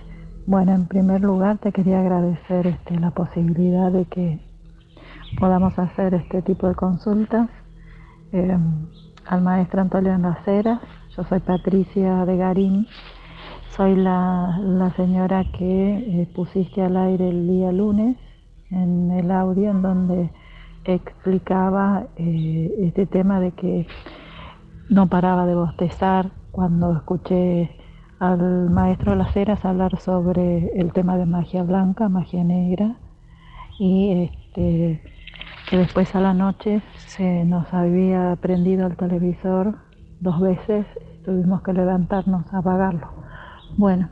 Bueno, en primer lugar te quería agradecer este, la posibilidad de que podamos hacer este tipo de consultas. Eh, al maestro Antonio Naceras, yo soy Patricia de Garín, soy la, la señora que eh, pusiste al aire el día lunes en el audio en donde explicaba eh, este tema de que no paraba de bostezar cuando escuché al maestro Las Heras hablar sobre el tema de magia blanca, magia negra y este, que después a la noche se nos había prendido el televisor dos veces, tuvimos que levantarnos a apagarlo. Bueno,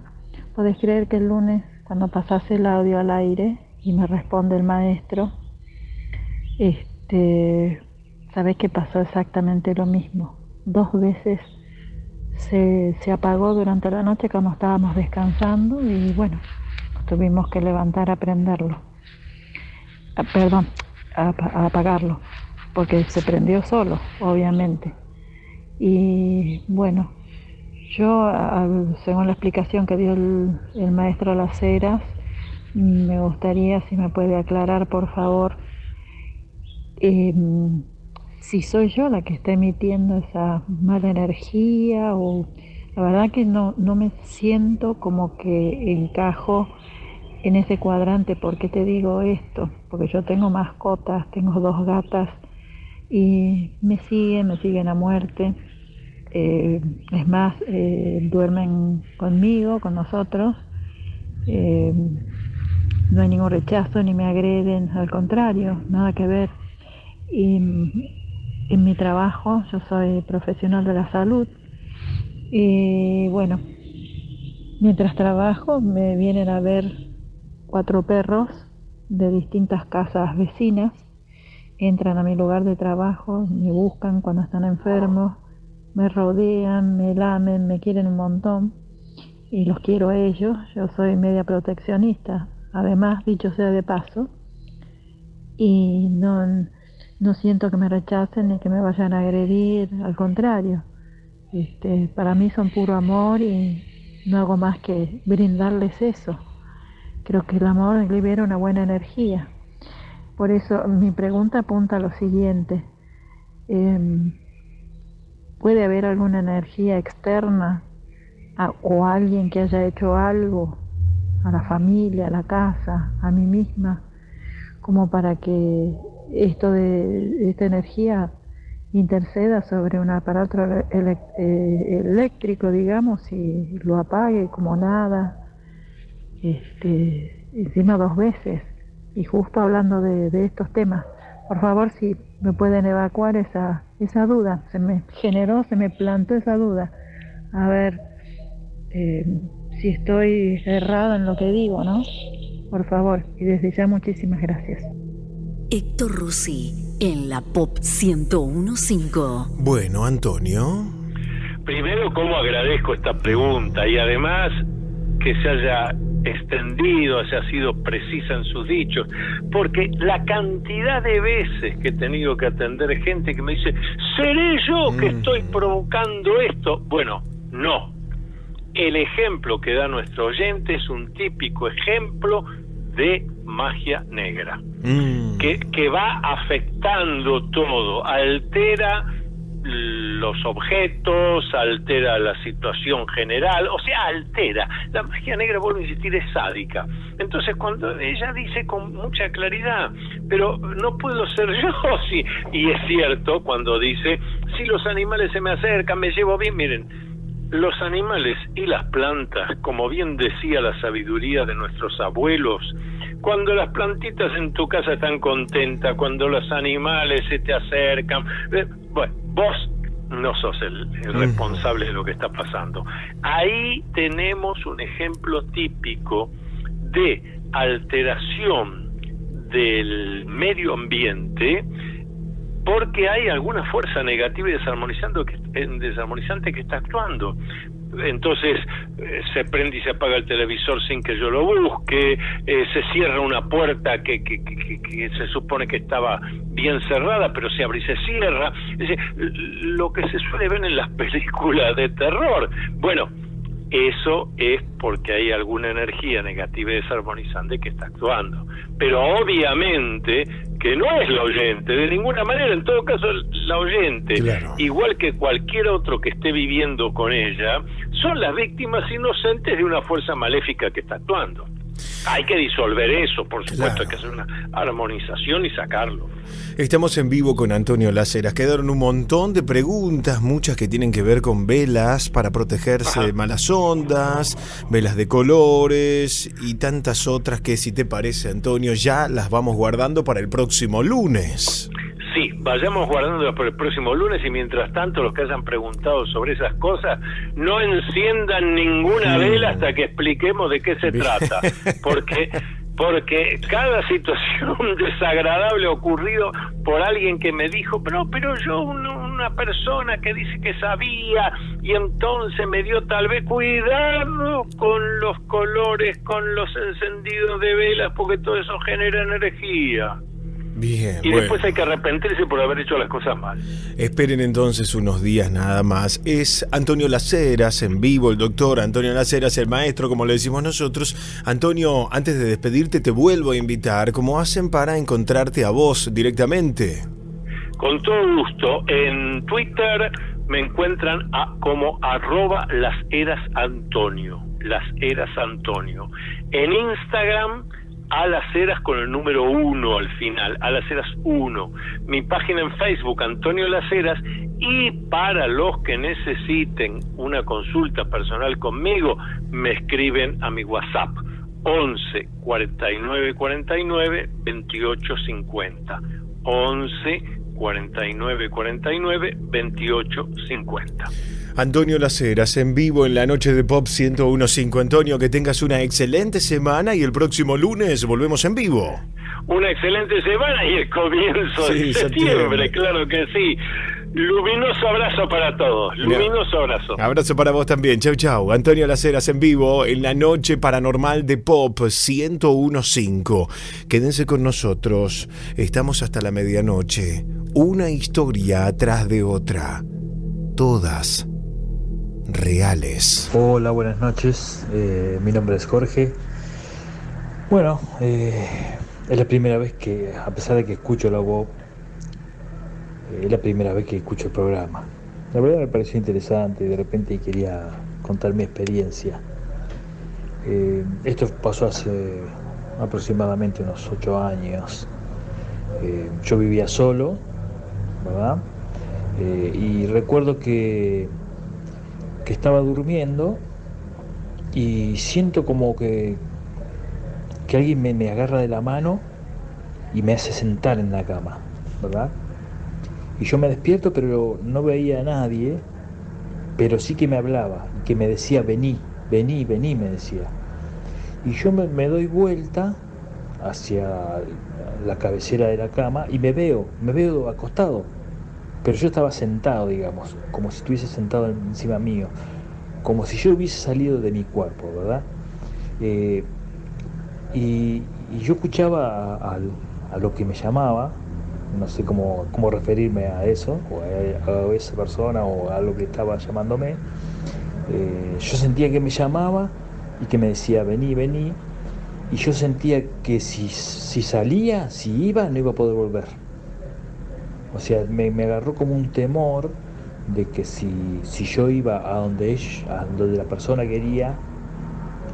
podés creer que el lunes cuando pasase el audio al aire y me responde el maestro, este, sabes que pasó exactamente lo mismo. Dos veces se, se apagó durante la noche cuando estábamos descansando y bueno, tuvimos que levantar a prenderlo. Ah, perdón, a, a apagarlo, porque se prendió solo, obviamente. Y bueno, yo, según la explicación que dio el, el maestro Las Heras, me gustaría si me puede aclarar, por favor, em, si soy yo la que está emitiendo esa mala energía o la verdad que no, no me siento como que encajo en ese cuadrante. ¿Por qué te digo esto? Porque yo tengo mascotas, tengo dos gatas y me siguen, me siguen a muerte. Eh, es más, eh, duermen conmigo, con nosotros. Eh, no hay ningún rechazo ni me agreden, al contrario, nada que ver. Y en mi trabajo, yo soy profesional de la salud y bueno, mientras trabajo me vienen a ver cuatro perros de distintas casas vecinas, entran a mi lugar de trabajo, me buscan cuando están enfermos, me rodean, me lamen, me quieren un montón y los quiero a ellos, yo soy media proteccionista, además, dicho sea de paso, y no, no siento que me rechacen ni que me vayan a agredir, al contrario. Este, para mí son puro amor y no hago más que brindarles eso. Creo que el amor libera una buena energía. Por eso mi pregunta apunta a lo siguiente. Em, ¿Puede haber alguna energía externa o alguien que haya hecho algo a la familia, a la casa, a mí misma, como para que esto de esta energía interceda sobre un aparato eh, eléctrico, digamos, y lo apague como nada, este, encima dos veces, y justo hablando de, estos temas. Por favor, si me pueden evacuar esa, esa duda, se me generó, se me plantó esa duda. A ver eh, si estoy errada en lo que digo, ¿no? Por favor, y desde ya muchísimas gracias. Héctor Rossi en la Pop 1015. Bueno, Antonio. Primero, cómo agradezco esta pregunta y además que se haya extendido, haya sido precisa en sus dichos, porque la cantidad de veces que he tenido que atender gente que me dice, ¿seré yo que estoy provocando esto? Bueno, no. El ejemplo que da nuestro oyente es un típico ejemplo de magia negra, que, que va afectando todo, altera los objetos, altera la situación general, o sea, altera. La magia negra, vuelvo a insistir, es sádica. Entonces, cuando ella dice con mucha claridad, pero no puedo ser yo, sí, y es cierto cuando dice, si los animales se me acercan, me llevo bien, miren, los animales y las plantas, como bien decía la sabiduría de nuestros abuelos, cuando las plantitas en tu casa están contentas, cuando los animales se te acercan, eh, bueno, vos no sos el, responsable de lo que está pasando. Ahí tenemos un ejemplo típico de alteración del medio ambiente porque hay alguna fuerza negativa y desarmonizando que, desarmonizante que está actuando entonces eh, se prende y se apaga el televisor sin que yo lo busque, eh, se cierra una puerta que, que, que, se supone que estaba bien cerrada, pero se abre y se cierra. Es decir, lo que se suele ver en las películas de terror. Bueno, eso es porque hay alguna energía negativa y desarmonizante que está actuando. Pero obviamente que no es la oyente, de ninguna manera, en todo caso la oyente, igual que cualquier otro que esté viviendo con ella, son las víctimas inocentes de una fuerza maléfica que está actuando. Hay que disolver eso, por supuesto, hay que hacer una armonización y sacarlo. Estamos en vivo con Antonio Laceras. Quedaron un montón de preguntas, muchas que tienen que ver con velas para protegerse de malas ondas, velas de colores y tantas otras que, si te parece, Antonio, ya las vamos guardando para el próximo lunes. Vayamos guardándolas para el próximo lunes y mientras tanto los que hayan preguntado sobre esas cosas no enciendan ninguna vela hasta que expliquemos de qué se trata, porque porque cada situación desagradable ocurrido por alguien que me dijo, pero, pero yo una persona que dice que sabía y entonces me dio tal vez cuidado con los colores, con los encendidos de velas, porque todo eso genera energía. Bien. Y después hay que arrepentirse por haber hecho las cosas mal. Esperen entonces unos días nada más. Es Antonio Laceras en vivo, el doctor Antonio Laceras, el maestro, como le decimos nosotros. Antonio, antes de despedirte, te vuelvo a invitar. ¿Cómo hacen para encontrarte a vos directamente? Con todo gusto. En Twitter me encuentran como arroba las eras Antonio. Las eras Antonio. En Instagram a las Heras con el número uno al final, a las Heras 1. Mi página en Facebook, Antonio Las Heras, y para los que necesiten una consulta personal conmigo, me escriben a mi WhatsApp 11 49 49 28 50. 11 49 49 28 50. Antonio Laceras en vivo en la noche de Pop 1015. Antonio, que tengas una excelente semana y el próximo lunes volvemos en vivo. Una excelente semana y el comienzo de septiembre, claro que sí. Luminoso abrazo para todos. Luminoso abrazo. Abrazo para vos también. Chau, chau. Antonio Laceras en vivo en la noche paranormal de Pop 1015. Quédense con nosotros. Estamos hasta la medianoche. Una historia atrás de otra. Todas reales. Hola, buenas noches. Eh, mi nombre es Jorge. Bueno, eh, es la primera vez que, a pesar de que escucho la voz, eh, es la primera vez que escucho el programa. La verdad me pareció interesante y de repente quería contar mi experiencia. esto pasó hace aproximadamente unos ocho años. yo vivía solo, ¿verdad? y recuerdo que que estaba durmiendo y siento como que, que alguien me, agarra de la mano y me hace sentar en la cama, ¿verdad? Y yo me despierto, pero no veía a nadie, pero sí que me hablaba, que me decía, vení, vení, vení, me decía. Y yo me, me doy vuelta hacia la cabecera de la cama y me veo, me veo acostado pero yo estaba sentado, digamos, como si estuviese sentado encima mío, como si yo hubiese salido de mi cuerpo, ¿verdad? Eh, Y, yo escuchaba a, lo que me llamaba, no sé cómo, cómo referirme a eso, o a, a esa persona, o a lo que estaba llamándome. Eh, yo sentía que me llamaba y que me decía, vení, vení. Y yo sentía que si, si salía, si iba, no iba a poder volver. O sea, me, agarró como un temor de que si, si yo iba a donde, ella, a donde la persona quería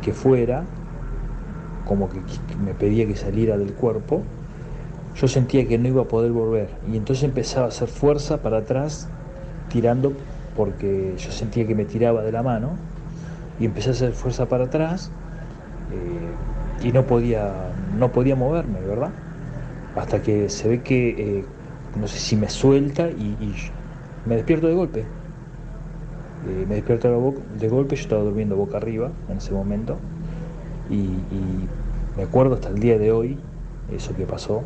que fuera, como que qu- me pedía que saliera del cuerpo, yo sentía que no iba a poder volver. Y entonces empezaba a hacer fuerza para atrás, tirando, porque yo sentía que me tiraba de la mano, y empecé a hacer fuerza para atrás, eh, y no podía, no podía moverme, ¿verdad? Hasta que se ve que, eh, no sé si me suelta y, me despierto de golpe. Eh, me despierto de, golpe, yo estaba durmiendo boca arriba en ese momento, y, me acuerdo hasta el día de hoy eso que pasó.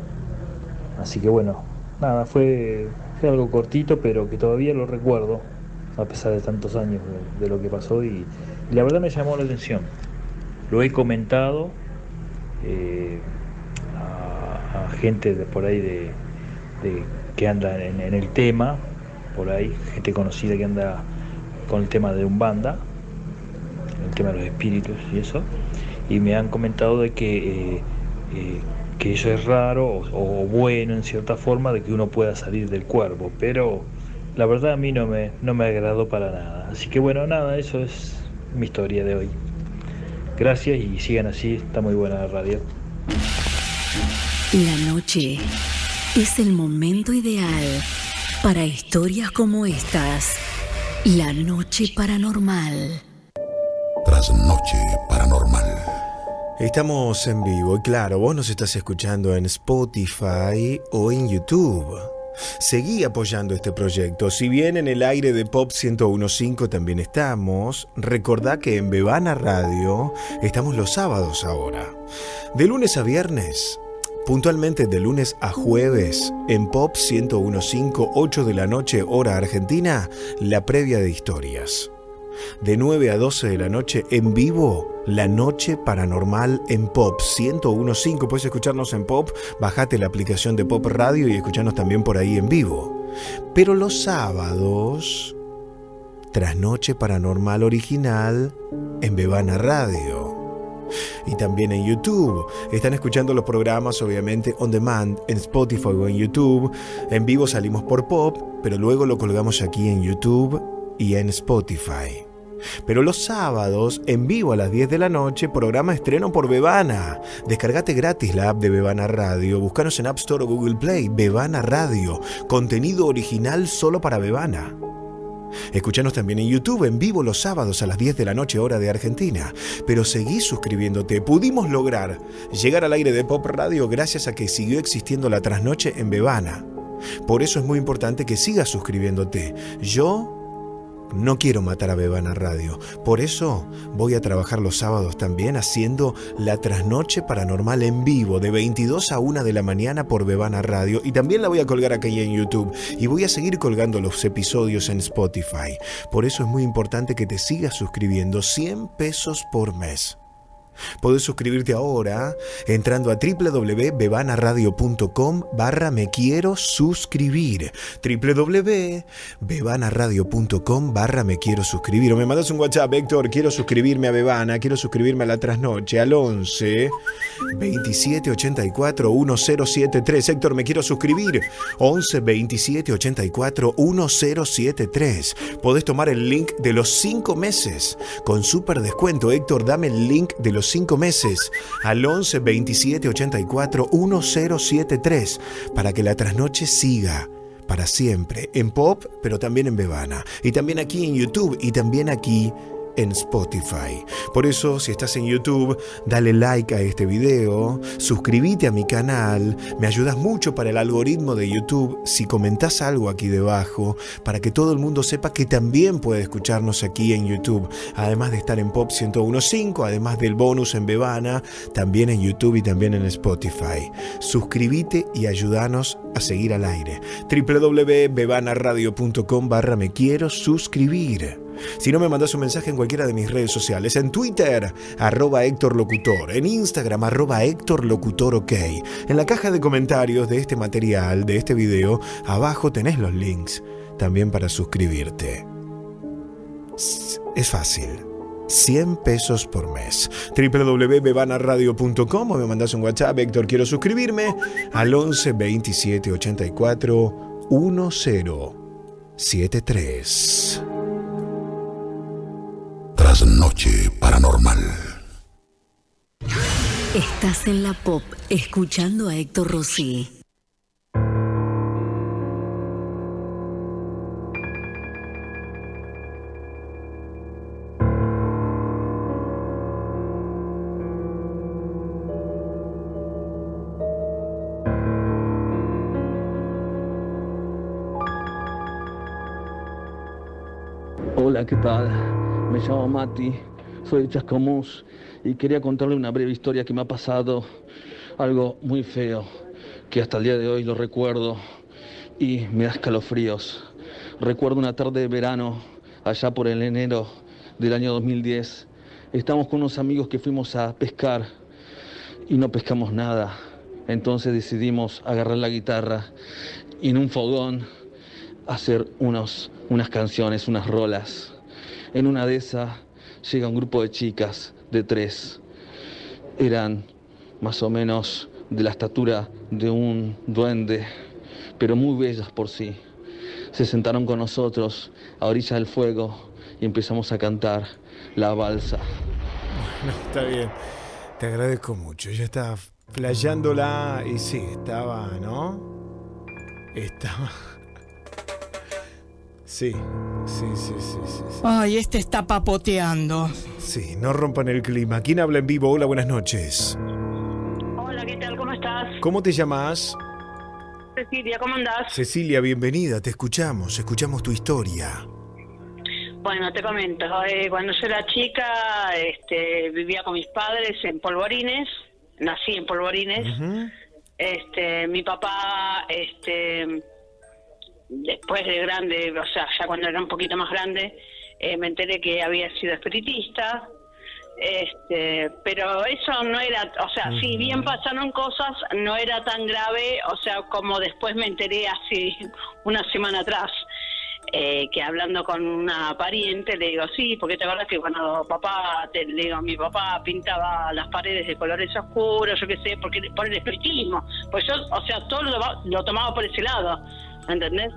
Así que bueno, nada, fue, fue algo cortito, pero que todavía lo recuerdo, a pesar de tantos años de, lo que pasó, y, la verdad me llamó la atención. Lo he comentado eh, a, gente de por ahí de- que anda en, el tema, por ahí, gente conocida que anda con el tema de Umbanda, el tema de los espíritus y eso, y me han comentado de que, eh, eh, que eso es raro o, o bueno en cierta forma de que uno pueda salir del cuerpo, pero la verdad a mí no me, no me agradó para nada. Así que bueno, nada, eso es mi historia de hoy. Gracias y sigan así, está muy buena la radio. La noche es el momento ideal para historias como estas. La noche paranormal. Trasnoche paranormal. Estamos en vivo y claro, vos nos estás escuchando en Spotify o en YouTube. Seguí apoyando este proyecto. Si bien en el aire de Pop 1015 también estamos, recordá que en Bebana Radio estamos los sábados ahora. De lunes a viernes, puntualmente de lunes a jueves, en Pop 1015, 8 de la noche, hora argentina, la previa de historias. De 9 a 12 de la noche en vivo, la noche paranormal en Pop 1015. Puedes escucharnos en Pop, bajate la aplicación de Pop Radio y escucharnos también por ahí en vivo. Pero los sábados, trasnoche paranormal original en Bebana Radio. Y también en YouTube. Están escuchando los programas obviamente on demand en Spotify o en YouTube. En vivo salimos por Pop, pero luego lo colgamos aquí en YouTube y en Spotify. Pero los sábados, en vivo a las 10 de la noche, programa estreno por Bebana. Descargate gratis la app de Bebana Radio. Búscanos en App Store o Google Play. Bebana Radio. Contenido original solo para Bebana. Escuchanos también en YouTube en vivo los sábados a las 10 de la noche hora de Argentina. Pero seguí suscribiéndote. Pudimos lograr llegar al aire de Pop Radio gracias a que siguió existiendo la trasnoche en Bebana. Por eso es muy importante que sigas suscribiéndote. Yo no quiero matar a Bebana Radio. Por eso voy a trabajar los sábados también haciendo la trasnoche paranormal en vivo de 22 a 1 de la mañana por Bebana Radio. Y también la voy a colgar aquí en YouTube. Y voy a seguir colgando los episodios en Spotify. Por eso es muy importante que te sigas suscribiendo 100 pesos por mes. Puedes suscribirte ahora entrando a www.bebanaradio.com barra me quiero suscribir. www.bebanaradio.com barra me quiero suscribir. O me mandas un WhatsApp, Héctor, quiero suscribirme a Bebana, quiero suscribirme a la trasnoche al 11 27 84 1073. Héctor, me quiero suscribir. 11 27 84 1073. Podés tomar el link de los 5 meses con súper descuento. Héctor, dame el link de los 5 meses al 11 27 84 1073 para que la trasnoche siga para siempre en Pop, pero también en Bebana. Y también aquí en YouTube y también aquí en Spotify. Por eso, si estás en YouTube, dale like a este video, suscríbete a mi canal, me ayudas mucho para el algoritmo de YouTube si comentás algo aquí debajo, para que todo el mundo sepa que también puede escucharnos aquí en YouTube, además de estar en Pop 1015, además del bonus en Bebana, también en YouTube y también en Spotify. Suscríbete y ayúdanos a seguir al aire. www.bebanaradio.com barra me quiero suscribir. Si no, me mandas un mensaje en cualquiera de mis redes sociales. En Twitter, arroba Héctor Locutor. En Instagram, arroba Héctor Locutor OK. En la caja de comentarios de este material, de este video, abajo tenés los links también para suscribirte. Es fácil. 100 pesos por mes. www.bebanaradio.com o me mandas un WhatsApp, Héctor, quiero suscribirme al 11 27 84 1073. Trasnoche paranormal. Estás en la pop escuchando a Héctor Rossi. Hola, ¿qué tal? Me llamo Mati, soy de Chascomús y quería contarle una breve historia que me ha pasado, algo muy feo, que hasta el día de hoy lo recuerdo y me da escalofríos. Recuerdo una tarde de verano, allá por el enero del año 2010. Estamos con unos amigos que fuimos a pescar y no pescamos nada. Entonces decidimos agarrar la guitarra y en un fogón hacer unos, unas canciones, unas rolas. En una de esas llega un grupo de chicas de tres. Eran más o menos de la estatura de un duende, pero muy bellas por sí. Se sentaron con nosotros a orilla del fuego y empezamos a cantar la balsa. No, está bien. Te agradezco mucho. Yo estaba playándola y sí, estaba, ¿no? Estaba. Sí, sí, sí, sí, sí. sí. Ay, este está papoteando. Sí, no rompan el clima. ¿Quién habla en vivo? Hola, buenas noches. Hola, ¿qué tal? ¿Cómo estás? ¿Cómo te llamas? Cecilia, ¿cómo andás? Cecilia, bienvenida. Te escuchamos, escuchamos tu historia. Bueno, te comento. eh, cuando yo era chica, este, vivía con mis padres en Polvorines. Nací en Polvorines. Este, mi papá, este, después de grande, o sea, ya cuando era un poquito más grande, eh, me enteré que había sido espiritista. Este, pero eso no era, o sea, si bien pasaron cosas, no era tan grave, o sea, como después me enteré hace una semana atrás, eh, que hablando con una pariente le digo, sí, porque te acuerdas que cuando papá, te, le digo, mi papá pintaba las paredes de colores oscuros, yo qué sé, porque por el espiritismo, pues yo, o sea, todo lo, lo tomaba por ese lado, ¿entendés?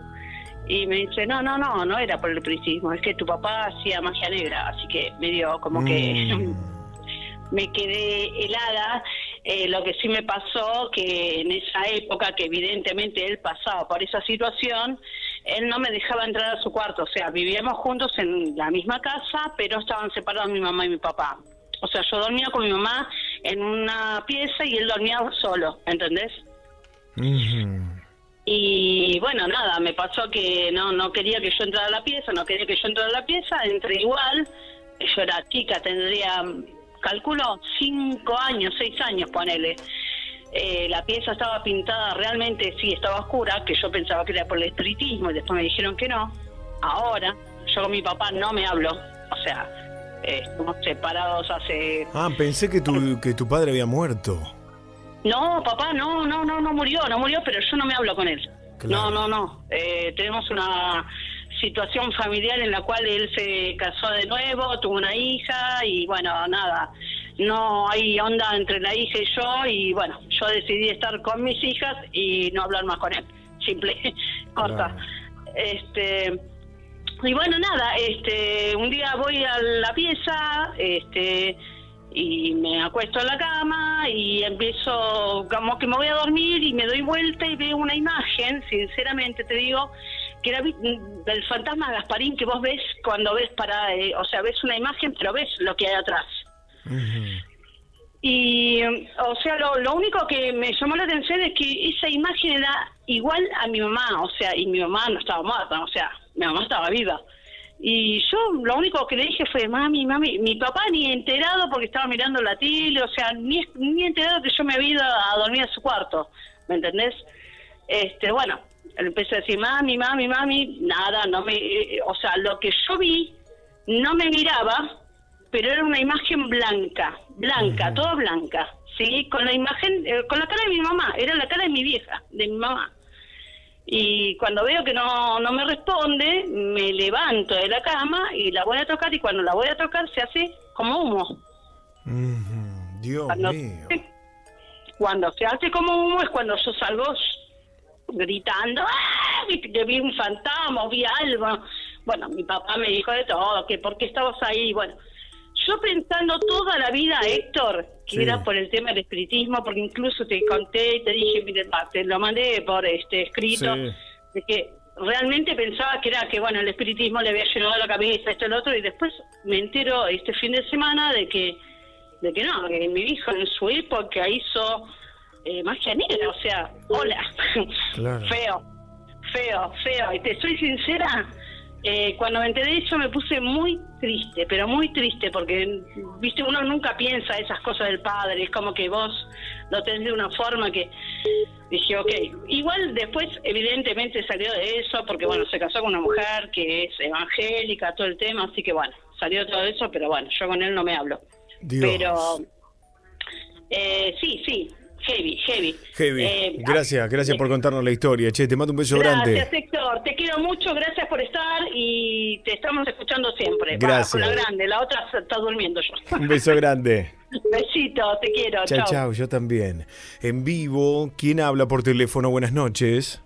Y me dice, no, no, no, no era por el espiritismo, es que tu papá hacía magia negra, así que me dio como que me quedé helada. Eh, lo que sí me pasó, que en esa época, que evidentemente él pasaba por esa situación, él no me dejaba entrar a su cuarto. O sea, vivíamos juntos en la misma casa, pero estaban separados mi mamá y mi papá. O sea, yo dormía con mi mamá en una pieza y él dormía solo, ¿entendés? Y bueno, nada, me pasó que no no quería que yo entrara a la pieza, no quería que yo entrara a la pieza, entré igual, yo era chica, tendría, calculo, cinco años, seis años, ponele. Eh, la pieza estaba pintada realmente, sí, estaba oscura, que yo pensaba que era por el espiritismo y después me dijeron que no. Ahora, yo con mi papá no me hablo, o sea, eh, estamos separados hace... Ah, pensé que tu, que tu padre había muerto. No, papá, no, no, no, no murió, no murió, pero yo no me hablo con él. No, no, no. Eh, tenemos una situación familiar en la cual él se casó de nuevo, tuvo una hija y bueno, nada. No hay onda entre la hija y yo y bueno, yo decidí estar con mis hijas y no hablar más con él. Simple, corta. Este y bueno, nada, este un día voy a la pieza, este y me acuesto en la cama y empiezo como que me voy a dormir y me doy vuelta y veo una imagen, sinceramente te digo, que era del fantasma Gasparín que vos ves cuando ves para, eh, o sea, ves una imagen pero ves lo que hay atrás. Y, o sea, lo, lo único que me llamó la atención es que esa imagen era igual a mi mamá, o sea, y mi mamá no estaba muerta, o sea, mi mamá estaba viva. Y yo lo único que le dije fue, mami, mami, mi papá ni enterado porque estaba mirando la tele, o sea, ni, ni enterado que yo me había ido a dormir a su cuarto, ¿me entendés? Este, bueno, empecé a decir, mami, mami, mami, nada, no me, eh, o sea, lo que yo vi no me miraba, pero era una imagen blanca, blanca, toda blanca, ¿sí? Con la imagen, eh, con la cara de mi mamá, era la cara de mi vieja, de mi mamá. Y cuando veo que no, no me responde, me levanto de la cama y la voy a tocar y cuando la voy a tocar se hace como humo. Dios Cuando- mío. Cuando se hace como humo es cuando yo salgo gritando, ¡ah! Que vi un fantasma, vi algo. Bueno, mi papá me dijo de todo, que por qué estabas ahí. Bueno, yo pensando toda la vida, Héctor, que Sí. era por el tema del espiritismo, porque incluso te conté y te dije, mire, te lo mandé por este escrito, Sí. de que realmente pensaba que era que, bueno, el espiritismo le había llenado la cabeza, esto y lo otro, y después me entero este fin de semana de que de que no, que mi hijo en su época hizo eh, magia negra, o sea, hola, Claro. feo, feo, feo, y te soy sincera, eh, cuando me enteré de eso me puse muy triste, pero muy triste, porque, viste, uno nunca piensa esas cosas del padre, es como que vos lo tenés de una forma que dije, ok, igual después evidentemente salió de eso, porque bueno, se casó con una mujer que es evangélica, todo el tema, así que bueno, salió todo eso, pero bueno, yo con él no me hablo. Dios. Pero eh, sí, sí, heavy, heavy. Heavy. Eh, gracias, gracias por contarnos la historia. Che, te mando un beso Gracias, grande. Héctor. Te quiero mucho, gracias por estar y te estamos escuchando siempre. Va, Gracias. con la grande, la otra está durmiendo yo. Un beso grande. Besito, te quiero. Chao, chao. chao, yo también. En vivo, ¿quién habla por teléfono? Buenas noches.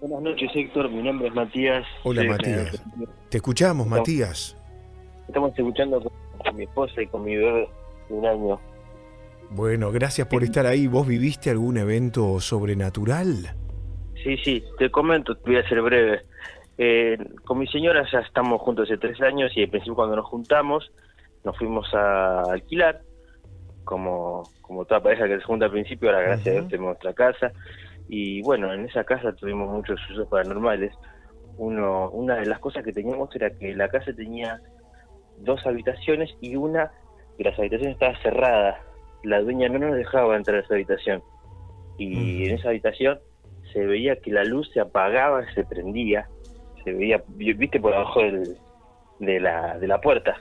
Buenas noches, Héctor. Mi nombre es Matías. Hola, Matías. Te escuchamos, Estamos- Matías. Estamos escuchando con mi esposa y con mi bebé de un año. Bueno, gracias por estar ahí. ¿Vos viviste algún evento sobrenatural? Sí, sí, te comento, voy a ser breve. Eh, con mi señora ya estamos juntos hace tres años y al principio cuando nos juntamos nos fuimos a alquilar, como, como toda pareja que se junta al principio, ahora gracias a Dios tenemos nuestra casa. Y bueno, en esa casa tuvimos muchos sucesos paranormales. Uno, una de las cosas que teníamos era que la casa tenía dos habitaciones y una de las habitaciones estaba cerrada. La dueña no nos dejaba entrar a esa habitación. Y en esa habitación se veía que la luz se apagaba se prendía. Se veía, viste, por abajo del- de, la, de la puerta.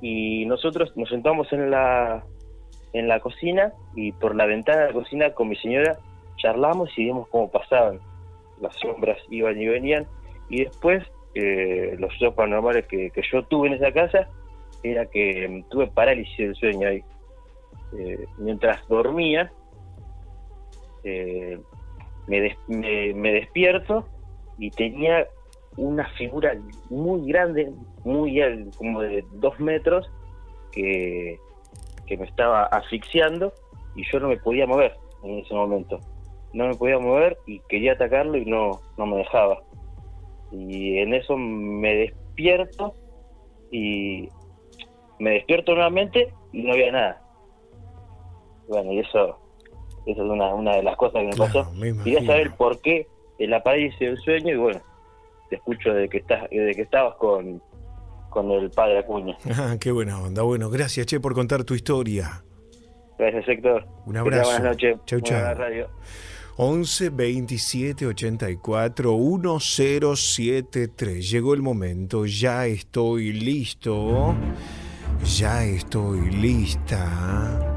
Y nosotros nos sentamos en la, en la cocina y por la ventana de la cocina con mi señora charlamos y vimos cómo pasaban. Las sombras iban y venían. Y después, eh, los sucesos paranormales que, que yo tuve en esa casa era que mm, tuve parálisis del sueño ahí. Eh, mientras dormía, eh, me, des- me, me despierto y tenía una figura muy grande, muy como de dos metros, que, que me estaba asfixiando y yo no me podía mover en ese momento. No me podía mover y quería atacarlo y no, no me dejaba. Y en eso me despierto y me despierto nuevamente y no había nada. Bueno, y eso, eso es una, una de las cosas que me pasó. Quería imagino. saber por qué el parálisis del sueño y bueno, te escucho de que estás, de que estabas con, con el padre Acuña. Ah, qué buena onda. Bueno, gracias, Che, por contar tu historia. Gracias, Héctor. Un abrazo. Buenas noches. Chau, chau. buena radio. 11 27 84 1073. Llegó el momento, ya estoy listo. Ya estoy lista.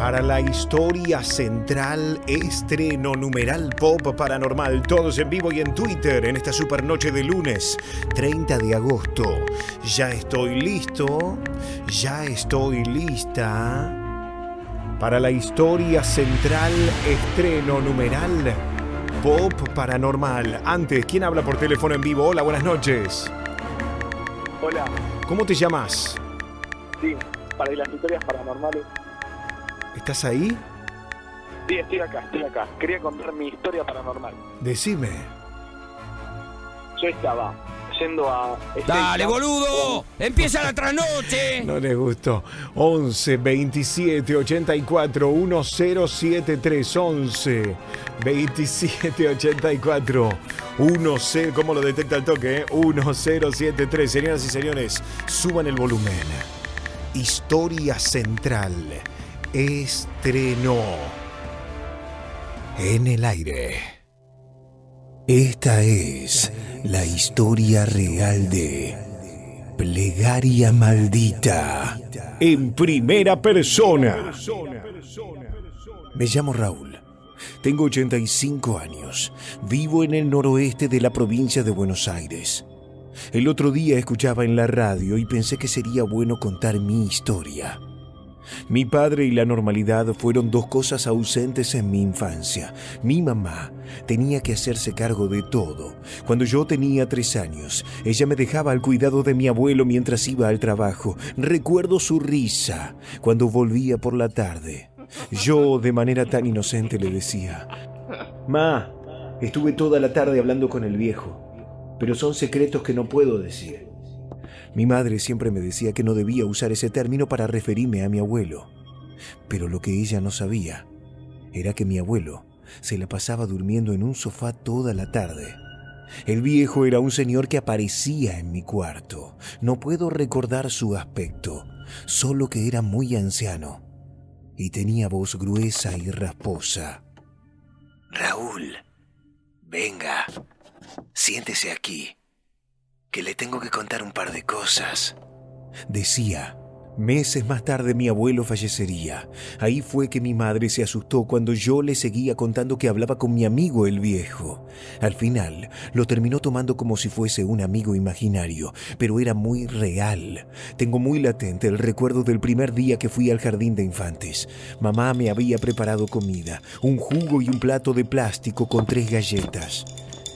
Para la historia central, estreno numeral pop paranormal, todos en vivo y en Twitter en esta super noche de lunes, 30 de agosto. Ya estoy listo, ya estoy lista. Para la historia central, estreno numeral pop paranormal. Antes, ¿quién habla por teléfono en vivo? Hola, buenas noches. Hola, ¿Cómo te llamas? sí, para las historias paranormales. ¿Estás ahí? Sí, estoy acá, estoy acá. Quería contar mi historia paranormal. Decime. Yo estaba yendo a... Dale, boludo. Empieza la trasnoche. No les gustó. 11 27 84 1073 11 27 84 10 ¿Cómo lo detecta el toque? eh? 1073 Señoras y señores, suban el volumen. Historia central. Estrenó. En el aire. Esta es la historia real de Plegaria maldita. En primera persona. Me llamo Raúl. Tengo 85 años. Vivo en el noroeste de la provincia de Buenos Aires. El otro día escuchaba en la radio y pensé que sería bueno contar mi historia. Mi padre y la normalidad fueron dos cosas ausentes en mi infancia. Mi mamá tenía que hacerse cargo de todo. Cuando yo tenía tres años, ella me dejaba al cuidado de mi abuelo mientras iba al trabajo. Recuerdo su risa cuando volvía por la tarde. Yo, de manera tan inocente, le decía, Ma, estuve toda la tarde hablando con el viejo, pero son secretos que no puedo decir. Mi madre siempre me decía que no debía usar ese término para referirme a mi abuelo. Pero lo que ella no sabía era que mi abuelo se la pasaba durmiendo en un sofá toda la tarde. El viejo era un señor que aparecía en mi cuarto. No puedo recordar su aspecto, solo que era muy anciano y tenía voz gruesa y rasposa. Raúl, venga, siéntese aquí que le tengo que contar un par de cosas. Decía, meses más tarde mi abuelo fallecería. Ahí fue que mi madre se asustó cuando yo le seguía contando que hablaba con mi amigo el viejo. Al final, lo terminó tomando como si fuese un amigo imaginario, pero era muy real. Tengo muy latente el recuerdo del primer día que fui al jardín de infantes. Mamá me había preparado comida, un jugo y un plato de plástico con tres galletas.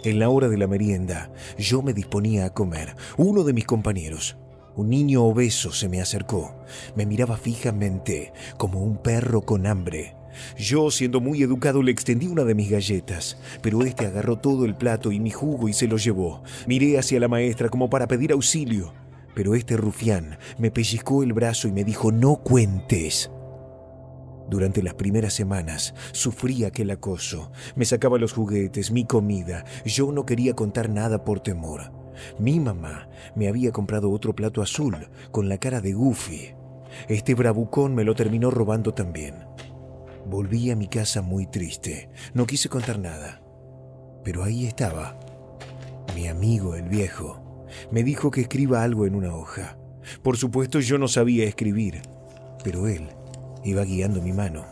En la hora de la merienda, yo me disponía a comer. Uno de mis compañeros, un niño obeso, se me acercó. Me miraba fijamente, como un perro con hambre. Yo, siendo muy educado, le extendí una de mis galletas, pero este agarró todo el plato y mi jugo y se lo llevó. Miré hacia la maestra como para pedir auxilio, pero este rufián me pellizcó el brazo y me dijo, no cuentes. Durante las primeras semanas sufrí aquel acoso. Me sacaba los juguetes, mi comida. Yo no quería contar nada por temor. Mi mamá me había comprado otro plato azul con la cara de Goofy. Este bravucón me lo terminó robando también. Volví a mi casa muy triste. No quise contar nada. Pero ahí estaba. Mi amigo el viejo. Me dijo que escriba algo en una hoja. Por supuesto yo no sabía escribir, pero él Iba guiando mi mano.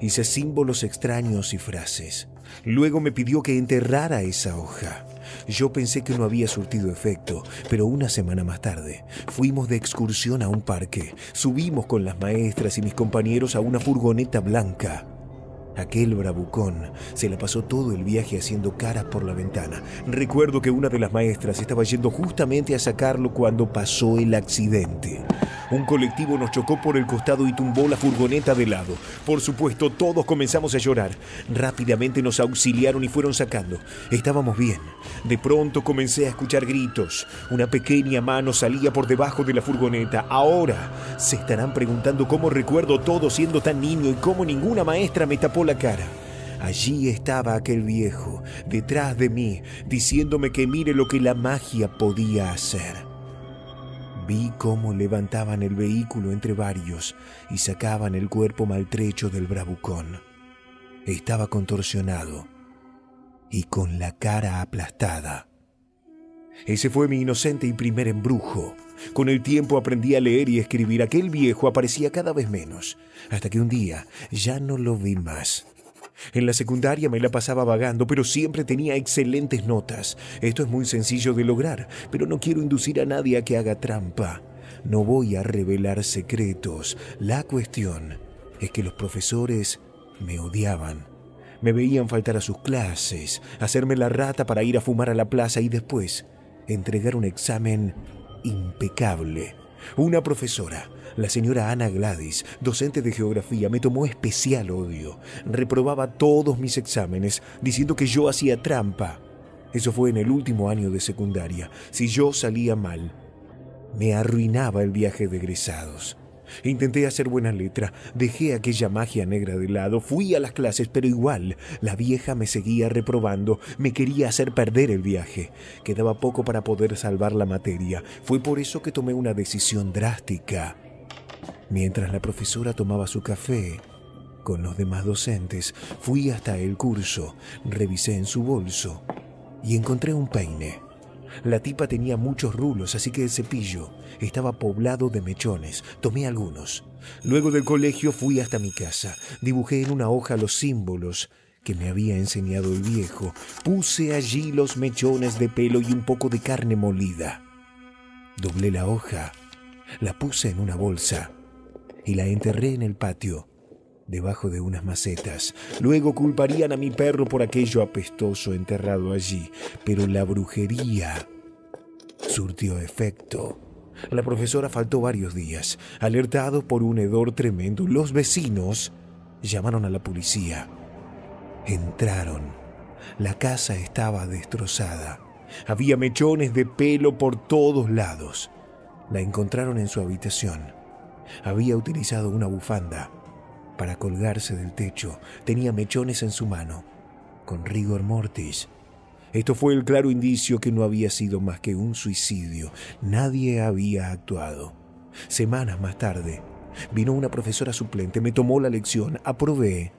Hice símbolos extraños y frases. Luego me pidió que enterrara esa hoja. Yo pensé que no había surtido efecto, pero una semana más tarde fuimos de excursión a un parque. Subimos con las maestras y mis compañeros a una furgoneta blanca. Aquel bravucón se la pasó todo el viaje haciendo caras por la ventana. Recuerdo que una de las maestras estaba yendo justamente a sacarlo cuando pasó el accidente. Un colectivo nos chocó por el costado y tumbó la furgoneta de lado. Por supuesto, todos comenzamos a llorar. Rápidamente nos auxiliaron y fueron sacando. Estábamos bien. De pronto comencé a escuchar gritos. Una pequeña mano salía por debajo de la furgoneta. Ahora se estarán preguntando cómo recuerdo todo siendo tan niño y cómo ninguna maestra me tapó la cara. Allí estaba aquel viejo, detrás de mí, diciéndome que mire lo que la magia podía hacer. Vi cómo levantaban el vehículo entre varios y sacaban el cuerpo maltrecho del bravucón. Estaba contorsionado y con la cara aplastada. Ese fue mi inocente y primer embrujo. Con el tiempo aprendí a leer y escribir. Aquel viejo aparecía cada vez menos, hasta que un día ya no lo vi más. En la secundaria me la pasaba vagando, pero siempre tenía excelentes notas. Esto es muy sencillo de lograr, pero no quiero inducir a nadie a que haga trampa. No voy a revelar secretos. La cuestión es que los profesores me odiaban. Me veían faltar a sus clases, hacerme la rata para ir a fumar a la plaza y después entregar un examen impecable. Una profesora, la señora Ana Gladys, docente de geografía, me tomó especial odio. Reprobaba todos mis exámenes, diciendo que yo hacía trampa. Eso fue en el último año de secundaria. Si yo salía mal, me arruinaba el viaje de egresados. Intenté hacer buena letra, dejé aquella magia negra de lado, fui a las clases, pero igual la vieja me seguía reprobando, me quería hacer perder el viaje. Quedaba poco para poder salvar la materia. Fue por eso que tomé una decisión drástica. Mientras la profesora tomaba su café, con los demás docentes, fui hasta el curso, revisé en su bolso y encontré un peine. La tipa tenía muchos rulos, así que el cepillo estaba poblado de mechones. Tomé algunos. Luego del colegio fui hasta mi casa. Dibujé en una hoja los símbolos que me había enseñado el viejo. Puse allí los mechones de pelo y un poco de carne molida. Doblé la hoja, la puse en una bolsa y la enterré en el patio, debajo de unas macetas. Luego culparían a mi perro por aquello apestoso enterrado allí, pero la brujería surtió efecto. La profesora faltó varios días. Alertado por un hedor tremendo, los vecinos llamaron a la policía. Entraron. La casa estaba destrozada. Había mechones de pelo por todos lados. La encontraron en su habitación. Había utilizado una bufanda para colgarse del techo. Tenía mechones en su mano, con rigor mortis. Esto fue el claro indicio que no había sido más que un suicidio. Nadie había actuado. Semanas más tarde, vino una profesora suplente, me tomó la lección, aprobé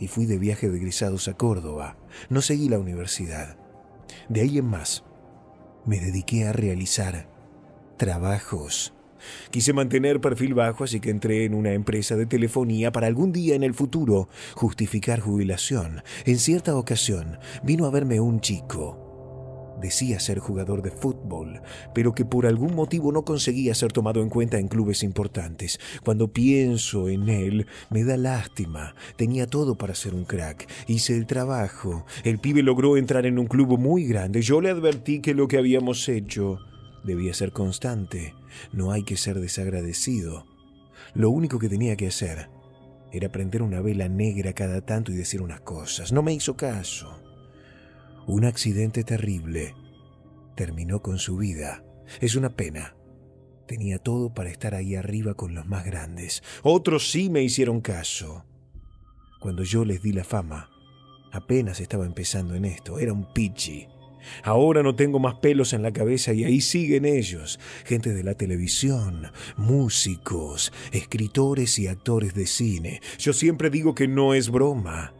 y fui de viaje de egresados a Córdoba. No seguí la universidad. De ahí en más, me dediqué a realizar trabajos. Quise mantener perfil bajo, así que entré en una empresa de telefonía para algún día en el futuro justificar jubilación. En cierta ocasión vino a verme un chico. Decía ser jugador de fútbol, pero que por algún motivo no conseguía ser tomado en cuenta en clubes importantes. Cuando pienso en él, me da lástima. Tenía todo para ser un crack. Hice el trabajo. El pibe logró entrar en un club muy grande. Yo le advertí que lo que habíamos hecho debía ser constante. No hay que ser desagradecido. Lo único que tenía que hacer era prender una vela negra cada tanto y decir unas cosas. No me hizo caso. Un accidente terrible terminó con su vida. Es una pena. Tenía todo para estar ahí arriba con los más grandes. Otros sí me hicieron caso. Cuando yo les di la fama, apenas estaba empezando en esto. Era un pichi. Ahora no tengo más pelos en la cabeza y ahí siguen ellos, gente de la televisión, músicos, escritores y actores de cine. Yo siempre digo que no es broma,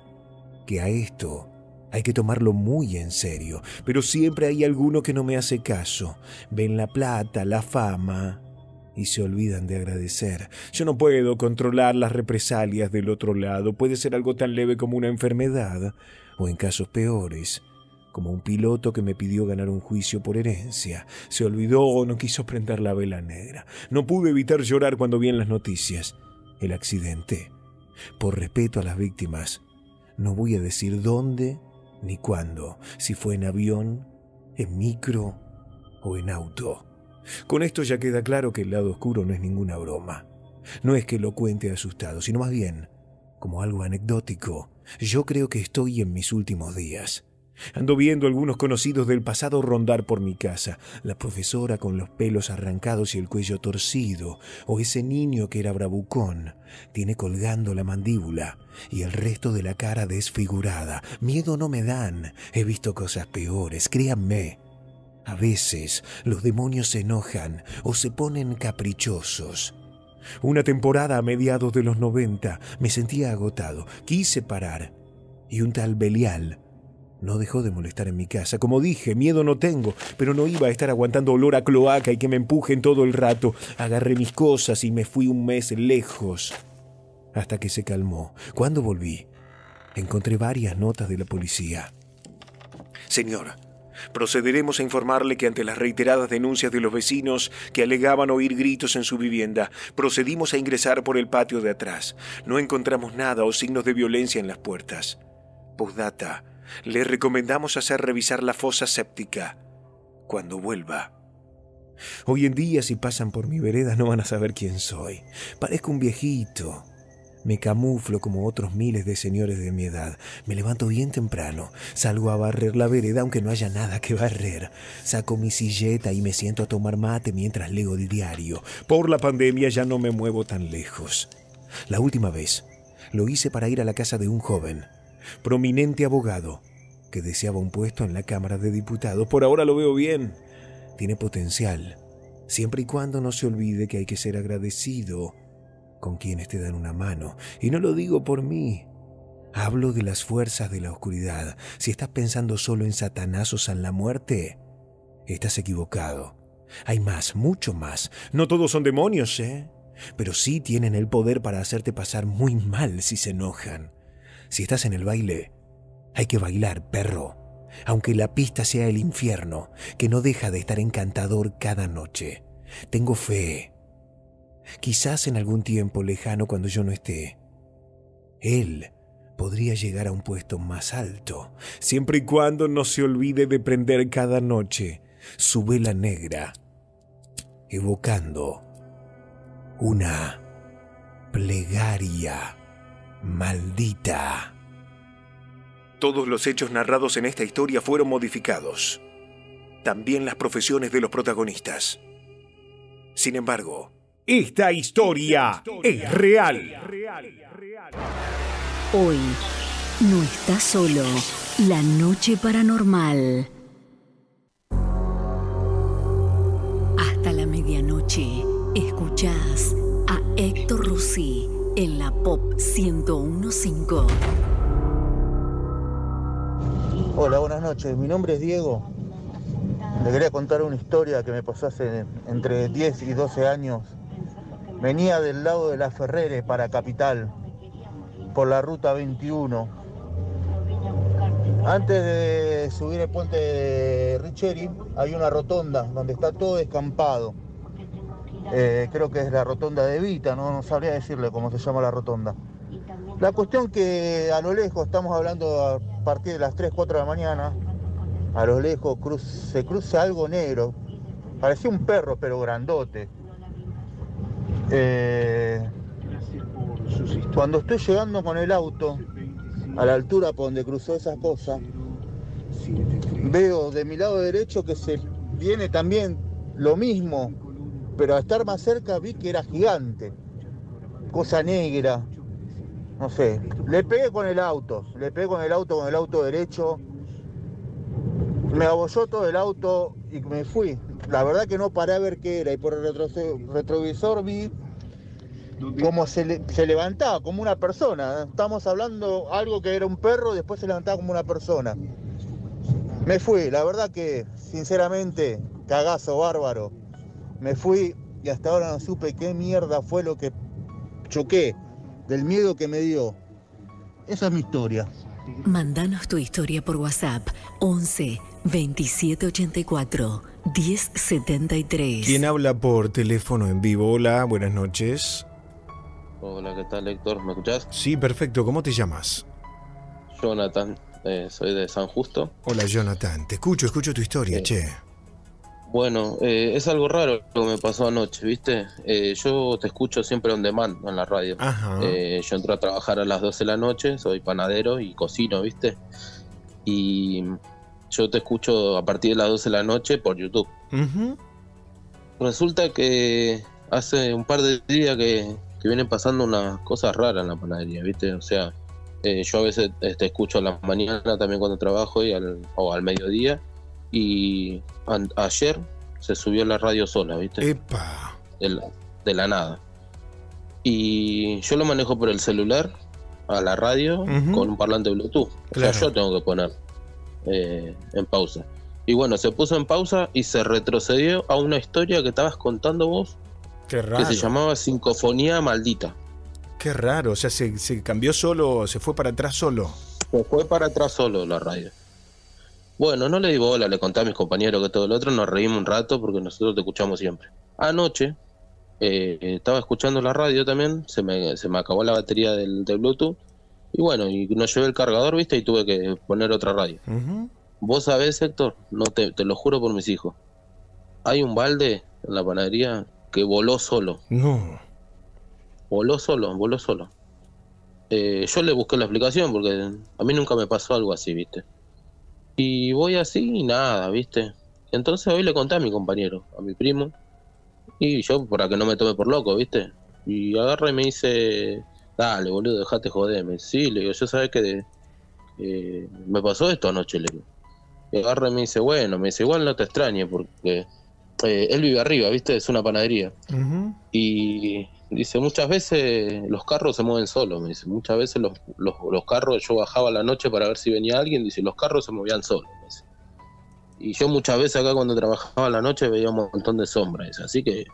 que a esto hay que tomarlo muy en serio, pero siempre hay alguno que no me hace caso. Ven la plata, la fama y se olvidan de agradecer. Yo no puedo controlar las represalias del otro lado. Puede ser algo tan leve como una enfermedad o en casos peores como un piloto que me pidió ganar un juicio por herencia. Se olvidó o no quiso prender la vela negra. No pude evitar llorar cuando vi en las noticias el accidente. Por respeto a las víctimas, no voy a decir dónde ni cuándo, si fue en avión, en micro o en auto. Con esto ya queda claro que el lado oscuro no es ninguna broma. No es que lo cuente asustado, sino más bien como algo anecdótico. Yo creo que estoy en mis últimos días. Ando viendo algunos conocidos del pasado rondar por mi casa, la profesora con los pelos arrancados y el cuello torcido, o ese niño que era bravucón, tiene colgando la mandíbula y el resto de la cara desfigurada. Miedo no me dan, he visto cosas peores, créanme. A veces los demonios se enojan o se ponen caprichosos. Una temporada a mediados de los noventa me sentía agotado, quise parar, y un tal Belial no dejó de molestar en mi casa. Como dije, miedo no tengo, pero no iba a estar aguantando olor a cloaca y que me empujen todo el rato. Agarré mis cosas y me fui un mes lejos, hasta que se calmó. Cuando volví, encontré varias notas de la policía. Señor, procederemos a informarle que ante las reiteradas denuncias de los vecinos que alegaban oír gritos en su vivienda, procedimos a ingresar por el patio de atrás. No encontramos nada o signos de violencia en las puertas. Postdata le recomendamos hacer revisar la fosa séptica cuando vuelva. Hoy en día si pasan por mi vereda no van a saber quién soy. Parezco un viejito. Me camuflo como otros miles de señores de mi edad. Me levanto bien temprano. Salgo a barrer la vereda aunque no haya nada que barrer. Saco mi silleta y me siento a tomar mate mientras leo el diario. Por la pandemia ya no me muevo tan lejos. La última vez lo hice para ir a la casa de un joven prominente abogado que deseaba un puesto en la Cámara de Diputados. Por ahora lo veo bien. Tiene potencial, siempre y cuando no se olvide que hay que ser agradecido con quienes te dan una mano. Y no lo digo por mí. Hablo de las fuerzas de la oscuridad. Si estás pensando solo en Satanás o San la muerte, Estás equivocado. Hay más, mucho más. No todos son demonios, ¿eh? Pero sí tienen el poder para hacerte pasar muy mal si se enojan. Si estás en el baile, hay que bailar, perro. Aunque la pista sea el infierno, que no deja de estar encantador cada noche. Tengo fe. Quizás en algún tiempo lejano cuando yo no esté, él podría llegar a un puesto más alto, siempre y cuando no se olvide de prender cada noche su vela negra, evocando una plegaria maldita. Todos los hechos narrados en esta historia fueron modificados, también las profesiones de los protagonistas. Sin embargo, esta historia es real. Hoy no está solo. La noche paranormal. Hasta la medianoche escuchás a Héctor Rossi en la Pop 1015. Hola, buenas noches. Mi nombre es Diego. Le quería contar una historia que me pasó hace entre 10 y 12 años. Venía del lado de la Ferrere para Capital, por la ruta 21. Antes de subir el puente de Richeri hay una rotonda donde está todo descampado. Eh, creo que es la rotonda de Vita, ¿no? no sabría decirle cómo se llama la rotonda. La cuestión que a lo lejos, estamos hablando a partir de las 3, 4 de la mañana, a lo lejos cruz- se cruza algo negro, parecía un perro pero grandote. Eh, cuando estoy llegando con el auto a la altura por donde cruzó esa cosa, veo de mi lado derecho que se viene también lo mismo, pero a estar más cerca vi que era gigante, cosa negra, no sé. Le pegué con el auto, le pegué con el auto, con el auto derecho, me abolló todo el auto y me fui. La verdad que no paré a ver qué era y por el retrovisor vi como se, se levantaba como una persona. ¿eh? Estamos hablando algo que era un perro, después se levantaba como una persona. Me fui, la verdad que sinceramente, cagazo bárbaro. Me fui y hasta ahora no supe qué mierda fue lo que choqué, del miedo que me dio. Esa es mi historia. Mándanos tu historia por WhatsApp 11 2784 1073. ¿Quién habla por teléfono en vivo? Hola, buenas noches. Hola, ¿qué tal, Héctor? ¿Me escuchás? Sí, perfecto. ¿Cómo te llamas? Jonathan, eh, soy de San Justo. Hola, Jonathan. Te escucho, escucho tu historia, che. Bueno, eh, es algo raro lo que me pasó anoche, ¿viste? Eh, yo te escucho siempre on demand en la radio. Ajá. Eh, yo entro a trabajar a las 12 de la noche, soy panadero y cocino, ¿viste? Y yo te escucho a partir de las 12 de la noche por YouTube. Resulta que hace un par de días que, que vienen pasando unas cosas raras en la panadería, ¿viste? O sea, eh, yo a veces te escucho a la mañana también cuando trabajo y al, o al mediodía. Y ayer se subió la radio sola, ¿viste? Epa. De la, de la nada. Y yo lo manejo por el celular a la radio con un parlante Bluetooth. Claro. O sea, yo tengo que poner eh, en pausa. Y bueno, se puso en pausa y se retrocedió a una historia que estabas contando vos Qué que raro. se llamaba Sincofonía Maldita. Qué raro. O sea, se, se cambió solo, se fue para atrás solo. Se fue para atrás solo la radio. Bueno, no le di bola, le conté a mis compañeros que todo lo otro, nos reímos un rato porque nosotros te escuchamos siempre. Anoche eh, estaba escuchando la radio también, se me, se me acabó la batería del, del Bluetooth y bueno, y no llevé el cargador, viste, y tuve que poner otra radio. Vos sabés, Héctor, no te, te lo juro por mis hijos. Hay un balde en la panadería que voló solo. No. Voló solo, voló solo. Eh, yo le busqué la explicación porque a mí nunca me pasó algo así, ¿viste? Y voy así y nada, ¿viste? Entonces hoy le conté a mi compañero, a mi primo, y yo para que no me tome por loco, ¿viste? Y agarra y me dice, dale, boludo, dejate joder. Me dice, sí, le digo, yo sabes que eh, me pasó esto anoche, le digo. Y agarra y me dice, bueno, me dice, igual no te extrañe porque eh, él vive arriba, ¿viste? Es una panadería. Y dice, muchas veces los carros se mueven solos, me dice, muchas veces los, los, los carros, yo bajaba a la noche para ver si venía alguien, dice, los carros se movían solos. me dice. Y yo muchas veces acá cuando trabajaba a la noche veía un montón de sombras, así que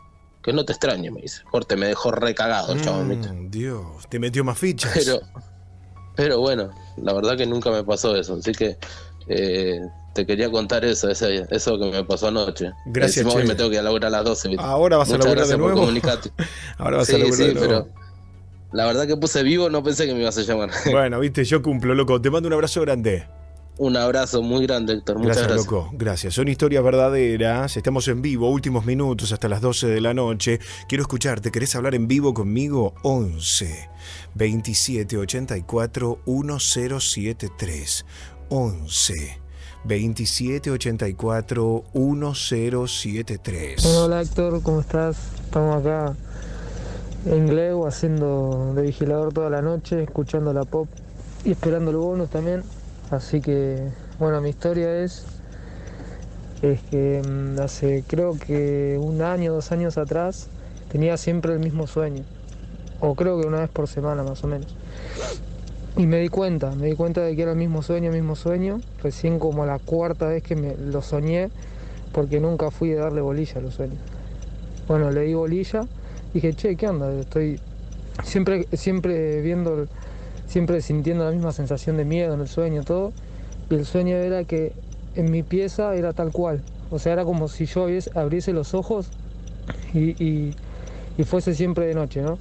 que no te extrañe, me dice. Corte, me dejó recagado el chabón. Mm, Dios, te metió más fichas. Pero, pero bueno, la verdad que nunca me pasó eso, así que eh, te quería contar eso, eso que me pasó anoche. Gracias, Encima hoy me tengo que ir a laburar a las 12. ¿viste? Ahora vas a laburar de nuevo. comunicarte. Ahora vas a laburar sí, de nuevo. pero la verdad que puse vivo, no pensé que me ibas a llamar. Bueno, viste, yo cumplo, loco. Te mando un abrazo grande. Un abrazo muy grande, Héctor. Muchas Gracias, gracias. loco. Gracias. Son historias verdaderas. Estamos en vivo, últimos minutos hasta las 12 de la noche. Quiero escucharte. ¿Querés hablar en vivo conmigo? 11 27 84 1073. 11 27 84 1073. Bueno, hola Héctor, ¿cómo estás? Estamos acá en Gleu haciendo de vigilador toda la noche, escuchando la pop y esperando el bonus también. Así que, bueno, mi historia es, es que mm, hace creo que un año, dos años atrás, tenía siempre el mismo sueño. O creo que una vez por semana más o menos. Y me di cuenta, me di cuenta de que era el mismo sueño, mismo sueño. Recién como la cuarta vez que me lo soñé, porque nunca fui de darle bolilla a los sueños. Bueno, le di bolilla, dije, che, ¿qué onda? Estoy siempre, siempre viendo, el- siempre sintiendo la misma sensación de miedo en el sueño, todo. Y el sueño era que en mi pieza era tal cual. O sea, era como si yo abriese, abriese los ojos y, y- y fuese siempre de noche, ¿no?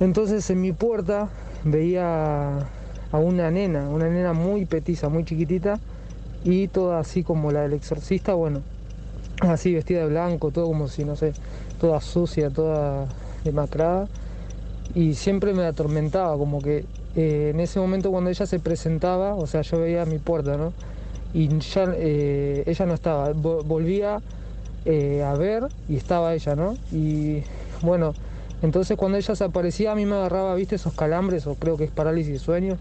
Entonces en mi puerta veía a una nena, una nena muy petiza, muy chiquitita y toda así como la del exorcista, bueno, así vestida de blanco, todo como si, no sé, toda sucia, toda demacrada. Y siempre me atormentaba, como que eh, en ese momento cuando ella se presentaba, o sea, yo veía mi puerta, ¿no? Y ya eh, ella no estaba, Vo- volvía eh, a ver y estaba ella, ¿no? Y bueno, entonces cuando ella se aparecía a mí me agarraba, viste, esos calambres, o creo que es parálisis sueño,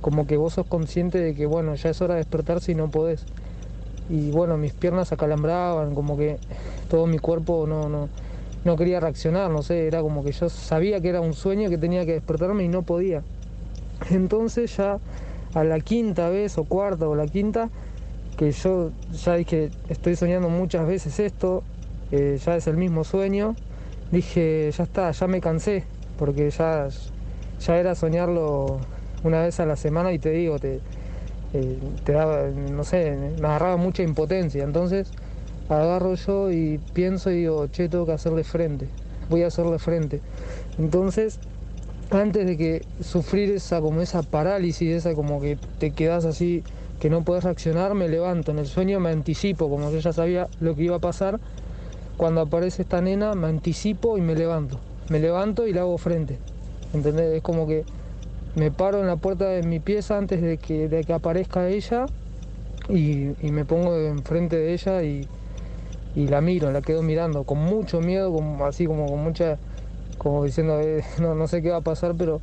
como que vos sos consciente de que, bueno, ya es hora de despertarse y no podés. Y bueno, mis piernas acalambraban, como que todo mi cuerpo no, no, no quería reaccionar, no sé, era como que yo sabía que era un sueño, que tenía que despertarme y no podía. Entonces ya a la quinta vez o cuarta o la quinta, que yo ya dije, estoy soñando muchas veces esto, eh, ya es el mismo sueño, dije, ya está, ya me cansé, porque ya, ya era soñarlo una vez a la semana y te digo, te, eh, te daba, no sé, me agarraba mucha impotencia. Entonces agarro yo y pienso y digo, che, tengo que hacerle frente, voy a hacerle frente. Entonces, antes de que sufrir esa como esa parálisis, esa como que te quedas así, que no puedes reaccionar, me levanto. En el sueño me anticipo, como yo ya sabía lo que iba a pasar. Cuando aparece esta nena, me anticipo y me levanto. Me levanto y le hago frente. ¿Entendés? Es como que me paro en la puerta de mi pieza antes de que, de que aparezca ella y, me pongo enfrente de ella y, y la miro, la quedo mirando con mucho miedo, como, así como con mucha, como diciendo, "Eh, no, no sé qué va a pasar, pero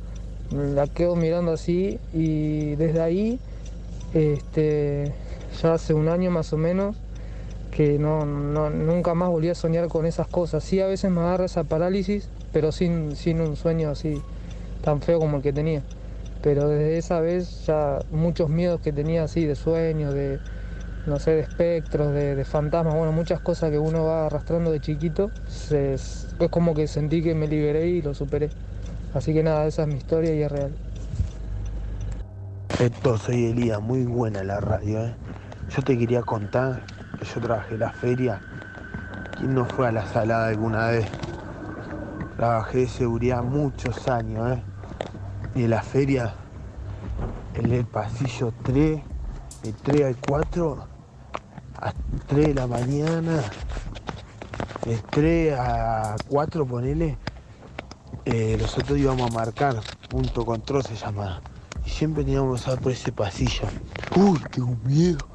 la quedo mirando así y desde ahí, este, ya hace un año más o menos, que no, no- nunca más volví a soñar con esas cosas. Sí, a veces me agarra esa parálisis, pero sin, sin un sueño así tan feo como el que tenía. Pero desde esa vez ya muchos miedos que tenía así de sueños, de no sé, de espectros, de, de fantasmas, bueno, muchas cosas que uno va arrastrando de chiquito, se- es como que sentí que me liberé y lo superé. Así que nada, esa es mi historia y es real. Héctor, soy Elías, muy buena la radio, ¿eh? Yo te quería contar que yo trabajé la feria. ¿Quién no fue a la salada alguna vez? Trabajé de seguridad muchos años, ¿eh? Y en la feria, en el pasillo 3, de 3 al 4, a 3 de la mañana, de 3 a 4, ponele, eh, nosotros íbamos a marcar, punto control se llamaba. Y siempre teníamos que pasar por ese pasillo. Uy, tengo miedo.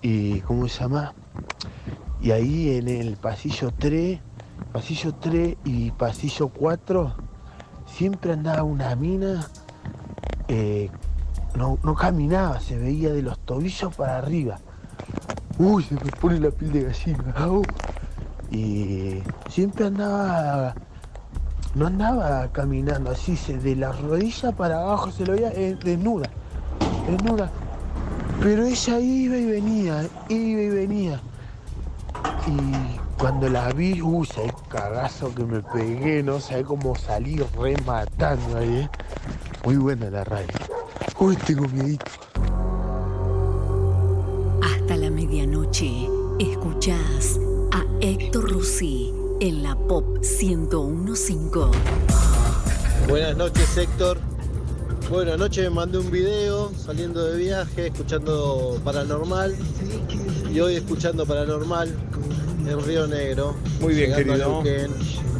Y, ¿cómo se llama? Y ahí en el pasillo 3, pasillo 3 y pasillo 4, siempre andaba una mina, eh, no, no caminaba, se veía de los tobillos para arriba. Uy, se me pone la piel de gallina. Y siempre andaba no andaba caminando así, se, de la rodilla para abajo se lo veía eh, desnuda, desnuda. Pero ella iba y venía, iba y venía. Y cuando la vi, uy, el cagazo que me pegué, no sé cómo salí rematando ahí. ¿eh? Muy buena la radio. Uy, tengo miedito. Hasta la medianoche, escuchás a Héctor Rossi en la Pop 1015. Buenas noches, Héctor. Bueno, anoche me mandé un video saliendo de viaje, escuchando Paranormal. Y hoy escuchando Paranormal en Río Negro. Muy bien, querido.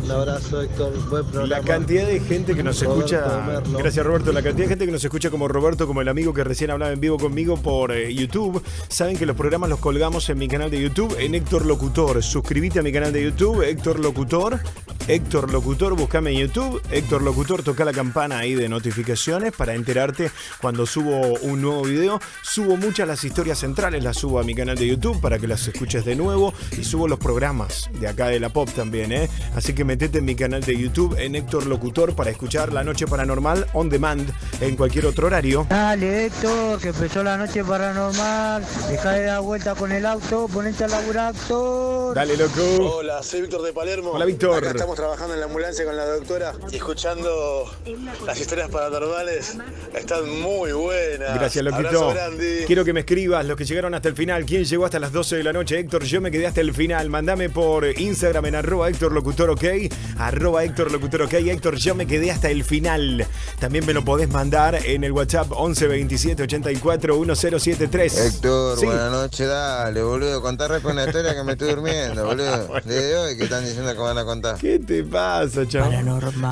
Un abrazo, Héctor. Buen programa. La cantidad de gente que nos Roberto escucha. Gracias, Roberto. La cantidad de gente que nos escucha como Roberto, como el amigo que recién hablaba en vivo conmigo por eh, YouTube. Saben que los programas los colgamos en mi canal de YouTube, en Héctor Locutor. Suscríbete a mi canal de YouTube, Héctor Locutor. Héctor Locutor, buscame en YouTube. Héctor Locutor, toca la campana ahí de notificaciones para enterarte cuando subo un nuevo video. Subo muchas las historias centrales, las subo a mi canal de YouTube para que las escuches de nuevo. Y subo los programas de acá de la Pop también, ¿eh? Así que metete en mi canal de YouTube, en Héctor Locutor, para escuchar La Noche Paranormal on demand en cualquier otro horario. Dale, Héctor, que empezó la noche paranormal. Deja de dar vuelta con el auto, ponete a laburar, Héctor. Dale, loco. Hola, soy Víctor de Palermo. Hola, Víctor. Acá estamos trabajando en la ambulancia con la doctora y escuchando las historias paranormales. Están muy buenas. Gracias, Abrazo loquito. grande. Quiero que me escribas los que llegaron hasta el final. ¿Quién llegó hasta las 12 de la noche? Héctor, yo me quedé hasta el final. Mándame por Instagram en arroba Héctor Locutor OK. Arroba Héctor Locutor OK. Héctor, yo me quedé hasta el final. También me lo podés mandar en el WhatsApp 11 27 84 1073. Héctor, Sí. buenas noches, dale, boludo. Contá rápido una historia que me estoy durmiendo, boludo. De hoy que están diciendo que van a contar. ¿Qué te pasa, chaval?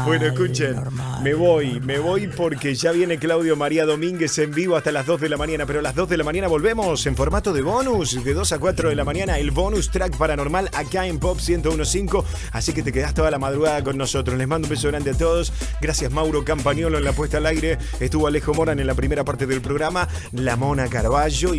Bueno, escuchen, me voy, me voy porque ya viene Claudio María Domínguez en vivo hasta las 2 de la mañana, pero a las 2 de la mañana volvemos en formato de bonus, de 2 a 4 de la mañana, el bonus track paranormal acá en Pop 1015, así que te quedás toda la madrugada con nosotros. Les mando un beso grande a todos. Gracias Mauro Campañolo en la puesta al aire, estuvo Alejo Moran en la primera parte del programa, la Mona Carballo